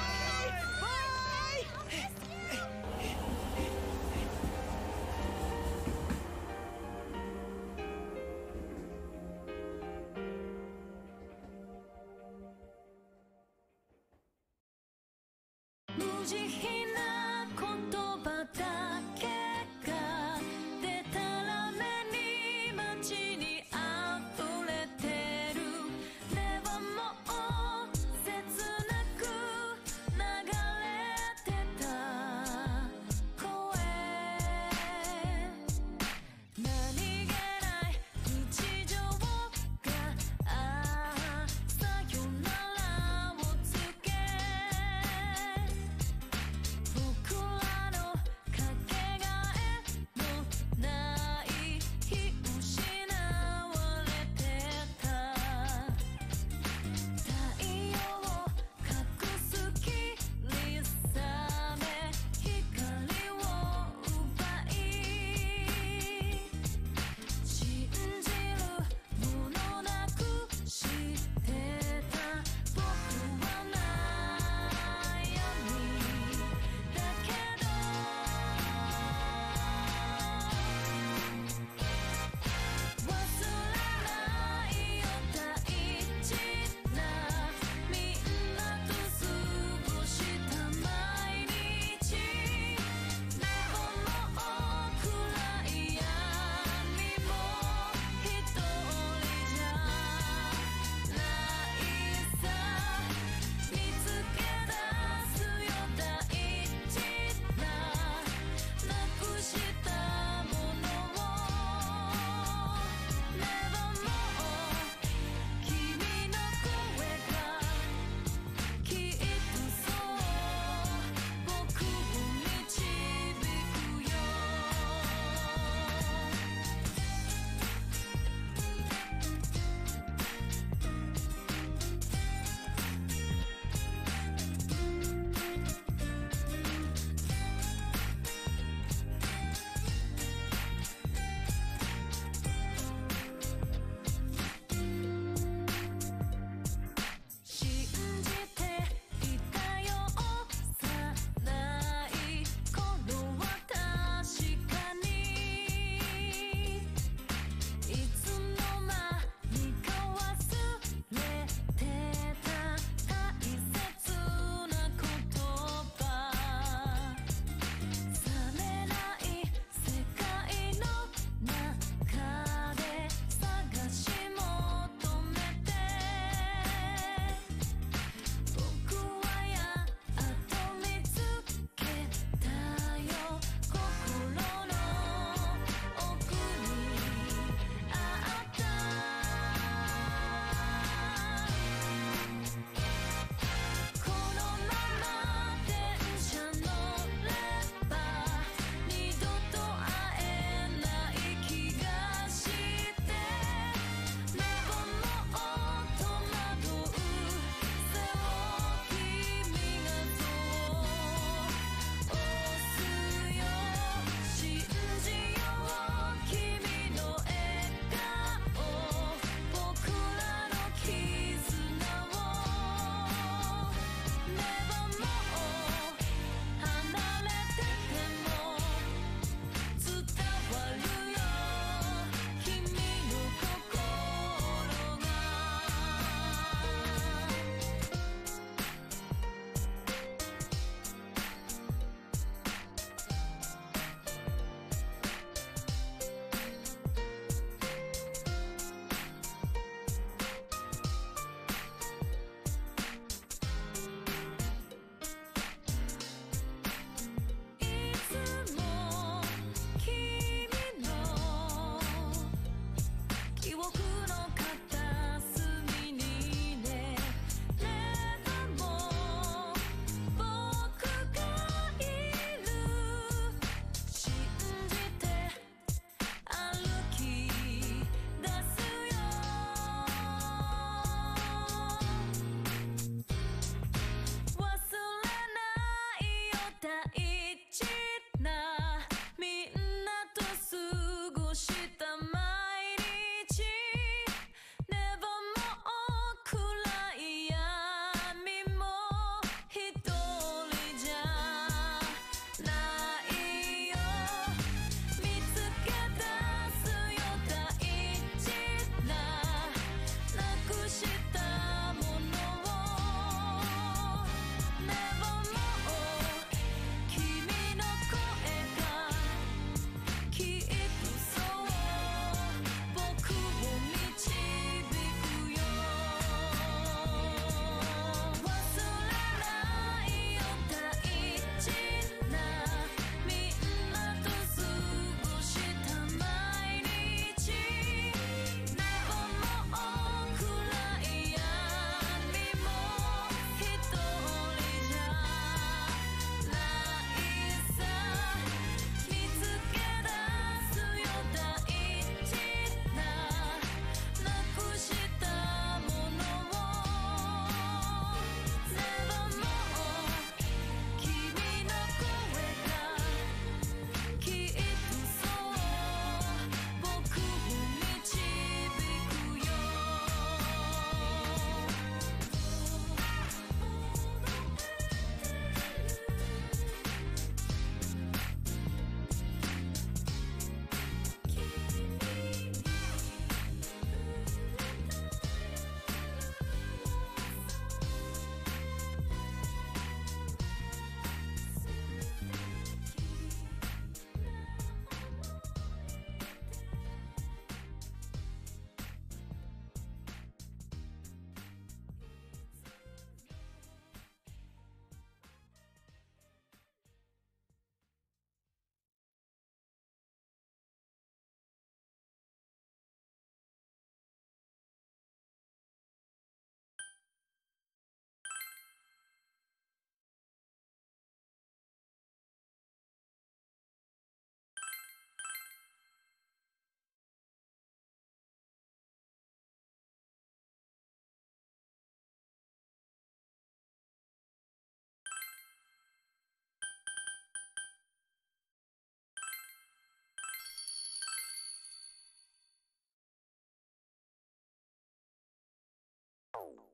Oh.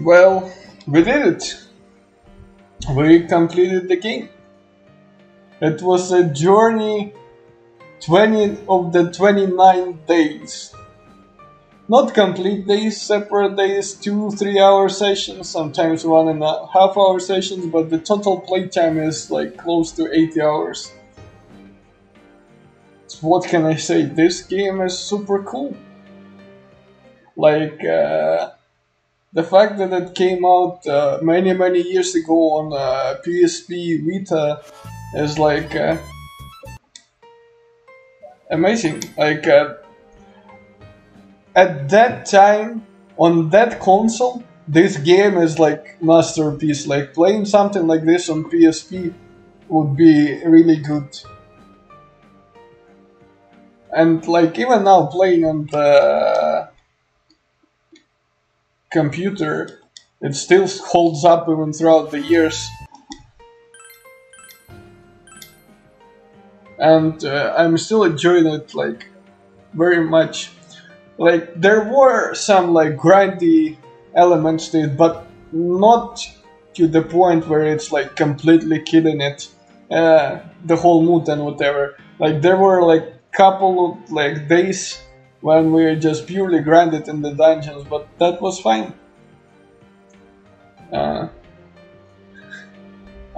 Well, we did it. We completed the game. It was a journey 20 of the 29 days. Not complete days, separate days, two, three hour sessions, sometimes one and a half hour sessions, but the total playtime is like close to 80 hours. What can I say? This game is super cool. Like, uh, the fact that it came out uh, many many years ago on uh, PSP Vita is like uh, amazing. Like uh, at that time on that console, this game is like masterpiece. Like playing something like this on PSP would be really good. And like even now playing on the computer, it still holds up even throughout the years. And uh, I'm still enjoying it like very much. Like there were some like grindy elements to it, but not to the point where it's like completely killing it, uh, the whole mood and whatever. Like there were like couple of like days when we were just purely grinded in the dungeons, but that was fine. Uh,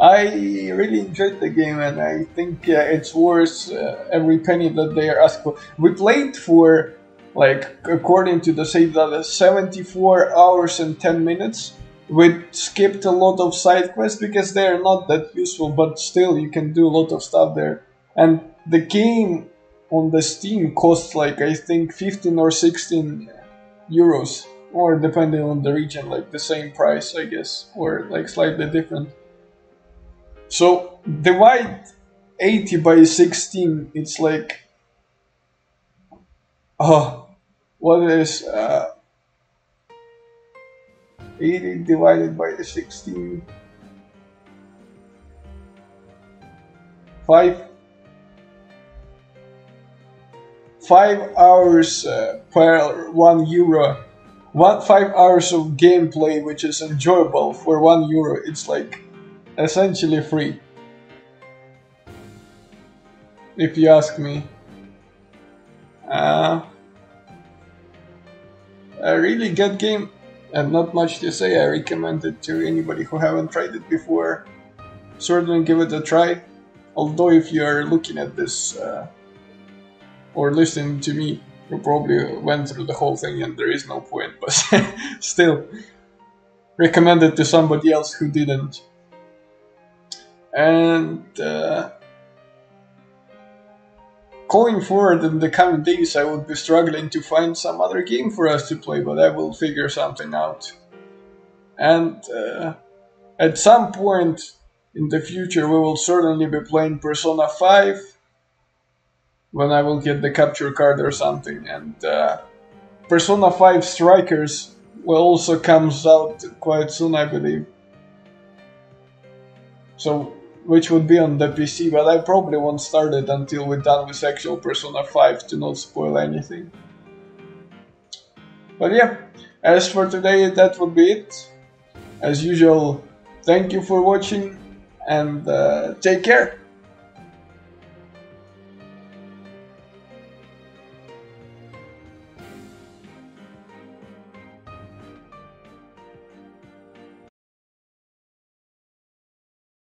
I really enjoyed the game, and I think uh, it's worth uh, every penny that they are asking for. We played for, like, according to the save data, 74 hours and 10 minutes. We skipped a lot of side quests because they are not that useful, but still, you can do a lot of stuff there. And the game on the Steam costs like I think 15 or 16 euros, or depending on the region, like the same price, I guess, or like slightly different. So divide 80 by 16, it's like, oh, what is uh, 80 divided by 16? 5 five hours uh, per one euro. One five hours of gameplay, which is enjoyable for one euro, it's like essentially free. If you ask me. Uh, a really good game and not much to say. I recommend it to anybody who haven't tried it before. Certainly give it a try. Although if you are looking at this uh, or listening to me, you probably went through the whole thing and there is no point, (laughs) but still, recommend it to somebody else who didn't. And uh, going forward in the coming days, I would be struggling to find some other game for us to play, but I will figure something out. And uh, at some point in the future, we will certainly be playing Persona 5 when I will get the capture card or something. And uh, Persona 5 Strikers will also comes out quite soon, I believe. So, which would be on the PC, but I probably won't start it until we're done with actual Persona 5 to not spoil anything. But yeah, as for today, that would be it. As usual, thank you for watching and uh, take care.